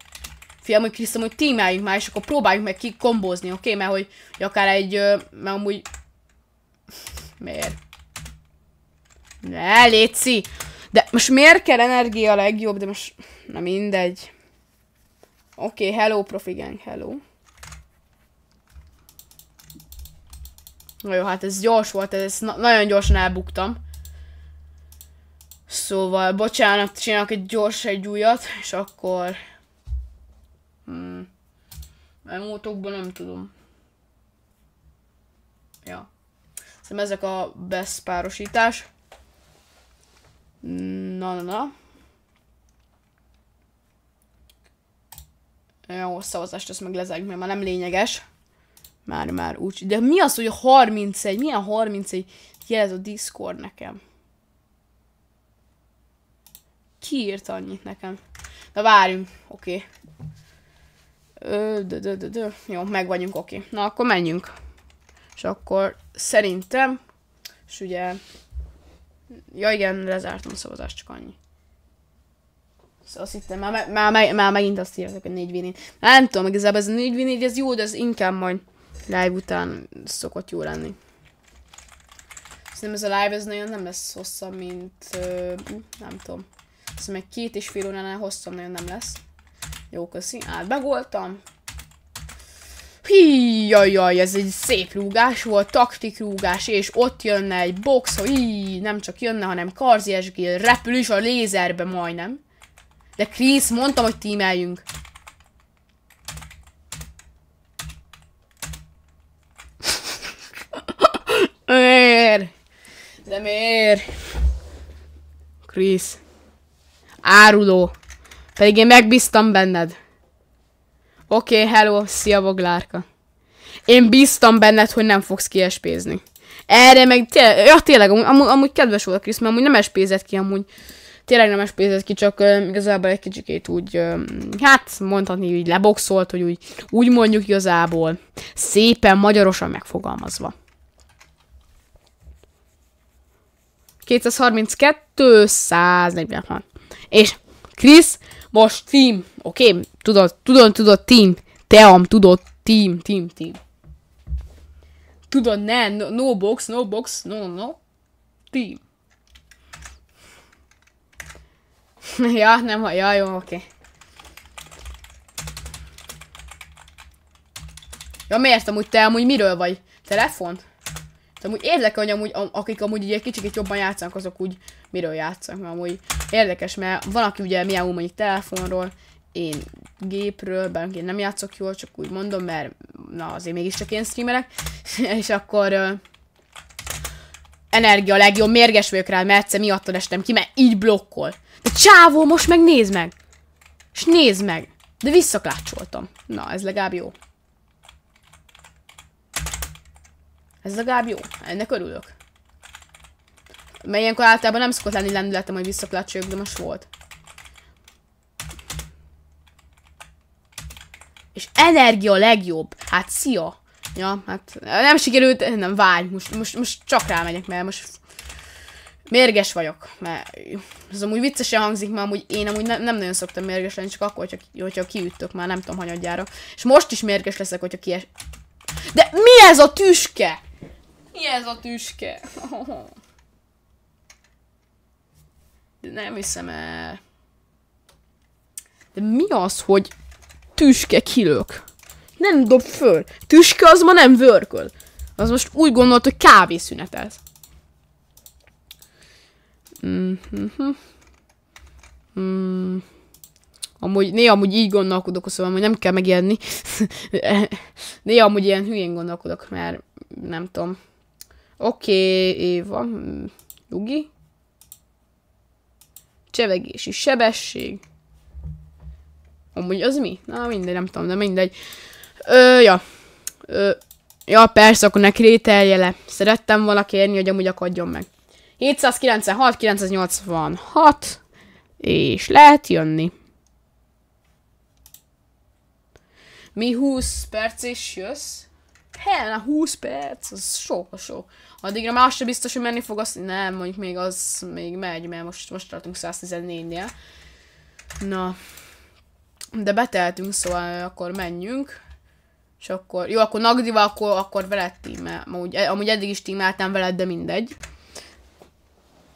fiam, hogy Krisztom, hogy tímeljünk már, és akkor próbáljuk meg kikombózni, oké? Okay? Mert hogy, hogy akár egy, mert amúgy... Miért? Ne, létszi! De most miért kell energia a legjobb, de most... Na mindegy. Oké, okay, hello profi gang, hello. Na jó, hát ez gyors volt, ez na nagyon gyorsan elbuktam. Szóval, bocsánat, csinálok egy gyors egy újat, és akkor... Hmm. Emótokban nem tudom. Ja. Szerintem ezek a best párosítás. Na, na, na. Jó, szavazást ezt meg lezárjuk, mert már nem lényeges. Már, már úgy. De mi az, hogy a 31? Milyen 31 jelez a Discord nekem? Ki írt annyit nekem? Na várjunk, oké. Okay. Jó, meg vagyunk, oké. Okay. Na akkor menjünk. És akkor szerintem, és ugye, ja igen, lezártam a szavazást, csak annyi. Szóval azt hittem, már, már, már, már megint azt írtak, hogy 4 v Nem tudom, igazából ez a 4 v ez jó, de ez inkább majd live után szokott jó lenni. Szerintem ez a live ez nagyon nem lesz hosszabb, mint, uh, nem tudom. Azt meg két és fél óránál hosszabb nagyon nem lesz. Jó, köszi. Átbegoltam. Hí, jaj, jaj, ez egy szép rúgás volt, taktik rúgás, és ott jönne egy box, hogy nem csak jönne, hanem karziesgél, repül is a lézerbe majdnem. De Chris, mondtam, hogy tímeljünk. [laughs] miért? De miért? Chris. Áruló. Pedig én megbíztam benned. Oké, okay, hello, szia Boglárka. Én bíztam benned, hogy nem fogsz kiespézni. Erre meg tényleg, ja tényleg, amúgy, amúgy, kedves volt Krisz, mert amúgy nem espézett ki, amúgy tényleg nem espézett ki, csak uh, igazából egy kicsikét úgy, uh, hát mondhatni, hogy leboxolt, hogy úgy, úgy mondjuk igazából szépen magyarosan megfogalmazva. 232, 146. És Krisz, most team, oké? Okay? Tudod, tudod, tudod, team. Team, tudod, team, team, team. Tudod, ne, no, no box, no box, no, no, team. [laughs] ja, nem, ja, jó, oké. Okay. Ja, miért amúgy te amúgy miről vagy? Telefon? De amúgy érdekel, hogy amúgy, akik amúgy egy kicsit jobban játszanak, azok úgy miről játszanak, mert amúgy érdekes, mert van, aki ugye mi mondjuk telefonról, én gépről, bár én nem játszok jól, csak úgy mondom, mert na azért mégiscsak én streamerek, [laughs] és akkor energia legjobb, mérges vagyok rá, mert egyszer miattad estem ki, mert így blokkol. De csávó, most meg nézd meg! És nézd meg! De visszaklácsoltam. Na, ez legalább jó. Ez legalább jó. Ennek örülök. Mert ilyenkor általában nem szokott lenni lendületem, hogy visszaklácsoljuk, de most volt. És energia a legjobb. Hát szia. Ja, hát nem sikerült, nem várj, most, most, most csak rámegyek, mert most mérges vagyok, mert ez amúgy viccesen hangzik, mert amúgy én amúgy ne, nem nagyon szoktam mérges lenni, csak akkor, hogyha, hogyha kiüttök már, nem tudom, hanyadjára. És most is mérges leszek, hogyha kies... De mi ez a tüske? Mi ez a tüske? [laughs] De nem hiszem el. De mi az, hogy tüske kilök? Nem dob föl. Tüske az ma nem vörköl. Az most úgy gondolt, hogy kávészünetez. Mm-hmm. Mm. Amúgy, néha amúgy így gondolkodok, szóval hogy nem kell megijedni. [laughs] néha amúgy ilyen hülyén gondolkodok, mert nem tudom. Oké, okay, Éva. Lugi. Csevegési sebesség. Amúgy az mi? Na mindegy, nem tudom, de mindegy. Ö, ja. Ö, ja, persze, akkor neki rételje le. Szerettem volna kérni, hogy amúgy akadjon meg. 796, 986, és lehet jönni. Mi 20 perc és jössz? Hell, 20 perc, az sok, sok. Addigra már sem biztos, hogy menni fog, azt nem, mondjuk még az még megy, mert most, most tartunk 114-nél. Na, de beteltünk, szóval akkor menjünk. És akkor, jó, akkor Nagdival, akkor, akkor veled tímel. Amúgy, amúgy eddig is tímeltem veled, de mindegy.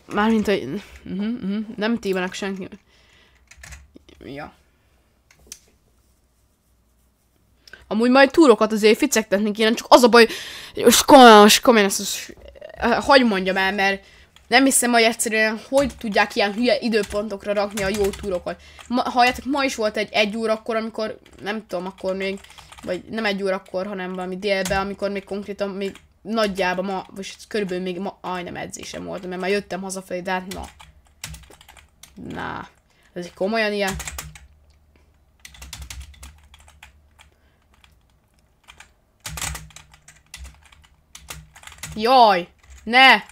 Mármint, hogy uh-huh, uh-huh, nem tímelek senki. Ja. Amúgy majd túrokat azért ficektetni kéne, csak az a baj, és komolyan, komolyan ezt, hagy mondjam el, mert nem hiszem, hogy egyszerűen hogy tudják ilyen hülye időpontokra rakni a jó túrokat. Ma, halljátok, ma is volt egy egy órakor, amikor, nem tudom, akkor még, vagy nem egy órakor, hanem valami délben, amikor még konkrétan még nagyjában ma, vagy körülbelül még ma, aj nem edzésem volt, mert már jöttem hazafelé, de hát na. Na, ez egy komolyan ilyen. Jaj! Ne!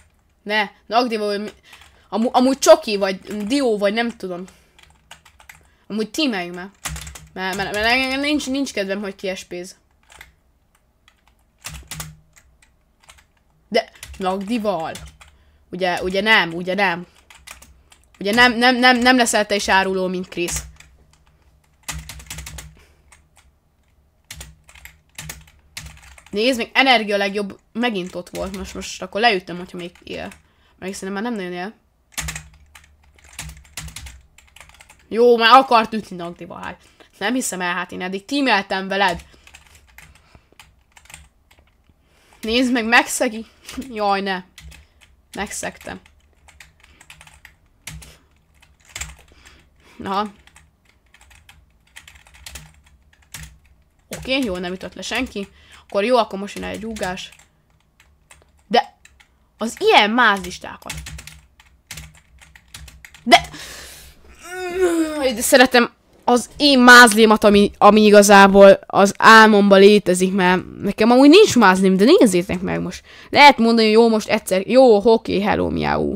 Ne! Nagdiva, vagy... Amú, amúgy Csoki, vagy Dio, vagy nem tudom. Amúgy tímeljünk már. Mert, mert, mert nincs, nincs kedvem, hogy kiespéz. De Nagdival. Ugye, ugye nem, ugye nem. Ugye nem, nem, nem, nem leszel te is áruló, mint Krisz. Nézd, még energia legjobb megint ott volt. Most, most akkor leütöm, hogyha még él. Mert szerintem már nem nagyon él. Jó, már akart ütni Nagdival, hát. Nem hiszem el, hát én eddig tímeltem veled. Nézd meg, megszegi. Jaj, ne. Megszegtem. Na. Oké, jó, nem ütött le senki. Akkor jó, akkor most jön egy rúgás. De az ilyen mázlistákat. De... De szeretem az én mázlémat, ami, ami igazából az álmomban létezik, mert nekem amúgy nincs mázlém, de nézzétek meg most. Lehet mondani, hogy jó, most egyszer, jó, oké, okay, hello, miau.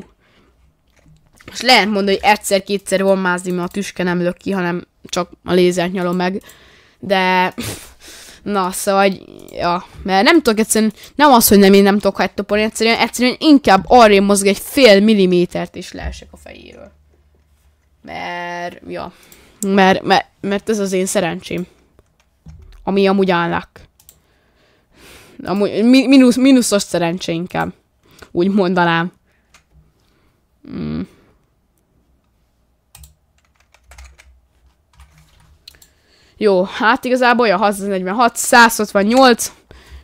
Most lehet mondani, hogy egyszer-kétszer van mázlém, a tüske nem lök ki, hanem csak a lézert nyalom meg. De... Na, szóval, ja, mert nem tudok egyszerűen, nem az, hogy nem én nem tudok hegytopolni, egyszerűen, egyszerűen inkább arra mozog egy fél millimétert is leesek a fejéről. Mert, ja, mert, mert, mert ez az én szerencsém. Ami amúgy állnak. Amúgy mínusz, mínuszos szerencse inkább. Úgy mondanám. Mm. Jó, hát igazából a 646, 168,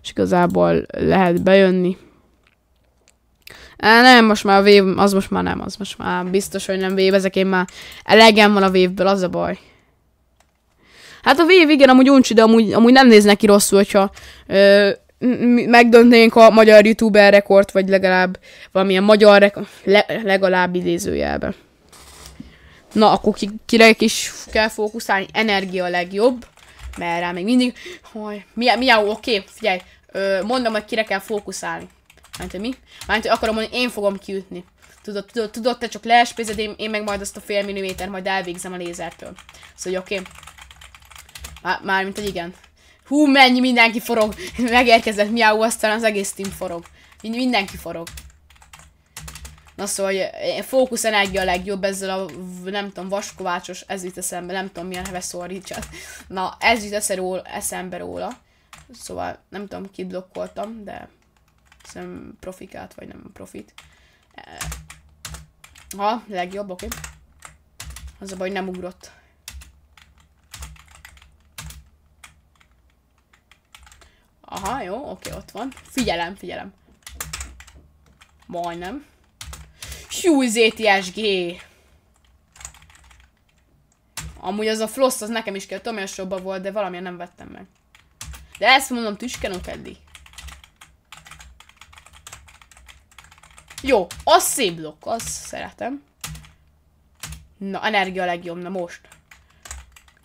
és igazából lehet bejönni. Nem, most már a vév, az most már nem, az most már biztos, hogy nem vév, ezek én már elegem van a vévből, az a baj. Hát a vév, igen, amúgy uncsi, de amúgy, amúgy nem néz neki rosszul, hogyha ö, megdöntnénk a magyar youtuber rekord, vagy legalább valamilyen magyar rekord, le, legalább idézőjelben. Na, akkor ki, kire is kell fókuszálni, energia a legjobb, mert rá még mindig, hogy mi, mi oké, okay, figyelj, ö, mondom, hogy kire kell fókuszálni. Mert mi? Mert akarom mondani, én fogom kiütni. Tudod, tudod, tudod te csak leespézed, én, én meg majd azt a fél milliméter majd elvégzem a lézertől. Szóval, oké. Okay. Már, mármint, hogy igen. Hú, mennyi mindenki forog. [laughs] Megérkezett miau, aztán az egész team forog. Mind, mindenki forog. Na szóval, fókusz energia a legjobb ezzel a, nem tudom, vaskovácsos, ez jut eszembe, nem tudom milyen szól Richard. Na, ez jut eszembe róla. Szóval, nem tudom, kit blokkoltam, de Szerintem profikát, vagy nem profit. Eh, Ha, legjobb, oké. Okay. Az a baj, nem ugrott. Aha, jó, oké, ott van. Figyelem, figyelem. Majdnem. Hú, ZTSG. Amúgy az a floss, az nekem is kell, tudom, volt, de valamilyen nem vettem meg. De ezt mondom, tüskenok eddig. Jó, az szép blokk, az szeretem. Na, energia legjobb, na most.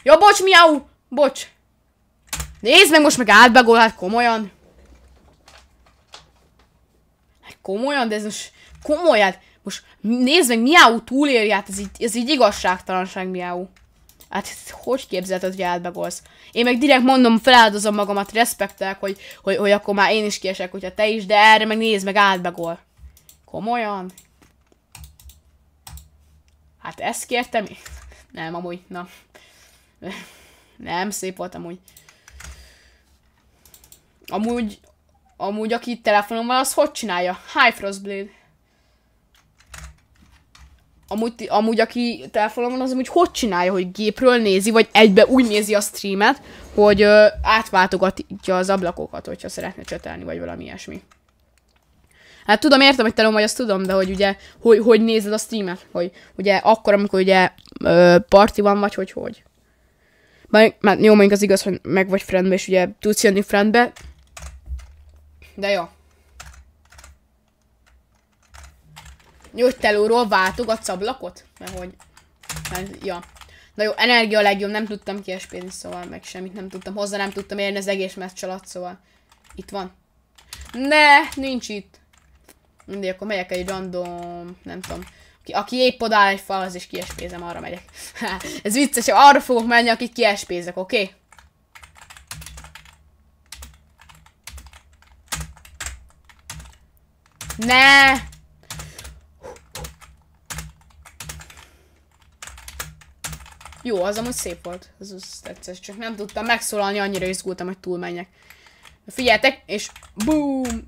Jó, bocs, miau! Bocs! Nézd meg, most meg átbegol, hát komolyan. Hát komolyan, de ez most komolyan. Most nézd meg, miau túlélj, hát ez így, ez így igazságtalanság, miau. Hát hogy képzelted, hogy átbegolsz? Én meg direkt mondom, feláldozom magamat, respektelek, hogy, hogy, hogy akkor már én is kiesek, hogyha te is, de erre meg nézd meg, átbegol. Komolyan? Hát ezt kértem? Nem, amúgy, na. Nem, szép volt amúgy. Amúgy, amúgy aki itt telefonon van, az hogy csinálja? Hi Frostblade. Amúgy, amúgy aki telefonon van, az amúgy hogy csinálja, hogy gépről nézi, vagy egybe úgy nézi a streamet, hogy ö, átváltogatja az ablakokat, hogyha szeretne csetelni, vagy valami ilyesmi. Hát tudom, értem, hogy telom vagy, azt tudom, de hogy ugye, hogy, hogy nézed a streamet, hogy ugye akkor, amikor ugye ö, parti van, vagy hogy hogy. Már, már jó, mondjuk az igaz, hogy meg vagy friendbe, és ugye tudsz jönni friendbe. De jó. Nyugtelóról váltogatsz ablakot? Mert hogy... Mert, ja. Na jó, energia a legjobb, nem tudtam kiespézni, szóval meg semmit nem tudtam hozzá, nem tudtam érni az egész meccs alatt, szóval... Itt van. Ne, nincs itt. Mindig, akkor megyek egy random, nem tudom, aki, aki épp odáll egy falhoz és kiespézem, arra megyek. [laughs] Ez vicces, arra fogok menni, akit kiespézek, oké? Okay? Ne! Jó, az amúgy szép volt. Ez az tetszett, csak nem tudtam megszólalni, annyira izgultam, hogy túlmenjek. Figyeltek, és boom!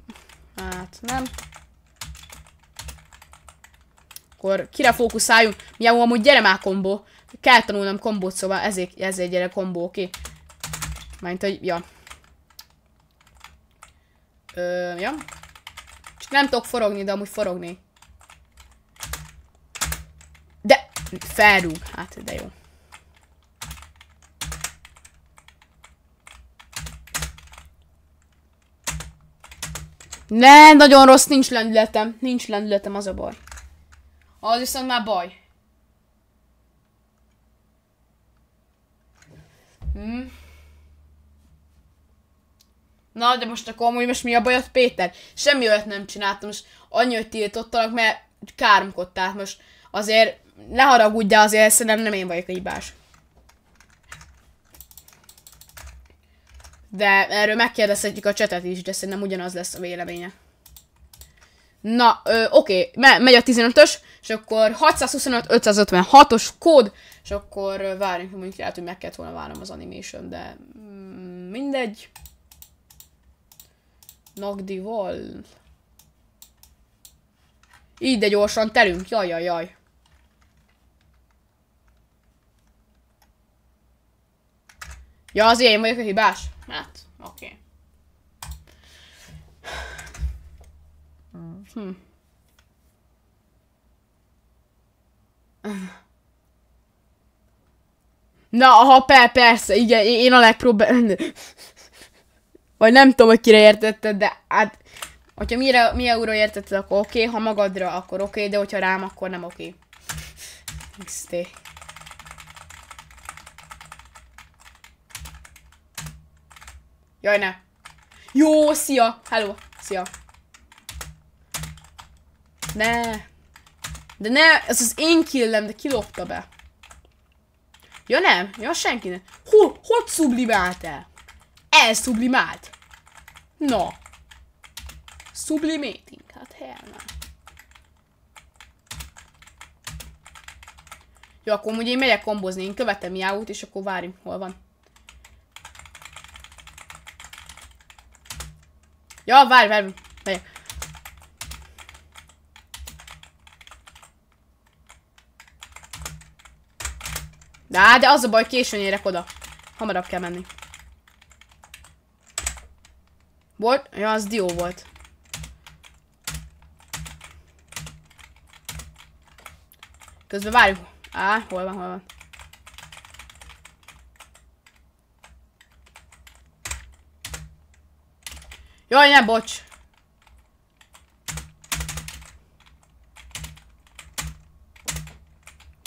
Hát, nem. Akkor kire fókuszáljunk? Miau, amúgy gyere már kombó. Kell tanulnom kombót, szóval ezért, ezért gyere kombó, oké? Okay? Mert hogy, ja. Ö, ja. Csak nem tudok forogni, de amúgy forogni. De, felrúg. Hát, de jó. Ne, nagyon rossz, nincs lendületem. Nincs lendületem, az a baj. Az viszont már baj. Hm. Na, de most akkor amúgy most mi a bajod, Péter? Semmi olyat nem csináltam, most annyi, hogy tiltottalak, mert káromkodtál most. Azért ne haragudj, de azért szerintem nem én vagyok a hibás. De erről megkérdezhetjük a csetet is, de szerintem ugyanaz lesz a véleménye. Na, ö, oké, me- megy a 15-ös, és akkor 625-556-os kód, és akkor várjunk, mondjuk lehet, hogy meg kellett volna várnom az animation, de mm, mindegy. Nagdi Wall. Így, de gyorsan terünk, jaj, jaj, jaj. Ja, az én vagyok a hibás? Hát, oké. Okay. Hm. Na, ha per, persze, igen, én a legpróbál... Vagy nem tudom, hogy kire értetted, de hát... Hogyha mire, mi euró értetted, akkor oké, okay, ha magadra, akkor oké, okay, de hogyha rám, akkor nem oké. Okay. XT. Jaj, ne. Jó, szia! Hello, szia. Ne. De ne, ez az én killem, de kilopta be. Ja nem, ja senki nem. Hol, hogy sublimált el? Elszublimált. Na. Sublimating, hát hell Jó, akkor ugye én megyek kombozni, én követem Miaut, és akkor várjunk, hol van. Ja, várj, várj, várj. Á, de az a baj, későn érek oda. Hamarabb kell menni. Volt? Ja, az dió volt. Közben várjuk. Á, hol van, hol van. Jaj, ne, bocs.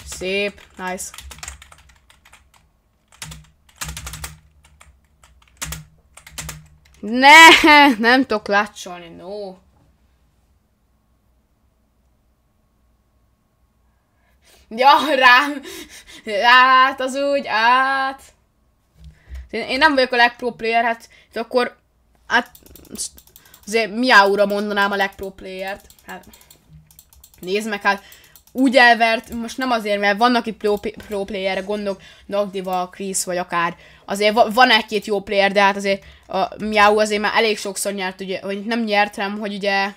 Szép, nice. Ne, nem tudok lácsolni, no. Ja, rám. Hát, az úgy, át. Én, én nem vagyok a legpro player, hát akkor, hát, azért miáúra mondanám a legpro playert. Hát, nézd meg, hát, úgy elvert, most nem azért, mert vannak itt pro, pro player gondolok, Nagdiva, Chris, vagy akár, azért van egy-két jó player, de hát azért a Miau azért már elég sokszor nyert, ugye, vagy nem nyertem, hogy ugye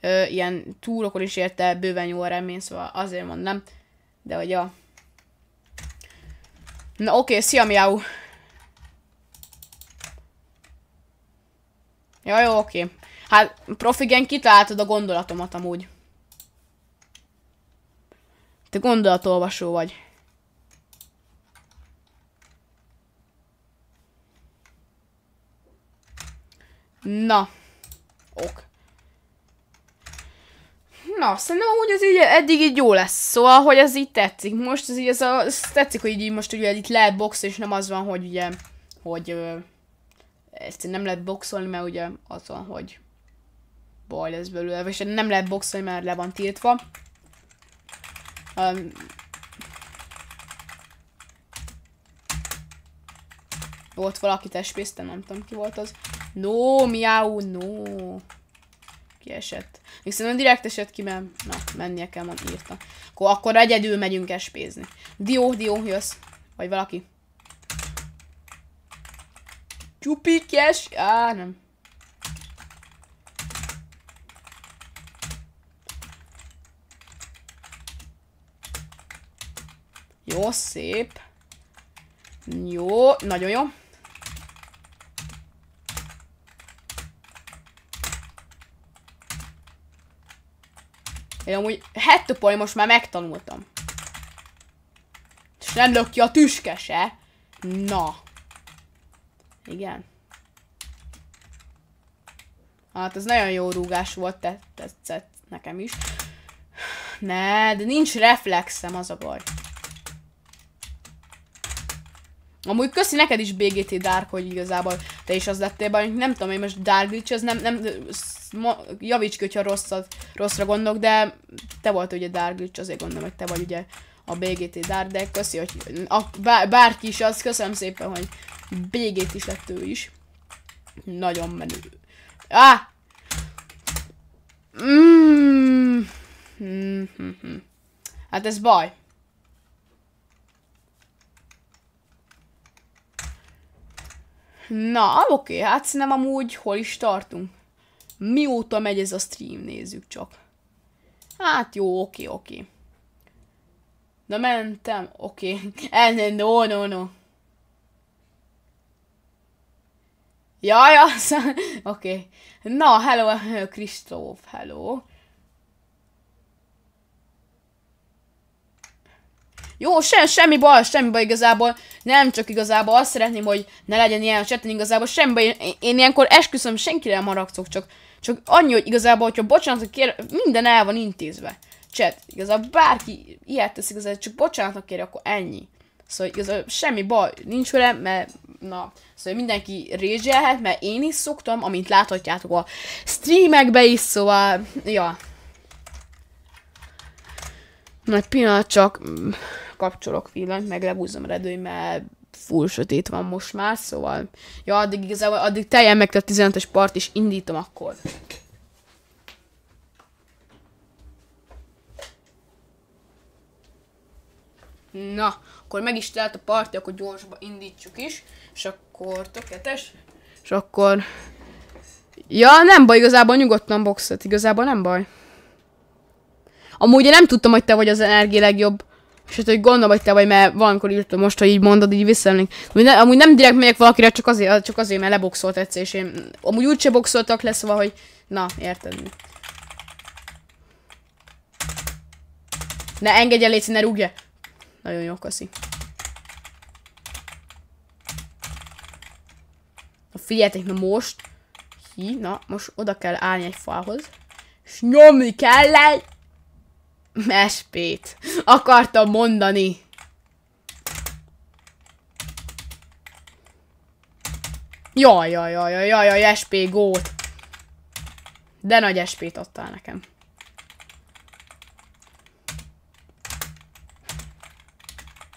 ö, ilyen túrokon is érte bőven jó remény, szóval azért mondom. De hogy a... Na oké, okay, szia Miau! Ja, jó, oké. Hát, profigen kitaláltad a gondolatomat amúgy. Te gondolatolvasó vagy. Na. Ok. Na, szerintem amúgy ez így eddig így jó lesz. Szóval, hogy ez így tetszik. Most ez így, ez, a, ez tetszik, hogy így most ugye itt lehet box, és nem az van, hogy ugye, hogy ö, ezt nem lehet boxolni, mert ugye az van, hogy baj lesz belőle, és nem lehet boxolni, mert le van tiltva. Um, volt valaki testpésztem, nem tudom ki volt az. No, miau, no. Kiesett. Még szerintem direkt esett ki, mert na, mennie kell, mond írta. Akkor, akkor egyedül megyünk espézni. Dió, Dió, jössz. Vagy valaki. Csupikes. Á, nem. Jó, szép. Jó, nagyon jó. Én amúgy hettopolni most már megtanultam. És nem lök ki a tüskese. Na. Igen. Hát ez nagyon jó rúgás volt, te, tetszett nekem is. Ne, de nincs reflexem, az a baj. Amúgy köszi neked is BGT Dark, hogy igazából te is az lettél baj. Nem tudom, hogy most Dark Glitch, az nem, nem javíts ki, hogyha rosszat, rosszra gondolok, de te volt ugye Dark Glitch, azért gondolom, hogy te vagy ugye a BGT Dark, de köszi, hogy a, bár, bárki is az, köszönöm szépen, hogy BGT is lett ő is. Nagyon menő. Ah! Mm. Mm -hmm. Hát ez baj. Na, oké, hát nem amúgy hol is tartunk. Mióta megy ez a stream, nézzük csak. Hát jó, oké, oké. Na mentem, oké. [laughs] Okay. no, no, no. Jaj, az... [laughs] Oké. Okay. Na, hello, Kristóf, hello. Jó, sem, semmi baj, semmi baj igazából. Nem csak igazából azt szeretném, hogy ne legyen ilyen a chaten igazából. Semmi baj, én, én ilyenkor esküszöm, senkire nem haragszok, csak, csak annyi, hogy igazából, hogyha bocsánatot kér, minden el van intézve. Chat, igazából bárki ilyet tesz igazából, csak bocsánatot kér, akkor ennyi. Szóval igazából semmi baj, nincs vele, mert na, szóval mindenki rézselhet, mert én is szoktam, amint láthatjátok a streamekbe is, szóval, ja. Nagy pillanat csak kapcsolok villanyt, meg lebúzom a redőny, mert full sötét van most már, szóval... Ja, addig igazából, addig teljen meg a 15-es part, és indítom akkor. Na, akkor meg is telt a parti, akkor gyorsba indítsuk is, és akkor tökéletes, és akkor... Ja, nem baj, igazából nyugodtan boxot, igazából nem baj. Amúgy én nem tudtam, hogy te vagy az energia legjobb És hát, hogy gondolom, hogy te vagy, mert valamikor írtam most, hogy így mondod, így visszaemlék. Amúgy, ne, amúgy nem direkt megyek valakire, csak azért, csak azért, mert leboxolt egyszer, és én amúgy úgyse boxoltak le, szóval, hogy na, érted. Ne engedj el, Léci, ne rúgja. Nagyon jó, kaszi. Figyeljetek, na most. Hi, na, most oda kell állni egy falhoz. És nyomni kell egy Mespét. Akartam mondani. Jaj, jaj, jaj, jaj, jaj, jaj, SP gót. De nagy SP-t adtál nekem.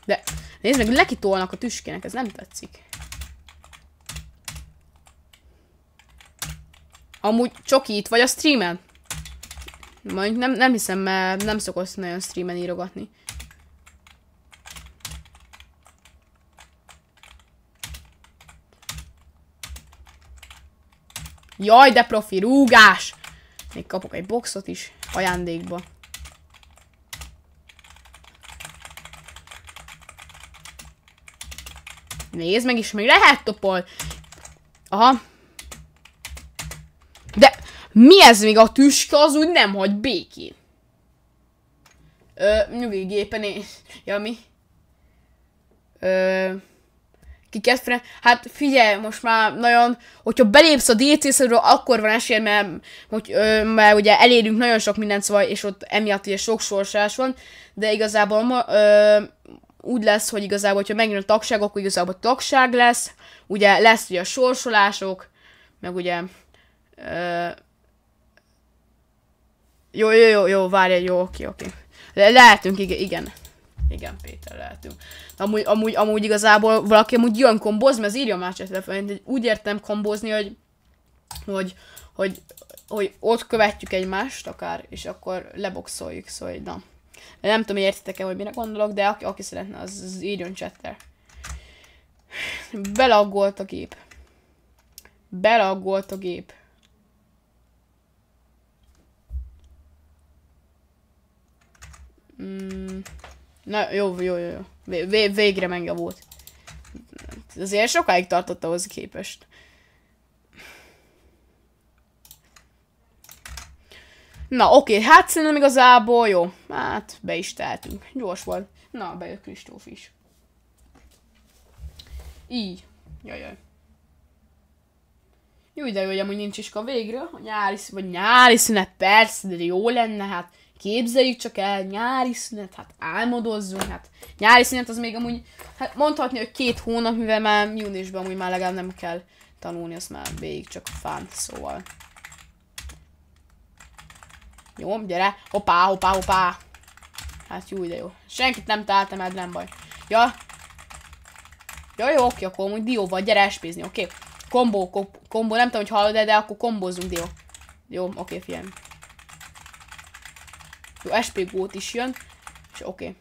De nézd meg, lekitolnak a tüskének, ez nem tetszik. Amúgy Csoki itt vagy a streamen? Majd nem, nem hiszem, mert nem szokott nagyon streamen írogatni. Jaj, de profi rúgás! Még kapok egy boxot is ajándékba. Nézd meg is, még lehet topol. Aha. Mi ez még a tüske, az úgy nem hagy békén. Ö, nyugi gépen én... Ja, mi? Ö... Kiket Hát figyelj, most már nagyon, hogyha belépsz a dlc akkor van esély, mert, hogy, ö, mert ugye elérünk nagyon sok mindent, szóval, és ott emiatt ugye sok sorsás van, de igazából ma, ö, úgy lesz, hogy igazából, hogyha megjön a tagság, akkor igazából tagság lesz, ugye lesz ugye a sorsolások, meg ugye ö, jó, jó, jó, jó, várj, jó, oké, oké. Le lehetünk, igen, igen. Igen, Péter, lehetünk. Amúgy, amúgy, amúgy igazából valaki amúgy jön kombozni, mert az írja más csetelefőn, úgy értem kombozni, hogy, hogy, hogy, hogy ott követjük egymást akár, és akkor leboxoljuk, szóval na. Nem tudom, hogy értitek-e, hogy mire gondolok, de aki, aki szeretne, az, az írjon chatter. Belaggolt a gép. Belaggolt a gép. Mm. Na, jó, jó, jó. jó. Vé végre megjavult. Azért sokáig tartott ahhoz képest. Na, oké, hát szerintem igazából jó. Hát, be is tehetünk. Gyors volt. Na, bejött Kristóf is. Így. Jajjaj. Jó, de jó, hogy amúgy nincs iska végre. A nyári, vagy nyári szünet, persze, de jó lenne, hát Képzeljük csak el, nyári szünet, hát álmodozzunk, hát nyári szünet az még amúgy, hát mondhatni, hogy két hónap, mivel már júniusban amúgy már legalább nem kell tanulni, azt már végig csak fán, szóval. Jó, gyere, hoppá, hoppá, hoppá. Hát jó, de jó. Senkit nem találtam el, nem baj. Ja. Ja, jó, oké, akkor amúgy dióval, gyere espézni, oké? Kombó, kombó, nem tudom, hogy hallod -e, de akkor kombózzunk dió. Jó, oké, figyelj. Jó, SP gót is jön. És oké. Okay.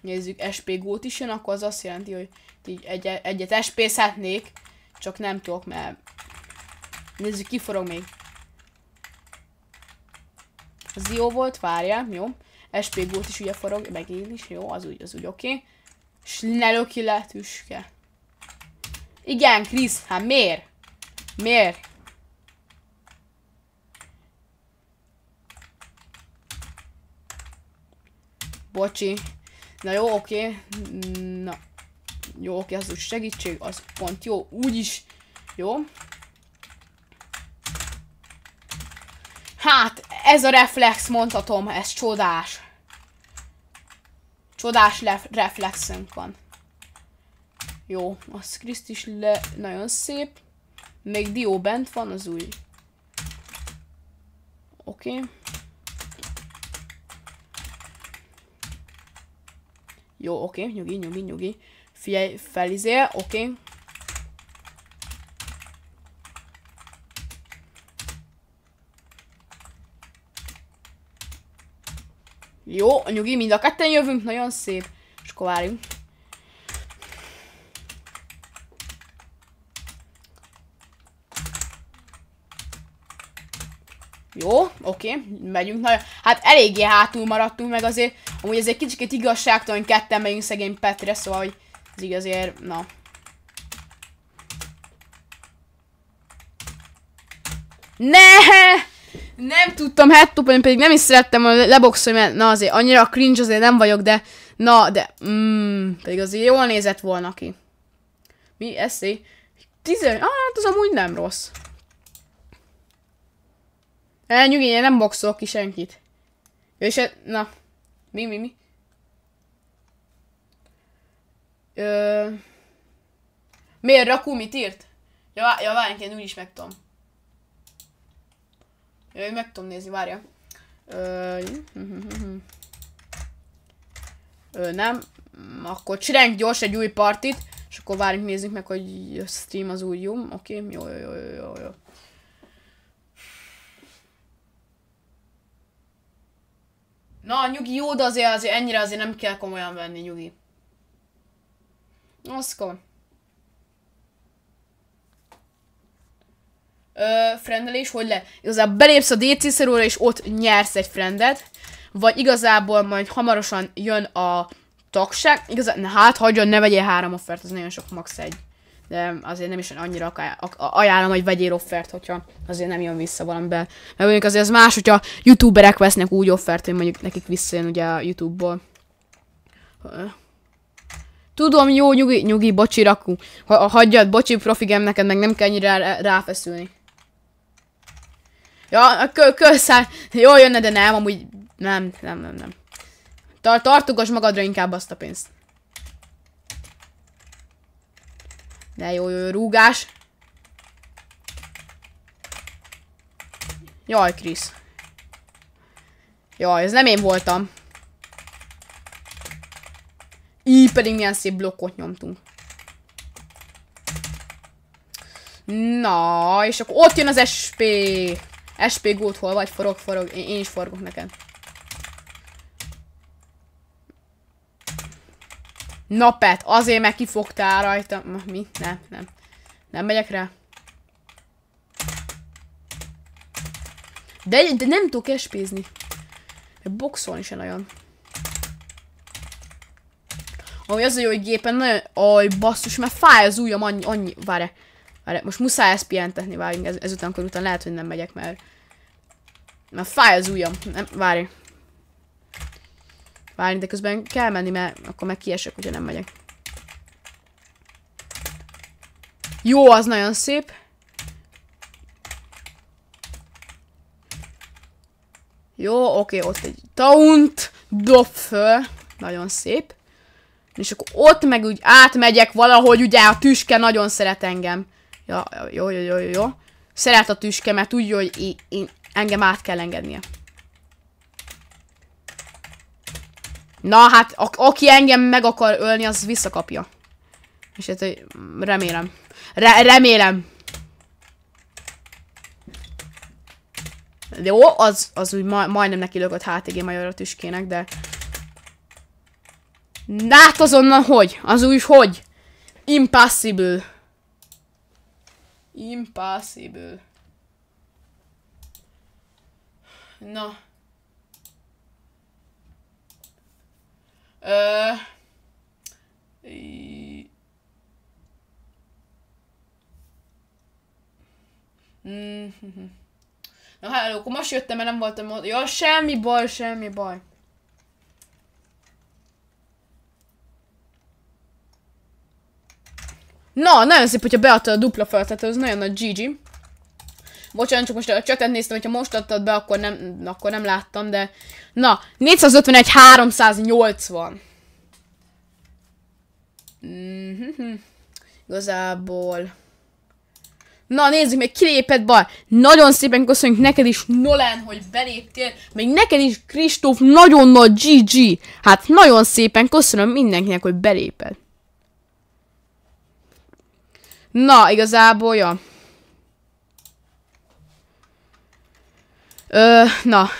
Nézzük, SP gót is jön, akkor az azt jelenti, hogy így egy, egyet sp szednék, csak nem tudok, mert... Nézzük, ki forog még. Az jó volt, várja, jó. SP gót is ugye forog, meg én is, jó, az úgy, az úgy oké. Okay. És ne löki le tüske. Igen, Krisz, hát miért? Miért? Bocsi. Na jó, oké. Na. Jó, oké, az úgy segítség, az pont jó. Úgyis jó. Hát, ez a reflex, mondhatom, ez csodás. Csodás reflexünk van. Jó, az Kriszt is le, nagyon szép. Még Dió bent van, az új. Oké. Okay. Jó, oké, okay, nyugi, nyugi, nyugi. Figyelj, felizél, oké. Okay. Jó, nyugi, mind a ketten jövünk, nagyon szép. És akkor várjunk. Jó, oké, megyünk. Na, hát eléggé hátul maradtunk meg azért. Amúgy ez egy kicsit igazságtalan, ketten megyünk szegény Petre, szóval hogy ez így na. Ne! Nem tudtam headtopolni, pedig nem is szerettem leboxolni, mert na azért annyira cringe azért nem vagyok, de na, de mm, pedig azért jól nézett volna ki. Mi? Eszé? Tizen... Ah, hát az amúgy nem rossz. El, nyugi, én nem boxolok ki senkit. És. Na. Mi, mi, mi? Ö... Miért Raku mit írt? Ja, ja várj, én úgyis meg tudom. Ja, én meg tudom nézni, várja. Ö... Ö, nem. Akkor csináljunk gyors egy új partit, és akkor várjunk, nézzük meg, hogy a stream az úgy jó. Oké, okay. jó, jó, jó, jó, jó. Na, nyugi, jó, de azért, azért ennyire azért nem kell komolyan venni, nyugi. Oszko. Ö, frendelés, hogy le? Igazából belépsz a DC szerúra, és ott nyersz egy frendet. Vagy igazából majd hamarosan jön a tagság. Igazából, hát hagyjon, ne vegyél három offert, az nagyon sok max egy de azért nem is annyira ajánlom, hogy vegyél offert, hogyha azért nem jön vissza valamiben. Mert mondjuk azért az más, hogyha youtuberek vesznek úgy offert, hogy mondjuk nekik visszajön ugye a youtube-ból. Tudom, jó, nyugi, nyugi, bocsi, rakú. Ha, hagyjad, bocsi, profigem, neked meg nem kell ennyire rá, ráfeszülni. Ja, kö, köszán, jó jönne, de nem, amúgy nem, nem, nem, nem. Tartogass magadra inkább azt a pénzt. De jó, jó, rúgás. Jaj, Krisz. Jaj, ez nem én voltam. Így pedig milyen szép blokkot nyomtunk. Na, és akkor ott jön az SP. SP gót hol vagy? Forog, forog. Én, én is forgok neked. Na Pet, azért meg kifogtál rajta. Mi? Nem, nem. Nem megyek rá. De, de nem tudok espézni. Boxolni se nagyon. Ahogy az a jó, hogy gépen nagyon... Aj, basszus, mert fáj az ujjam annyi... annyi... Várj, várj, most muszáj ezt pihentetni, várjunk, ez, ezután, akkor után lehet, hogy nem megyek, mert... Mert fáj az ujjam. Nem, várj várni, de közben kell menni, mert akkor meg kiesek, hogyha nem megyek. Jó, az nagyon szép. Jó, oké, ott egy taunt dob föl. Nagyon szép. És akkor ott meg úgy átmegyek valahogy, ugye a tüske nagyon szeret engem. Ja, jó, jó, jó, jó. Szeret a tüske, mert tudja, hogy én, én, engem át kell engednie. Na hát, a aki engem meg akar ölni, az visszakapja. És hát remélem. Re remélem. Jó, az, az úgy ma majdnem neki lögött HTG major a tüskének, de... Na hát azonnal hogy? Az úgy hogy? Impossible. Impossible. Na. Ö... Na hát, akkor most jöttem, mert nem voltam Ja, semmi baj, semmi baj. Na, nagyon szép, hogyha beadtad a dupla feltet, az nagyon nagy GG. Bocsánat, csak most a csatet néztem, hogyha most adtad be, akkor nem, akkor nem láttam, de... Na, 451, 380. Mm-hmm. Igazából... Na, nézzük, még kilépett bal. Nagyon szépen köszönjük neked is, Nolan, hogy beléptél. Még neked is, Kristóf, nagyon nagy GG. Hát nagyon szépen köszönöm mindenkinek, hogy belépett. Na, igazából, ja. Ö, na.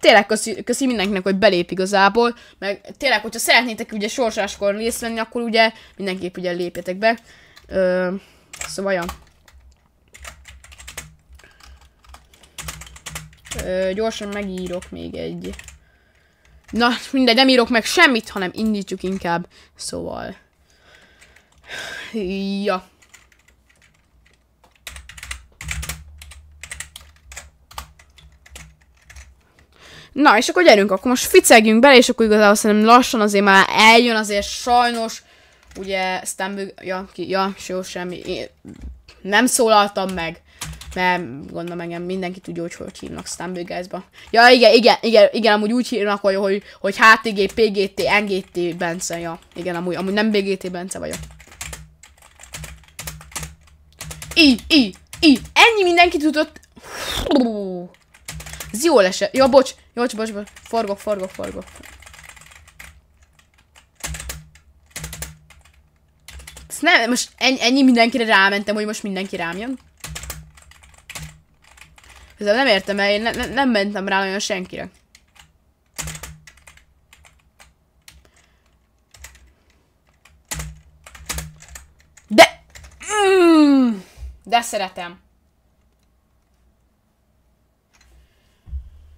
Tényleg köszi, köszi mindenkinek, hogy belép igazából, meg tényleg, hogyha szeretnétek ugye sorsáskor részt venni, akkor ugye mindenképp ugye lépjetek be. Ö, szóval ja. Ö, gyorsan megírok még egy. Na, mindegy, nem írok meg semmit, hanem indítjuk inkább. Szóval... Ja. Na, és akkor gyerünk, akkor most ficegjünk bele, és akkor igazából szerintem lassan azért már eljön azért sajnos, ugye, Stanbug, ja, ki, ja, jó, semmi, én nem szólaltam meg, mert gondolom engem mindenki tudja, hogy hogy hívnak Stanbuggersba. Ja, igen, igen, igen, igen, amúgy úgy hívnak, hogy, hogy, hogy HTG, PGT, NGT, Bence, ja, igen, amúgy, amúgy nem BGT, Bence vagyok. I, I, I, ennyi mindenki tudott. Ez jól esett. Ja, bocs, bocs, bocs, bocs. Forgok, forgok, forgok. Ezt nem, most ennyi, ennyi mindenkire rámentem, hogy most mindenki rám jön. Ezzel nem értem, mert én ne, ne, nem mentem rá olyan senkire. De... Mm, de szeretem.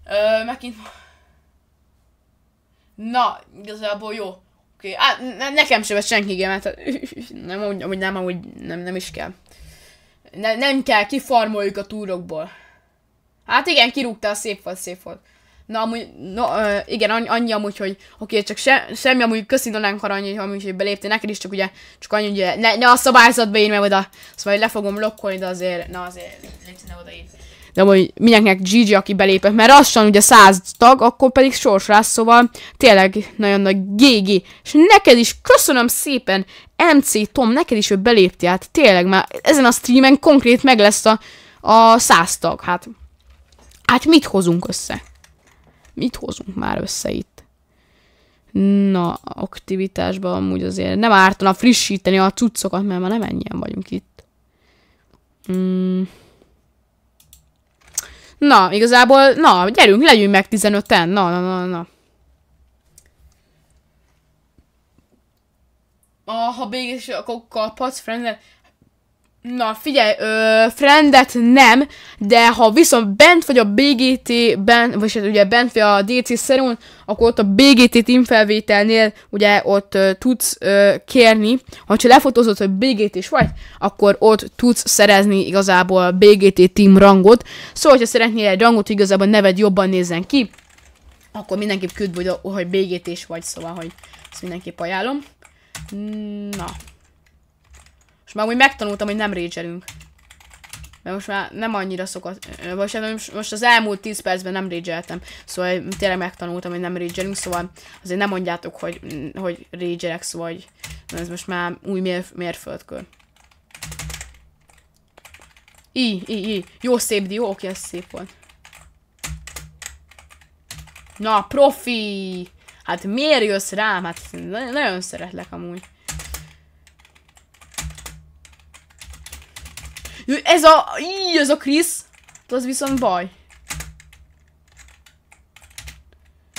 Ö, megint... Na, igazából jó. Oké, okay. hát ne, nekem sem vett senki mert [laughs] nem, amúgy, amúgy nem, amúgy nem, nem is kell. Ne, nem kell, kifarmoljuk a túrokból. Hát igen, kirúgta, szép volt, szép volt. Na amúgy, no, uh, igen, annyi, amúgy, hogy oké, okay, csak se, semmi amúgy köszi Donánk Harany, amúgy, hogy beléptél neked is, csak ugye, csak annyi, hogy ne, ne a szabályzatba írj meg oda, szóval le fogom lokkolni, de azért, na azért, ne oda írj de hogy mindenkinek GG, aki belépett, mert lassan ugye száz tag, akkor pedig sors rá, szóval tényleg nagyon nagy GG. És neked is köszönöm szépen, MC Tom, neked is, hogy beléptél, hát tényleg már ezen a streamen konkrét meg lesz a, a száz tag, hát. Hát mit hozunk össze? Mit hozunk már össze itt? Na, aktivitásban amúgy azért nem ártana frissíteni a cuccokat, mert már nem ennyien vagyunk itt. Mm. Na, igazából, na, gyerünk, legyünk meg 15-en. Na, na, na, na. Ah, ha mégis akkor kaphatsz friendet. Na, figyelj, ö, friendet nem, de ha viszont bent vagy a BGT-ben, vagy hát ugye bent vagy a DC szerún, akkor ott a BGT team felvételnél ugye ott ö, tudsz ö, kérni, ha lefotózod, hogy BGT is vagy, akkor ott tudsz szerezni igazából BGT team rangot. Szóval, hogyha szeretnél egy rangot, hogy igazából neved jobban nézzen ki, akkor mindenképp küld, hogy, hogy BGT is vagy, szóval, hogy ezt mindenképp ajánlom. Na már úgy megtanultam, hogy nem régyelünk. Mert most már nem annyira szokott, most, most az elmúlt 10 percben nem régyeltem, szóval tényleg megtanultam, hogy nem régyelünk, szóval azért nem mondjátok, hogy, hogy régyelek, szóval hogy ez most már új mér, mérföldkör. I, i, i. Jó szép dió, oké, ez szép volt. Na, profi! Hát miért jössz rám? Hát nagyon szeretlek amúgy. Ez a... Íj, ez a Krisz. Az viszont baj.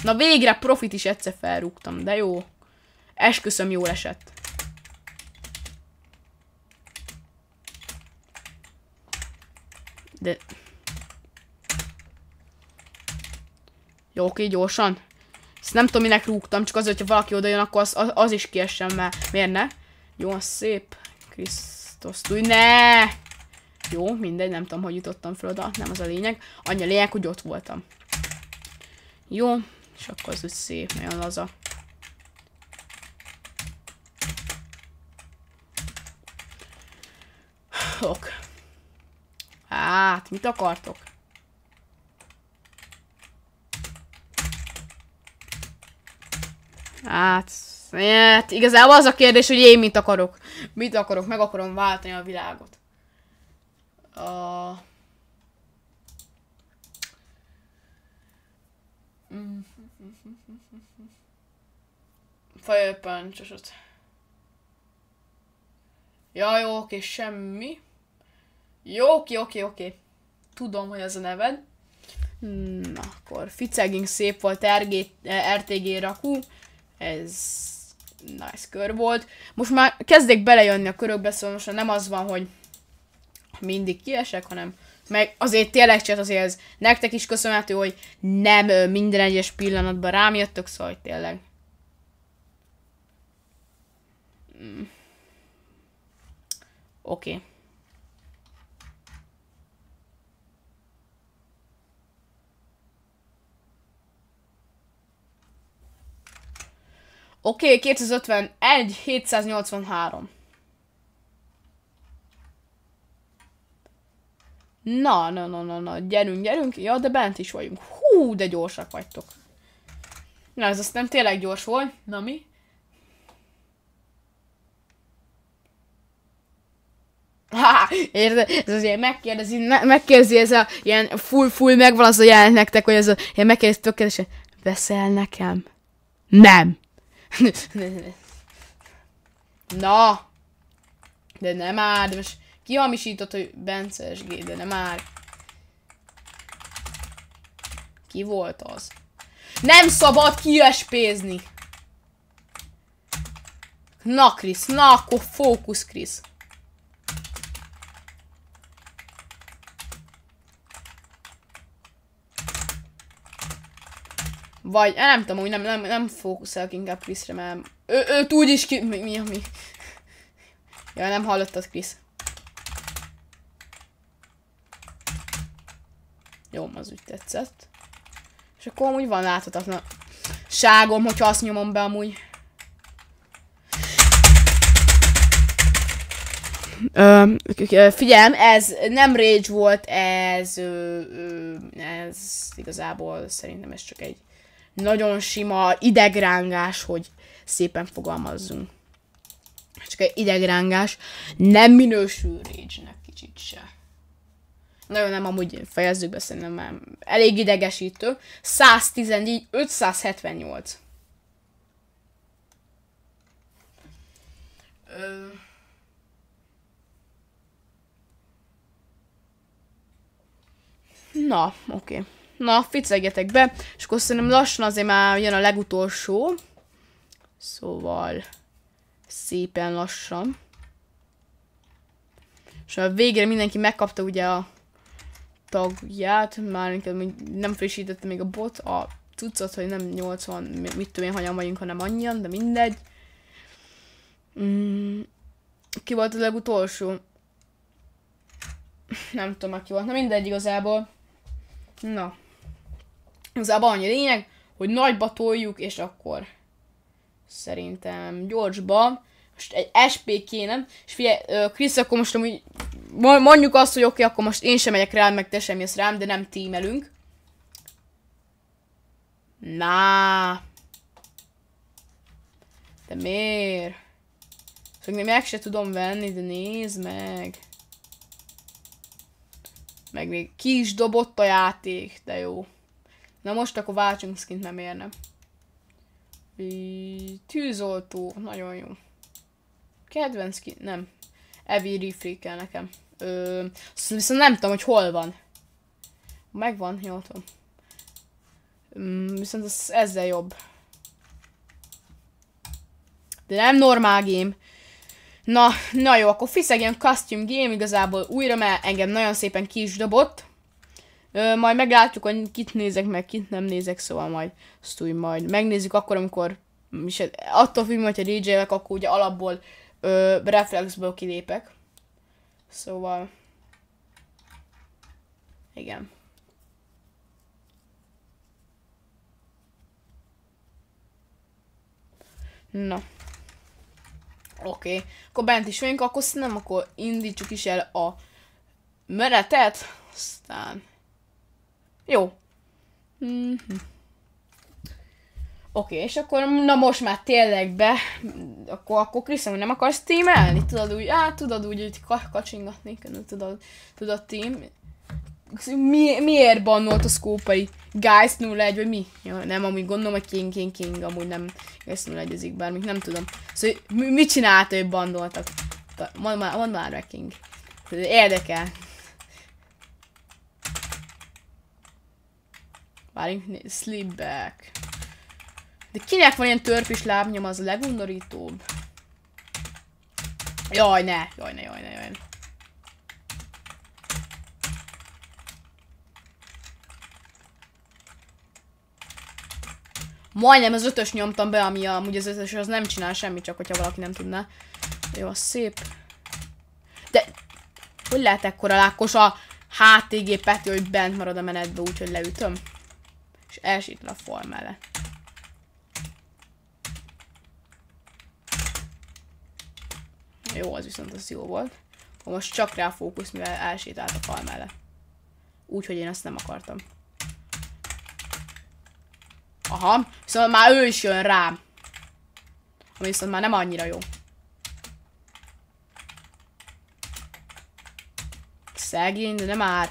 Na végre profit is egyszer felrúgtam, de jó. Esküszöm jól esett. De... Jó, oké, gyorsan. Ezt nem tudom, minek rúgtam, csak azért, hogyha valaki oda jön, akkor az, az, az is kiessen, mert miért ne? Jó, szép. Krisztus, ne! Jó, mindegy, nem tudom, hogy jutottam fel oda, nem az a lényeg. Annyi a lényeg, hogy ott voltam. Jó, és akkor az úgy szép, nagyon laza. Ok. Hát, mit akartok? Hát, hát, igazából az a kérdés, hogy én mit akarok. Mit akarok, meg akarom váltani a világot a Fire Ja, jó, oké, semmi. Jó, oké, oké, oké. Tudom, hogy ez a neved. Na, akkor ficeging szép volt, RG, RTG rakú. Ez nice kör volt. Most már kezdek belejönni a körökbe, szóval most nem az van, hogy mindig kiesek, hanem Meg azért tényleg csak azért ez nektek is köszönhető, hogy nem minden egyes pillanatban rám jöttök, szóval hogy tényleg. Mm. Oké. Okay. Oké, okay, 251, 783. Na, na, na, na, na, gyerünk, gyerünk. Ja, de bent is vagyunk. Hú, de gyorsak vagytok. Na, ez azt nem tényleg gyors volt. Na mi? Ha, érde, ez az ilyen megkérdezi, ne, megkérdezi ez a ilyen full-full megvan az a jelent nektek, hogy ez a ilyen megkérdezi tökéletesen, veszel nekem? Nem. [laughs] Na! De nem már, de most kihamisított, hogy Bence SG, de nem már. Ki volt az? Nem szabad kiespézni! Na, Krisz, na, akkor fókusz, Krisz. Vagy, nem tudom, hogy nem, nem, nem fókuszálok inkább Kriszre, mert ő, őt úgy is ki... Mi, mi, mi? Ja, nem hallottad, Krisz. Jó, az úgy tetszett. És akkor amúgy van láthatatlan ságom, hogyha azt nyomom be amúgy. Ö, figyelem, ez nem rage volt, ez, ö, ö, ez igazából szerintem ez csak egy nagyon sima idegrángás, hogy szépen fogalmazzunk. Csak egy idegrángás, nem minősül rage-nek kicsit se. Nagyon nem, amúgy fejezzük be, szerintem már elég idegesítő. 114, 578. Ö... Na, oké. Okay. Na, ficegjetek be, és akkor szerintem lassan azért már jön a legutolsó. Szóval szépen lassan. És a végére mindenki megkapta ugye a tagját, már nem frissítette még a bot, a cuccot, hogy nem 80, mit tudom én, hanyan vagyunk, hanem annyian, de mindegy. Mm, ki volt a legutolsó? Nem tudom, ki volt. Na mindegy igazából. Na. Igazából annyi lényeg, hogy nagyba toljuk, és akkor szerintem gyorsba. Most egy SP kéne, és figyelj, Krisz, akkor most amúgy mondjuk azt, hogy oké, okay, akkor most én sem megyek rá, meg te sem jössz rám, de nem tímelünk. Na. De miért? Szóval még meg se tudom venni, de nézd meg. Meg még ki is dobott a játék, de jó. Na most akkor váltsunk skint, nem érne. Tűzoltó, nagyon jó. Kedvenc skin, nem. Evi refree kell nekem. Ö, viszont nem tudom, hogy hol van. Megvan, jó tudom. Mm, viszont ez, ezzel jobb. De nem normál game. Na, na jó, akkor fiszegjen Costume Game igazából újra, mert engem nagyon szépen ki is dobott. Ö, majd meglátjuk, hogy kit nézek meg, kit nem nézek, szóval majd azt úgy majd megnézzük akkor, amikor és attól függ, hogyha DJ-lek, akkor ugye alapból ö, reflexből kilépek. Szóval... Igen. Na. Oké. Okay. Akkor bent is vagyunk, akkor nem, akkor indítsuk is el a meretet. Aztán... Jó. Mm-hmm. Oké, okay, és akkor na most már tényleg be, akkor, akkor Krisztián, hogy nem akarsz teamelni? Tudod úgy, á, tudod úgy, hogy kacsingatni, tudod, tudod team. Mi, miért bannolt a szkópai? Guys 01 vagy mi? Ja, nem, amúgy gondolom, hogy King, King, King, amúgy nem Guys 01 ezik, bármik, nem tudom. Szóval mi, mit csinált, hogy bandoltak? Mondd már, mondd már King. Érdekel. Várjunk, sleep back. De kinek van ilyen törpis lábnyom, az a legundorítóbb. Jaj, ne! Jaj, ne, jaj, ne, jaj. Majdnem az ötös nyomtam be, ami amúgy az ötös az nem csinál semmit, csak hogyha valaki nem tudná. Jó, szép. De, hogy lehet ekkora lákos a HTG Peti, hogy bent marad a menetbe, úgyhogy leütöm? És elsítom a fal mellett. Jó, az viszont az jó volt. Most csak rá fókusz, mivel elsétált a fal mellett. Úgyhogy én ezt nem akartam. Aha, viszont már ő is jön rám. Ami viszont már nem annyira jó. Szegény, de nem már.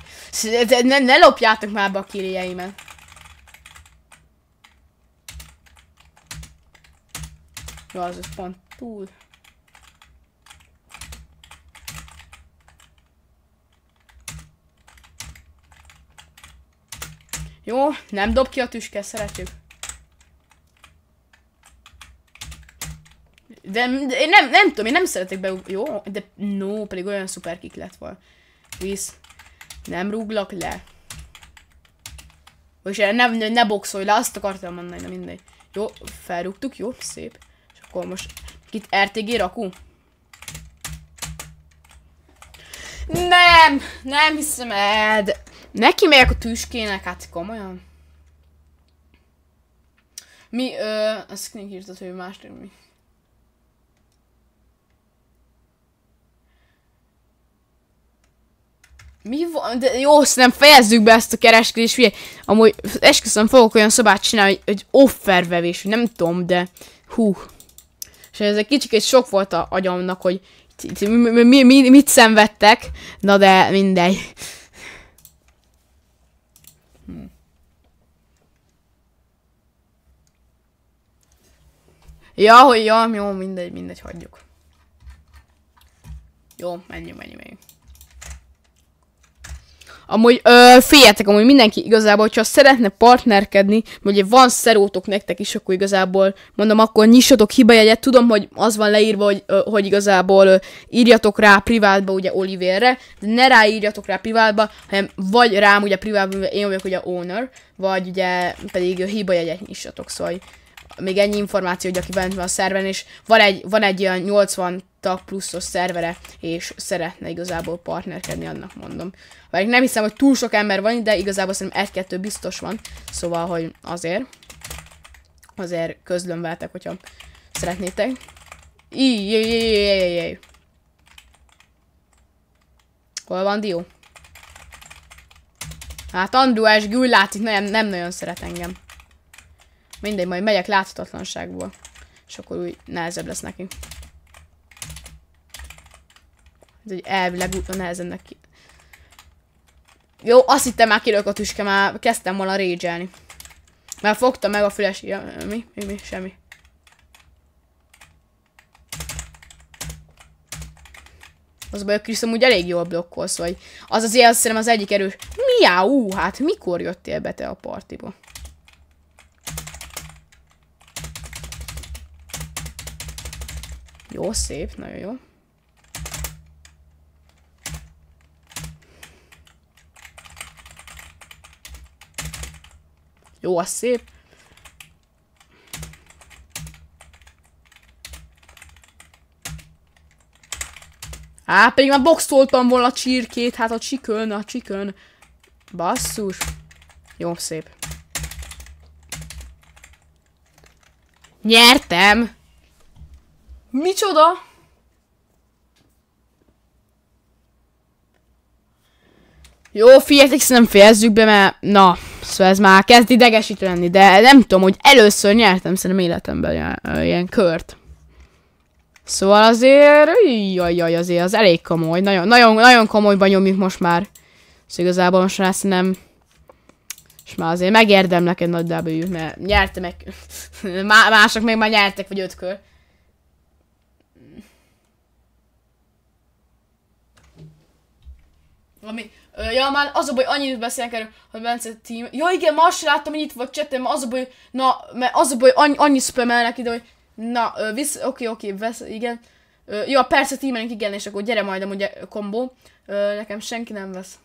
Ne, ne, lopjátok már be a kiréjeimet. Jó, az pont túl. Jó, nem dob ki a tüske, szeretjük. De, de én nem, nem tudom, én nem szeretek be... Jó, de no, pedig olyan szuper kik lett volna. Visz. Nem rúglak le. És nem, ne, ne boxolj le, azt akartam mondani, de mindegy. Jó, felrúgtuk, jó, szép. És akkor most itt RTG rakunk? Nem, nem hiszem el, de neki megyek a tüskének, hát komolyan. Mi, ö, azt Knik írtad, hogy más mi. Mi van? De jó, nem fejezzük be ezt a kereskedést, figyelj. Amúgy esküszöm fogok olyan szobát csinálni, hogy offervevés, nem tudom, de hú. És ez egy kicsit sok volt a agyamnak, hogy mi, mit szenvedtek, na de mindegy. Ja, hogy ja, jó, mindegy, mindegy, hagyjuk. Jó, menjünk, menjünk, menjünk. Amúgy ö, féljetek, amúgy mindenki igazából, hogyha szeretne partnerkedni, vagy van szerótok nektek is, akkor igazából mondom, akkor nyissatok hibajegyet. Tudom, hogy az van leírva, hogy, ö, hogy igazából ö, írjatok rá privátba ugye Oliverre, de ne ráírjatok rá privátba, hanem vagy rám ugye privátba, én vagyok ugye owner, vagy ugye pedig hibajegyet nyissatok, szóval még ennyi információ, hogy aki bent van a szerven, és van egy, van egy ilyen 80 tag pluszos szervere, és szeretne igazából partnerkedni, annak mondom. Vagy nem hiszem, hogy túl sok ember van, de igazából szerintem egy-kettő biztos van, szóval, hogy azért, azért közlöm veletek, hogyha szeretnétek. Ijjjjjjjjjjjjjjj. Mindegy, majd megyek láthatatlanságból. És akkor úgy nehezebb lesz neki. Ez egy elvileg úton nehezennek ki. Jó, azt hittem már kilök a tüske, már kezdtem volna rage Mert fogta meg a flash ja, mi? Mi? Mi? Semmi. Az baj, a Krisz amúgy elég jól blokkolsz, vagy az azért azt szerintem az egyik erős. Miau, hát mikor jöttél be te a partiba? Jó, szép, nagyon jó. Jó, az szép. Á, pedig már boxoltam volna a csirkét, hát a csikön, a csikön. Basszus. Jó, szép. Nyertem! Micsoda? Jó, figyeljetek, szerintem fejezzük be, mert na, szóval ez már kezd idegesítő lenni, de nem tudom, hogy először nyertem szerintem életemben ilyen, kört. Szóval azért, jaj, jaj, azért az elég komoly, nagyon, nagyon, nagyon komolyban nyomjuk most már. Szóval igazából most már nem... És már azért megérdemlek egy nagy W, mert nyertem meg... [laughs] Mások még már nyertek, vagy öt kör. Ami, ja, már az a baj, annyit beszélnek erről, hogy Bence team. Ja igen, más láttam, hogy itt volt csetem, az a baj, na, mert az a baj, annyi, annyi spamelnek ide, hogy na, visz, oké, oké, vesz, igen. Jó, persze teamenek igen, és akkor gyere majd amúgy kombó. Nekem senki nem vesz.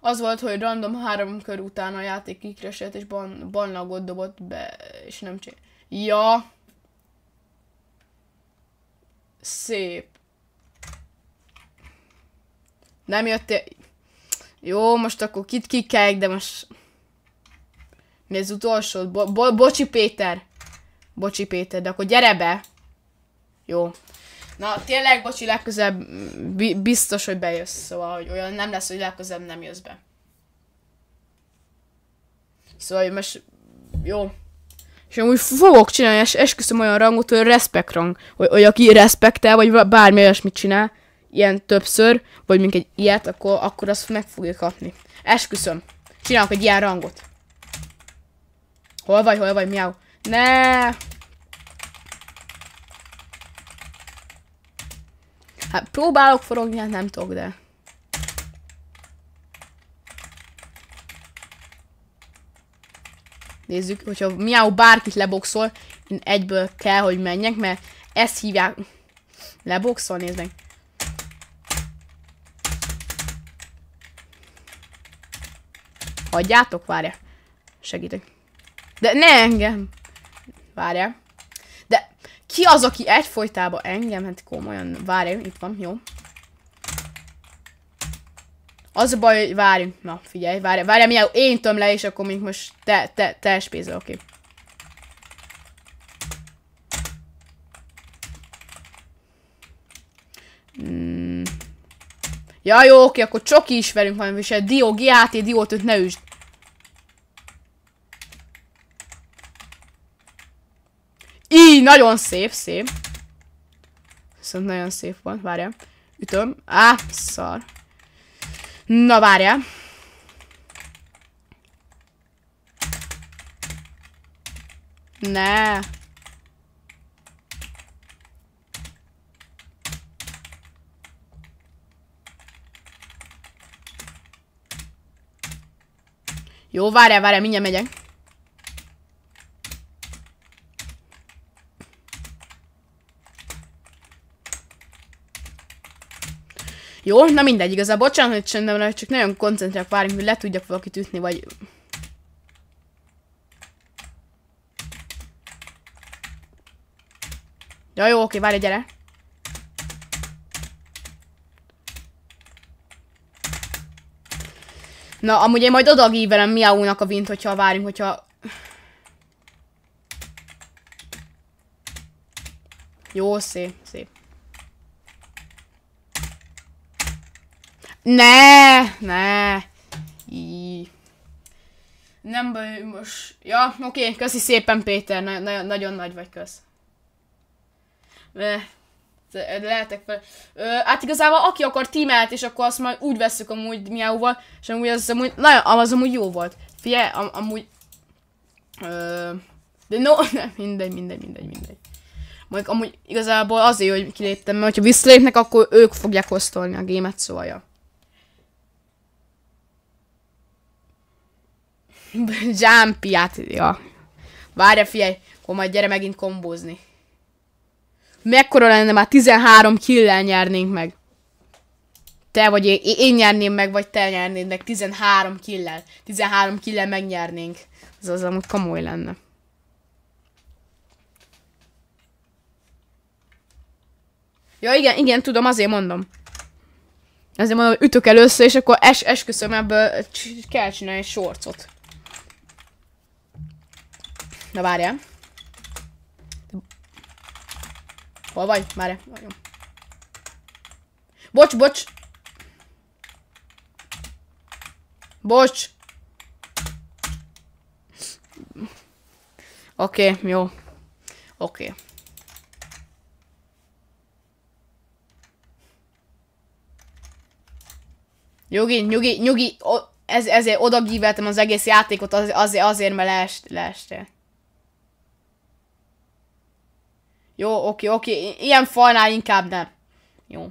Az volt, hogy random három kör után a játék kikresett, és ban, banlagot dobott be, és nem csinál. Ja. Szép. Nem jöttél... Jó, most akkor kit kikkelj, de most... Mi az utolsó? Bo bo bocsi Péter. Bocsi Péter, de akkor gyere be. Jó. Na, tényleg, bocsi, legközelebb bi biztos, hogy bejössz, szóval, hogy olyan nem lesz, hogy legközelebb nem jössz be. Szóval, hogy most... Jó. És amúgy fogok csinálni, és esküszöm olyan rangot, hogy respect rang. Hogy, hogy aki respektel, vagy bármi olyasmit csinál, ilyen többször, vagy mint egy ilyet, akkor, akkor azt meg fogja kapni. Esküszöm. Csinálok egy ilyen rangot. Hol vagy, hol vagy, miau? Ne! Hát próbálok forogni, hát nem tudok, de... Nézzük, hogyha miau bárkit leboxol, én egyből kell, hogy menjek, mert ezt hívják... Leboxol, nézd meg. Hagyjátok, várja. Segítek. De ne engem. Várja. De ki az, aki egyfolytában engem? Hát komolyan. Várja, itt van, jó. Az a baj, hogy várjunk. Na, figyelj, várj, várj, milyen én töm le, és akkor még most te, te, te espézel, oké. Okay. Hmm. Ja, jó, oké, akkor csoki is velünk van, és egy Dio, GHT, Diót őt ne üsd. Így, nagyon szép, szép. Viszont nagyon szép van, várjál. Ütöm. Á, szar. Na, várjál. Ne. Jó, várjál, várjál, mindjárt megyek. Jó, na mindegy, igazából bocsánat, hogy csendben, csak nagyon koncentrálok, várjunk, hogy le tudjak valakit ütni, vagy... Ja, jó, oké, várj, gyere. Na, amúgy én majd odagívelem Miau-nak a vint, hogyha várjunk, hogyha... Jó, szép, szép. Ne, ne. Í. Nem baj, most... Ja, oké, okay, köszi szépen Péter, na, na, nagyon nagy vagy, kösz. Ne. Lehetek fel. Ö, hát igazából aki akar tímelt, és akkor azt majd úgy veszük amúgy miauval, és amúgy az amúgy, nagyon, az amúgy jó volt. Figyelj, am, amúgy... Ö, de no, [laughs] nem, mindegy, mindegy, mindegy, mindegy. Majd amúgy igazából azért, hogy kiléptem, mert ha visszalépnek, akkor ők fogják osztolni a gémet, szóval ja. [laughs] Jumpy, hát, ja. Várja, figyelj, akkor majd gyere megint kombózni. Mekkora lenne már 13 kill nyernénk meg. Te vagy én, én nyerném meg, vagy te nyernéd meg 13 kill 13 kill megnyernénk. Ez az amúgy komoly lenne. Ja igen, igen, tudom, azért mondom. Azért mondom, hogy ütök először, és akkor es esküszöm ebből kell csinálni egy sorcot. Na várjál. Hol vagy? Várjál. Bocs, bocs. Bocs. Oké, okay, jó. Oké. Okay. Nyugi, nyugi, nyugi, o, ez, ezért odagíveltem az egész játékot az, azért, azért, mert leest, leestél. Jó, oké, oké. Ilyen falnál inkább nem. Jó.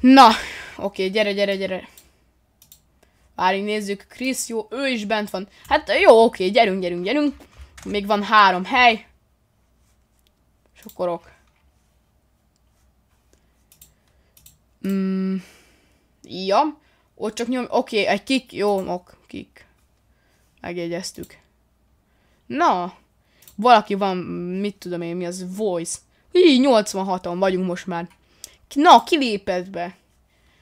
Na, oké, gyere, gyere, gyere. Várjunk, nézzük. Chris, jó, ő is bent van. Hát jó, oké, gyerünk, gyerünk, gyerünk. Még van három hely. Sokorok. Mm, ja, ott csak nyom, oké, egy kik, jó, ok, kik. Megjegyeztük. Na, valaki van, mit tudom én, mi az, voice. Így, 86-on vagyunk most már. Na, kilépett be.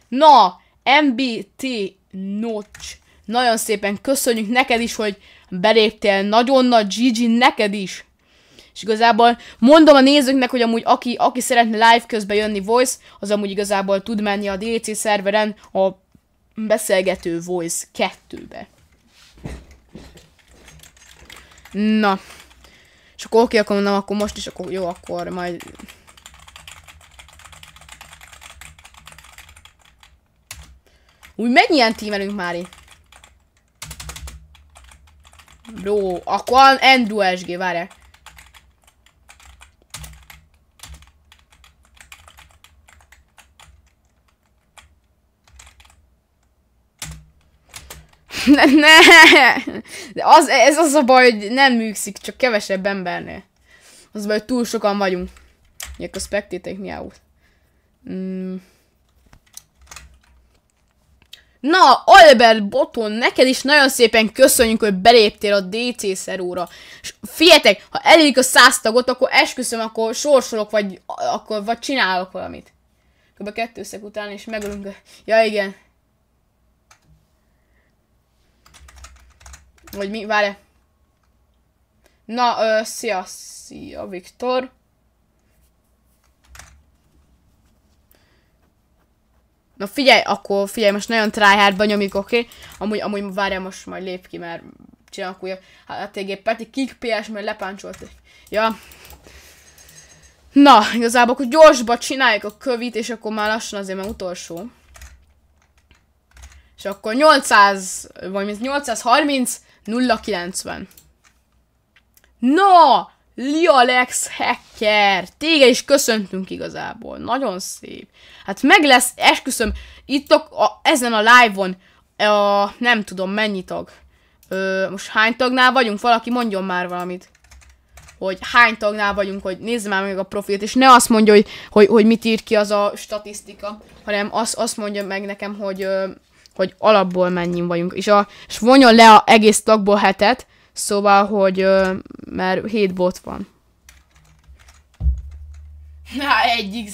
Na, MBT Notch. Nagyon szépen köszönjük neked is, hogy beléptél. Nagyon nagy GG neked is. És igazából mondom a nézőknek, hogy amúgy aki, aki szeretne live közben jönni Voice, az amúgy igazából tud menni a DLC szerveren a beszélgető Voice 2-be. Na. És akkor oké, akkor mondom, akkor most is, akkor jó, akkor majd... Úgy mennyien tímelünk már itt? Bro, akkor Andrew SG, várjál. Ne, ne! De az, ez az a baj, hogy nem műkszik, csak kevesebb embernél. Az a baj, hogy túl sokan vagyunk. Ilyek a spectatek mi mm. Na, Albert Boton, neked is nagyon szépen köszönjük, hogy beléptél a DC szeróra. És figyeljetek, ha elérik a száz tagot, akkor esküszöm, akkor sorsolok, vagy, akkor, vagy csinálok valamit. Kb. kettő után, és megölünk. Ja, igen. Vagy mi? Várj. Na, ö, szia, szia, Viktor. Na figyelj, akkor figyelj, most nagyon tryhardba nyomjuk, oké? Okay? Amúgy, amúgy várjál, most majd lép ki, mert csinálok újabb HTG-pet, egy kick PS, mert lepáncsolt. Ja. Na, igazából akkor gyorsba csináljuk a kövit, és akkor már lassan azért már utolsó. És akkor 800, vagy 830, 090. No! Lialex Hacker! Téged is köszöntünk igazából. Nagyon szép. Hát meg lesz, esküszöm, itt a, a, ezen a live-on, a, nem tudom mennyi tag. Ö, most hány tagnál vagyunk? Valaki mondjon már valamit. Hogy hány tagnál vagyunk, hogy nézze már meg a profilt, és ne azt mondja, hogy, hogy, hogy mit ír ki az a statisztika, hanem azt, azt mondja meg nekem, hogy, ö, hogy alapból mennyi vagyunk. És, a, és vonjon le a egész tagból hetet, Szóval, hogy ö, mert 7 bot van. Na, egyik.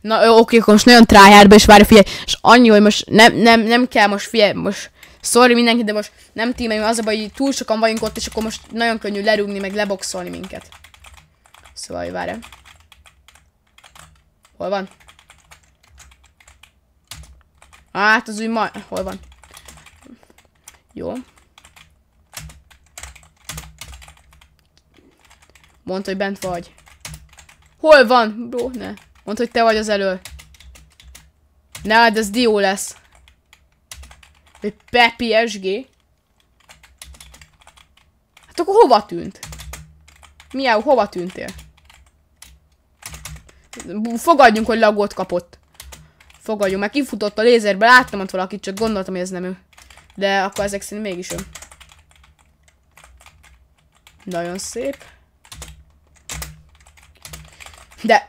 Na, jó, oké, akkor most nagyon tryhardba, és várj, figyelj, és annyi, hogy most nem, nem, nem kell most, figyelj, most sorry mindenki, de most nem tímeim, az a baj, hogy túl sokan vagyunk ott, és akkor most nagyon könnyű lerúgni, meg leboxolni minket. Szóval, hogy várj. Hol van? Hát, az úgy ma... Hol van? Jó. Mondd, hogy bent vagy. Hol van? Bro, ne. Mondd, hogy te vagy az elő. Ne, hát ez Dio lesz. Egy Pepi SG. Hát akkor hova tűnt? Miau, hova tűntél? Fogadjunk, hogy lagót kapott. Fogadjunk, mert kifutott a lézerbe, láttam ott valakit, csak gondoltam, hogy ez nem ő. De akkor ezek szerint mégis ő. Nagyon szép. De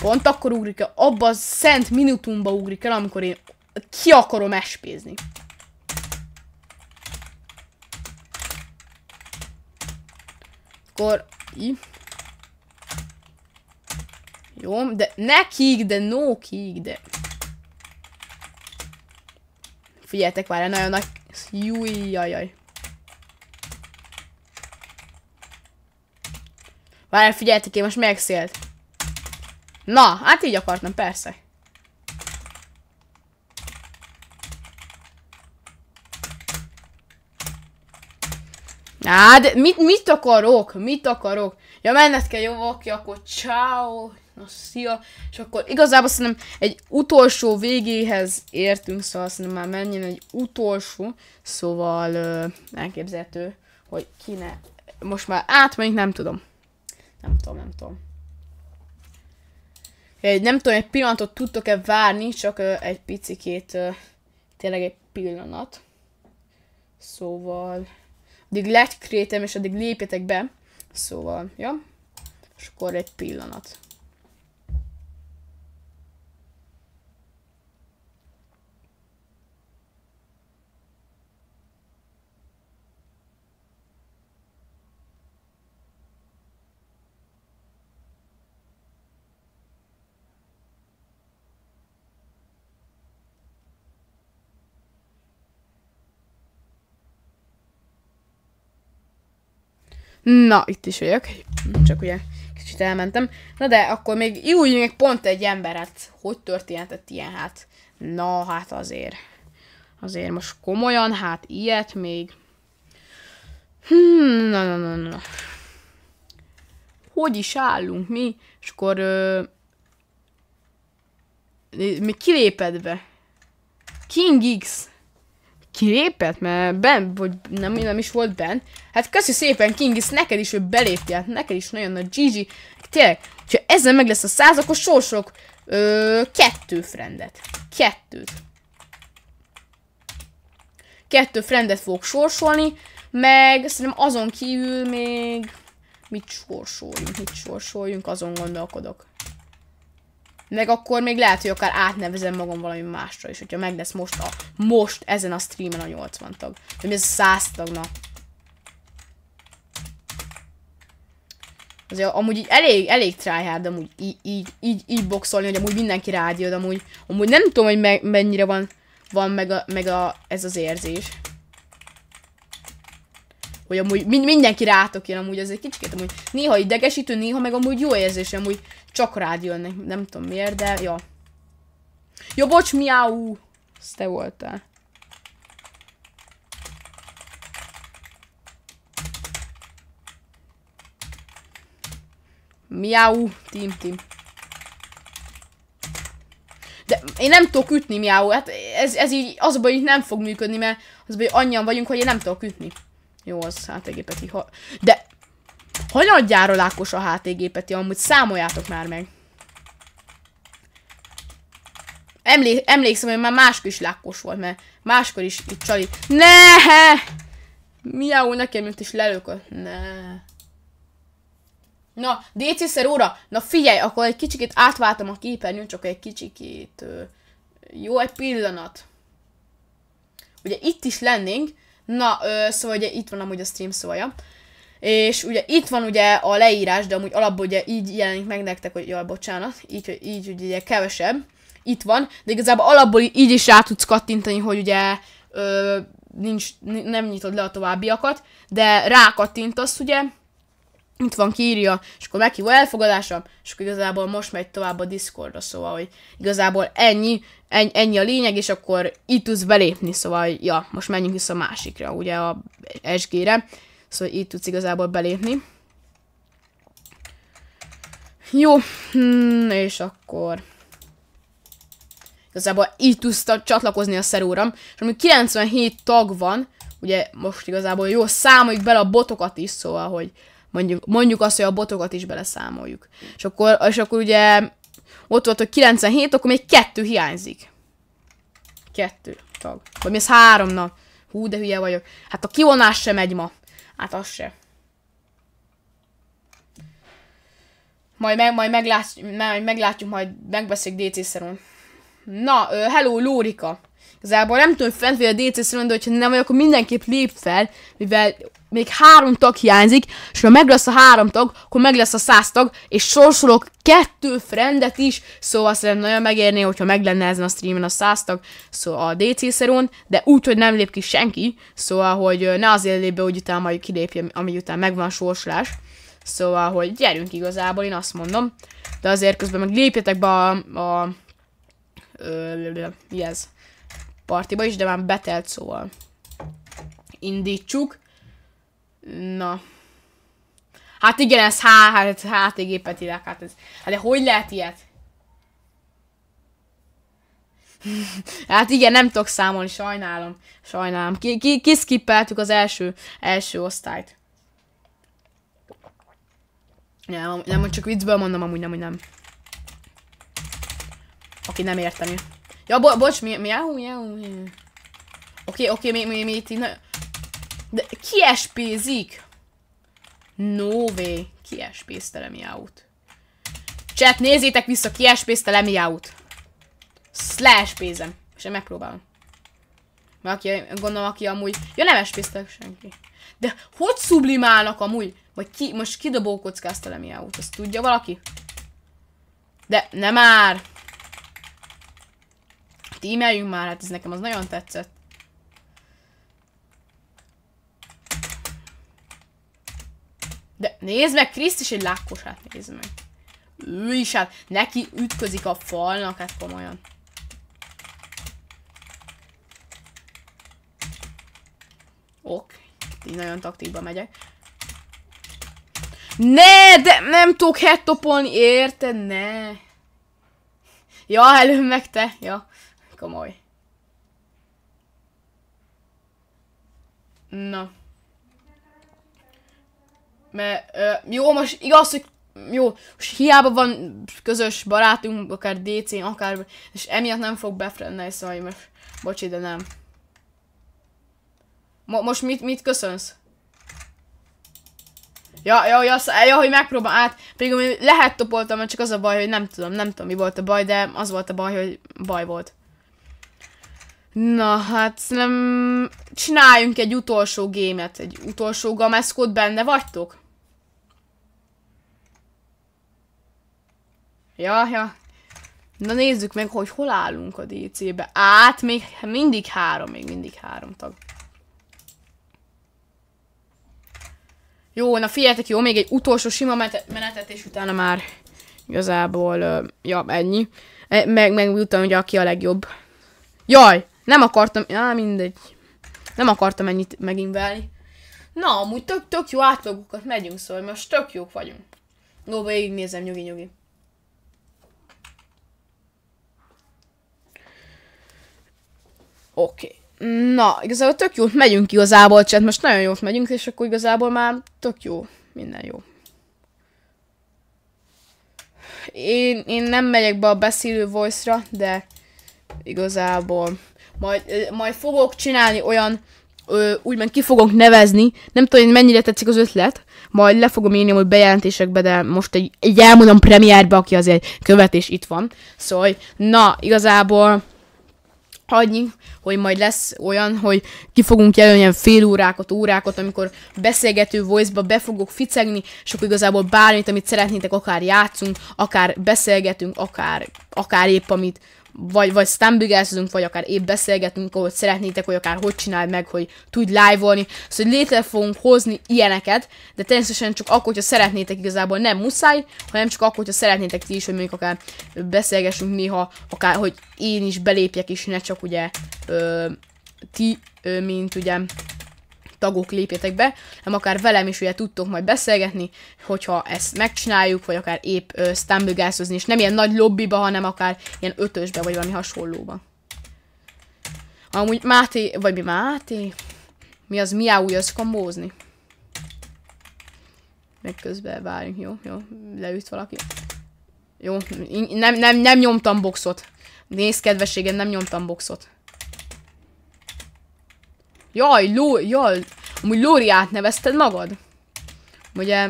pont akkor ugrik el, abba a szent minutumba ugrik el, amikor én ki akarom espézni. Akkor... Í. Jó, de ne kíg, de no de... Figyeljetek, várj, nagyon nagy... Júj, jaj. Várj, figyeljetek, én most megszélt. Na, hát így akartam, persze. Á, de mit, mit akarok? Mit akarok? Ja, menned kell, jó, oké, akkor ciao. Na, szia. És akkor igazából szerintem egy utolsó végéhez értünk, szóval szerintem már menjen egy utolsó. Szóval ö, elképzelhető, hogy kine... Most már átmegyünk, nem tudom. Nem tudom, nem tudom. Egy, nem tudom, egy pillanatot tudtok-e várni, csak uh, egy picikét, uh, tényleg egy pillanat. Szóval, addig lekrétem, és addig lépjetek be. Szóval, ja. És akkor egy pillanat. Na, itt is vagyok. Csak ugye kicsit elmentem. Na de akkor még jó, még pont egy ember, hát hogy történhetett ilyen, hát na, hát azért. Azért most komolyan, hát ilyet még. Hmm, na, na, na, na. Hogy is állunk mi? És akkor ö, mi kiléped be? King X kilépett, mert ben, vagy nem, nem is volt ben. Hát köszi szépen King X, neked is, hogy beléptél, neked is nagyon nagy GG. Tényleg, ha ezzel meg lesz a száz, akkor sorsok ö, kettő frendet. Kettőt. Kettő frendet fogok sorsolni, meg szerintem azon kívül még mit sorsoljunk, mit sorsoljunk, azon gondolkodok. Meg akkor még lehet, hogy akár átnevezem magam valami másra is, hogyha meg lesz most, a, most ezen a streamen a 80 tag. Vagy ez a 100 tagna. Azért amúgy így elég, elég tryhard amúgy így, így, így, így boxolni, hogy amúgy mindenki rádió, de amúgy, amúgy nem tudom, hogy me, mennyire van, van meg, a, meg a, ez az érzés hogy amúgy mindenki rátok jön, amúgy ez egy kicsit amúgy néha idegesítő, néha meg amúgy jó érzés, amúgy csak rád jönnek, nem tudom miért, de ja. Jó, bocs, miau! Ez te voltál. Miau, Tim, Tim. De én nem tudok ütni, miau. Hát ez, ez így az a baj, hogy nem fog működni, mert az baj, hogy annyian vagyunk, hogy én nem tudok ütni. Jó, az HTG Peti. Ha... De hanyadjára lákos a HTG Peti, amúgy számoljátok már meg. Emlé emlékszem, hogy már máskor is lákos volt, mert máskor is itt csali. Ne! Miau, nekem jött is lelők Ne. Na, DC óra. Na figyelj, akkor egy kicsikét átváltam a képernyőn, csak egy kicsikét. Jó, egy pillanat. Ugye itt is lennénk, Na, ö, szóval ugye itt van amúgy a stream szója. És ugye itt van ugye a leírás, de amúgy alapból ugye így jelenik meg nektek, hogy jaj, bocsánat, így, így ugye kevesebb. Itt van, de igazából alapból így is rá tudsz kattintani, hogy ugye ö, nincs, nem nyitod le a továbbiakat, de rá kattintasz ugye, itt van kiírja, és akkor meghívó elfogadása, és akkor igazából most megy tovább a Discordra, szóval, hogy igazából ennyi, ennyi, ennyi a lényeg, és akkor itt tudsz belépni, szóval, ja, most menjünk vissza a másikra, ugye a SG-re, szóval itt tudsz igazából belépni. Jó, hmm, és akkor igazából így tudsz csatlakozni a szeróra, és ami 97 tag van, ugye most igazából jó, számoljuk bele a botokat is, szóval, hogy Mondjuk, mondjuk azt, hogy a botokat is beleszámoljuk. És akkor, és akkor ugye ott volt, hogy 97, akkor még kettő hiányzik. Kettő tag. Vagy mi ez három, na. Hú, de hülye vagyok. Hát a kivonás sem megy ma. Hát az se. Majd, meg, majd meglátjuk, majd meglátjuk, majd megbeszéljük dc -szeron. Na, hello, Lórika. Igazából nem tudom, hogy fent vagy a dc szeron, de hogyha nem vagy, akkor mindenképp lép fel, mivel még három tag hiányzik, és ha meg lesz a három tag, akkor meg lesz a száz tag, és sorsolok kettő frendet is, szóval szerintem nagyon megérné, hogyha meg lenne ezen a streamen a száz tag, szóval a DC szerón, de úgy, hogy nem lép ki senki, szóval, hogy ne azért lép be, hogy utána majd kilépje, ami után megvan a sorsolás. Szóval, hogy gyerünk igazából, én azt mondom. De azért közben meg lépjetek be a... a ö, mi ez? Partiba is, de már betelt, szóval indítsuk. Na. Hát igen, ez hát, HTG Petilek, hát ez... Hát de hogy lehet ilyet? [laughs] hát igen, nem tudok számolni, sajnálom. Sajnálom. Ki, ki, kiszkippeltük az első, első osztályt. Nem, nem, csak viccből mondom, amúgy nem, hogy nem. Aki nem érteni. Ja, bo bocs, mi, mi, mi, mi, Oké, oké, mi, mi, mi, itt de ki espézik? No way. Ki espézte le Miaut? Chat, nézzétek vissza, ki espézte le Miaut. Slash pézem. És én megpróbálom. Mert aki, gondolom, aki amúgy... Ja, nem espézte senki. De hogy sublimálnak amúgy? Vagy ki, most kidobó kockázta le Miaut? Azt tudja valaki? De nem már! Tímeljünk már, hát ez nekem az nagyon tetszett. De nézd meg, Kriszt is egy lákkosát nézd meg. Ő is hát, neki ütközik a falnak, hát komolyan. Ok, így nagyon taktikba megyek. Ne, de nem tudok hettopolni, érted? Ne. Ja, előbb meg te. Ja, komoly. Na. Mert, ö, jó, most igaz, hogy jó, most hiába van közös barátunk, akár DC-n, akár, és emiatt nem fog befrennelni, szóval most, bocsi, de nem. Mo most mit, mit köszönsz? Ja, ja, ja, ja, hogy megpróbál át, pedig lehet topoltam, csak az a baj, hogy nem tudom, nem tudom mi volt a baj, de az volt a baj, hogy baj volt. Na, hát nem csináljunk egy utolsó gémet, egy utolsó gameszkót, benne vagytok? Ja, ja. Na nézzük meg, hogy hol állunk a DC-be. Át, még mindig három, még mindig három tag. Jó, na figyeljetek, jó, még egy utolsó sima menetet, és utána már igazából, ja, ennyi. E, meg, meg utána ugye aki a legjobb. Jaj, nem akartam, já, mindegy. Nem akartam ennyit megint velni. Na, amúgy tök, tök jó átlagokat megyünk, szóval most tök jók vagyunk. Jó, végignézem, nyugi, nyugi. Oké. Na, igazából tök jót megyünk igazából, csak most nagyon jót megyünk, és akkor igazából már tök jó. Minden jó. Én, én nem megyek be a beszélő voice-ra, de igazából majd, majd fogok csinálni olyan, ö, úgymond ki fogok nevezni, nem tudom, hogy mennyire tetszik az ötlet, majd le fogom írni hogy bejelentésekbe, de most egy, egy elmondom premierbe, aki azért követés itt van. Szóval, na, igazából annyi, hogy majd lesz olyan, hogy ki fogunk jelölni ilyen fél órákat, órákat, amikor beszélgető voice-ba be fogok ficegni, és akkor igazából bármit, amit szeretnétek, akár játszunk, akár beszélgetünk, akár, akár épp amit vagy, vagy stumbigázunk, vagy akár épp beszélgetünk, ahogy szeretnétek, hogy akár hogy csináld meg, hogy tudj live-olni. Szóval létre fogunk hozni ilyeneket, de természetesen csak akkor, hogyha szeretnétek igazából nem muszáj, hanem csak akkor, hogyha szeretnétek ti is, hogy mondjuk akár beszélgessünk néha, akár hogy én is belépjek, és ne csak ugye ö, ti, ö, mint ugye tagok lépjetek be, nem akár velem is ugye tudtok majd beszélgetni, hogyha ezt megcsináljuk, vagy akár épp uh, stumblegászozni, és nem ilyen nagy lobbiba, hanem akár ilyen ötösbe, vagy valami hasonlóba. Amúgy Máté, vagy mi Máté? Mi az miáúj, az kombózni? Meg közben várjunk, jó? Jó, leüt valaki. Jó, nem, nem, nem nyomtam boxot. Nézd, kedvességen, nem nyomtam boxot. Jaj, Ló, jaj, amúgy Lóri átnevezted magad? Ugye,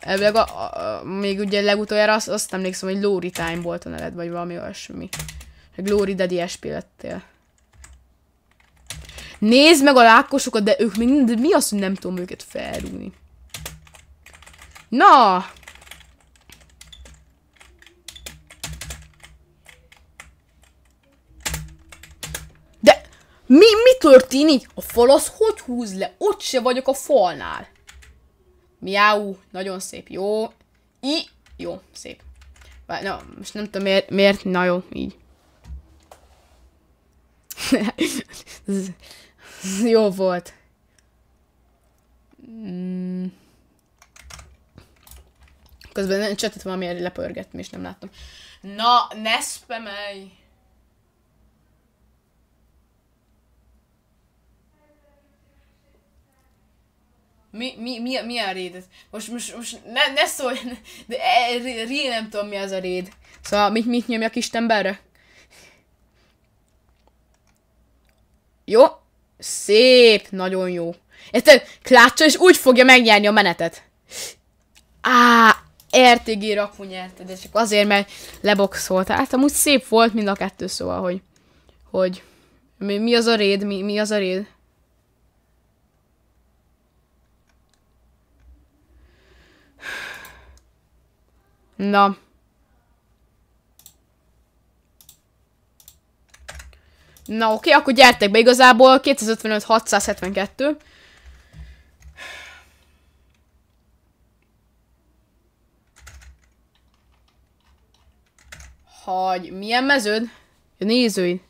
elvileg a, a, a, még ugye legutoljára azt, azt emlékszem, hogy Lóri Time volt a neved, vagy valami olyasmi. Lóri Daddy SP lettél. Nézd meg a lákosokat, de ők még de mi az, hogy nem tudom őket felrúgni. Na! Mi, mi történik? A fal az hogy húz le? Ott se vagyok a falnál. Miau, nagyon szép, jó. I, jó, szép. Bár, na, most nem tudom miért, miért, na jó, így. [laughs] jó volt. Mm. Közben csetet valamiért lepörgettem, és nem láttam. Na, ne spamelj! Mi, mi, mi, mi a réd? Most, most, most ne, ne szólj, de e, ré nem tudom mi az a réd. Szóval mit, mit nyomjak Istenberre? Jó? Szép, nagyon jó. Ezt klácsa és úgy fogja megnyerni a menetet. Á, RTG raku nyerte, de csak azért, mert leboxolta. Hát amúgy szép volt mind a kettő, szóval, hogy, hogy mi, mi az a réd, mi, mi az a réd? Na. Na oké, akkor gyertek be igazából, 255-672. Hogy milyen meződ? A nézőid.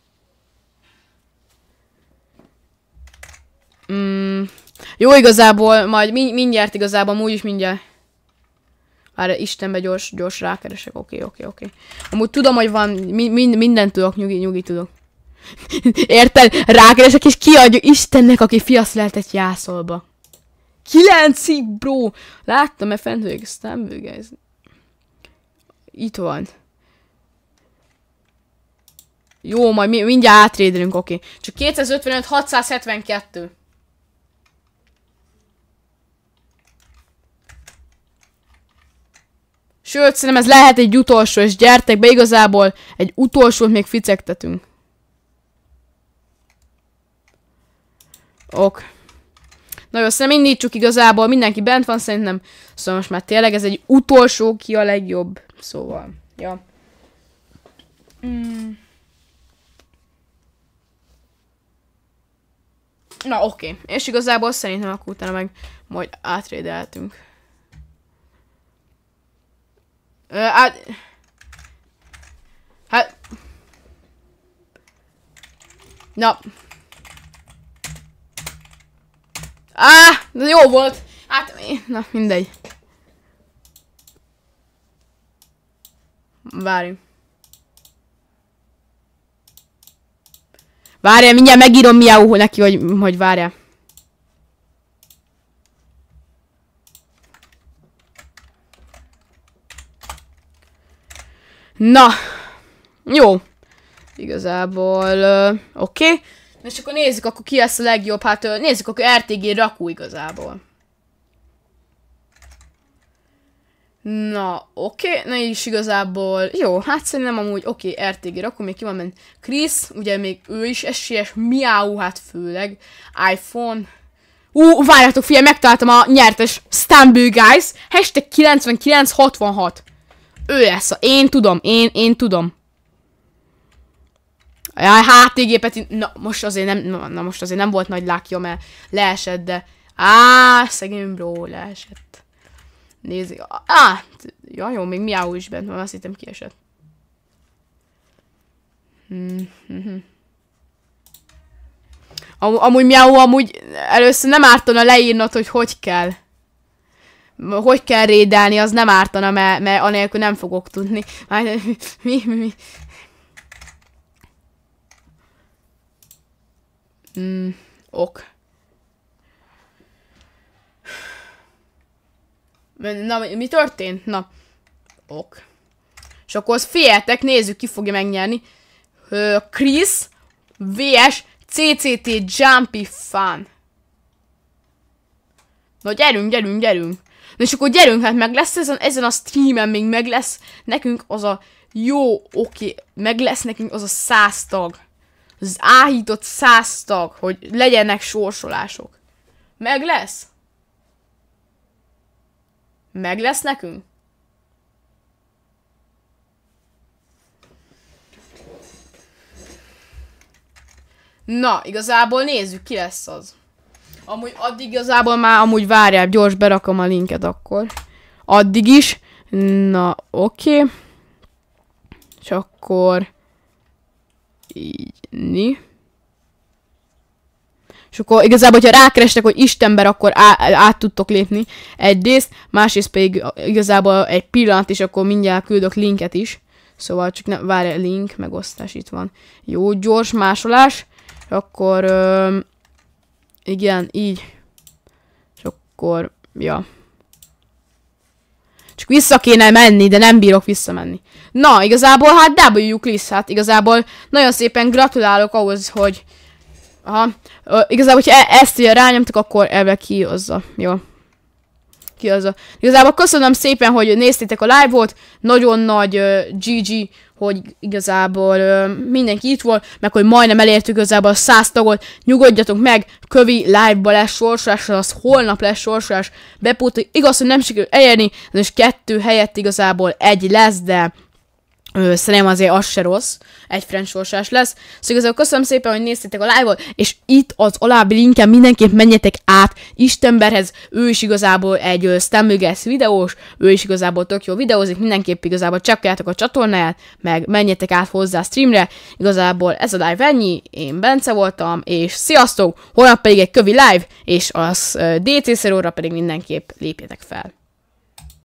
Mm. Jó igazából, majd mindjárt igazából, úgyis mindjárt. Várj, Istenbe gyors, gyors rákeresek, oké, okay, oké, okay, oké. Okay. Amúgy tudom, hogy van, mi, mind, mindent tudok, nyugi, nyugi tudok. [laughs] Érted? Rákeresek és kiadjuk Istennek, aki fiasz lehetett jászolba. Kilencig, bro! Láttam-e fent, hogy nem Itt van. Jó, majd mi, mindjárt átrédelünk, oké. Okay. Csak 255, 672. Sőt, szerintem ez lehet egy utolsó, és gyertek be, igazából egy utolsót még ficegtetünk. Ok. Na jó, szerintem indítsuk igazából, mindenki bent van szerintem. Szóval most már tényleg ez egy utolsó, ki a legjobb. Szóval, ja. Mm. Na oké, okay. és igazából szerintem akkor utána meg majd átrédeltünk. Ö, át... Hát... Na. Á, de jó volt. Hát, na mindegy. Várjunk. Várjál, mindjárt megírom miau neki, hogy, hogy várjál. Na. Jó. Igazából, uh, oké. Okay. És akkor nézzük, akkor ki lesz a legjobb. Hát uh, nézzük, akkor RTG rakó igazából. Na, oké, okay. na is igazából, jó, hát szerintem amúgy oké, okay, RTG akkor még ki van ment Chris, ugye még ő is esélyes, Miau, hát főleg, iPhone, Ú, várjátok, figyelj, megtaláltam a nyertes Stumble Guys, hashtag 9966. Ő lesz, a, én tudom, én, én tudom. Jaj, HT-gépet, na most azért nem, na, most azért nem volt nagy lákja, mert leesett, de á, szegény bro, leesett. Nézzük. Á, ja, jó, még miau is bent van, azt hittem kiesett. Hmm, hmm, hmm. Am amúgy miau, amúgy először nem ártana leírnod, hogy hogy kell. Hogy kell rédelni, az nem ártana, mert, mert anélkül nem fogok tudni. [laughs] Mi, mi, mi? Hmm, ok. Na, mi történt? Na, ok. És akkor az féltek, nézzük, ki fogja megnyerni. Uh, Chris vs CCT Jumpy Fun. Na, gyerünk, gyerünk, gyerünk. Na, és akkor gyerünk, hát meg lesz ezen, ezen a streamen még meg lesz nekünk az a jó, oké, okay, meg lesz nekünk az a száz tag. Az áhított száz tag, hogy legyenek sorsolások. Meg lesz? Meg lesz nekünk? Na, igazából nézzük, ki lesz az. Amúgy addig igazából már amúgy várjál, gyors berakom a linket akkor. Addig is. Na, oké. Okay. És akkor... Így, ni. És akkor igazából, hogyha rákerestek, hogy Istenber, akkor á, át tudtok lépni egyrészt, másrészt pedig igazából egy pillanat, és akkor mindjárt küldök linket is. Szóval csak ne, várj, link, megosztás itt van. Jó, gyors másolás. Akkor, ö, igen, így. És akkor, ja. Csak vissza kéne menni, de nem bírok visszamenni. Na, igazából hát W Chris, hát igazából nagyon szépen gratulálok ahhoz, hogy Aha. Ö, igazából, hogyha e ezt ugye rányomtak, akkor elve kihozza. Jó. Kihozza. Igazából köszönöm szépen, hogy néztétek a live-ot. Nagyon nagy uh, GG, hogy igazából uh, mindenki itt volt, meg hogy majdnem elértük igazából a 100 tagot. Nyugodjatok meg, kövi live-ba lesz sorsolás, az holnap lesz sorsolás. Bepótoljuk. Igaz, hogy nem sikerül elérni, és kettő helyett igazából egy lesz, de Ö, szerintem azért az se rossz, egy friend sorsás lesz. Szóval igazából köszönöm szépen, hogy néztétek a live-ot, és itt az alábbi linken mindenképp menjetek át Istenberhez, ő is igazából egy Stambigas videós, ő is igazából tök jó videózik, mindenképp igazából csekkoljátok a csatornáját, meg menjetek át hozzá a streamre, igazából ez a live ennyi, én Bence voltam, és sziasztok, holnap pedig egy kövi live, és az uh, DC szeróra pedig mindenképp lépjetek fel.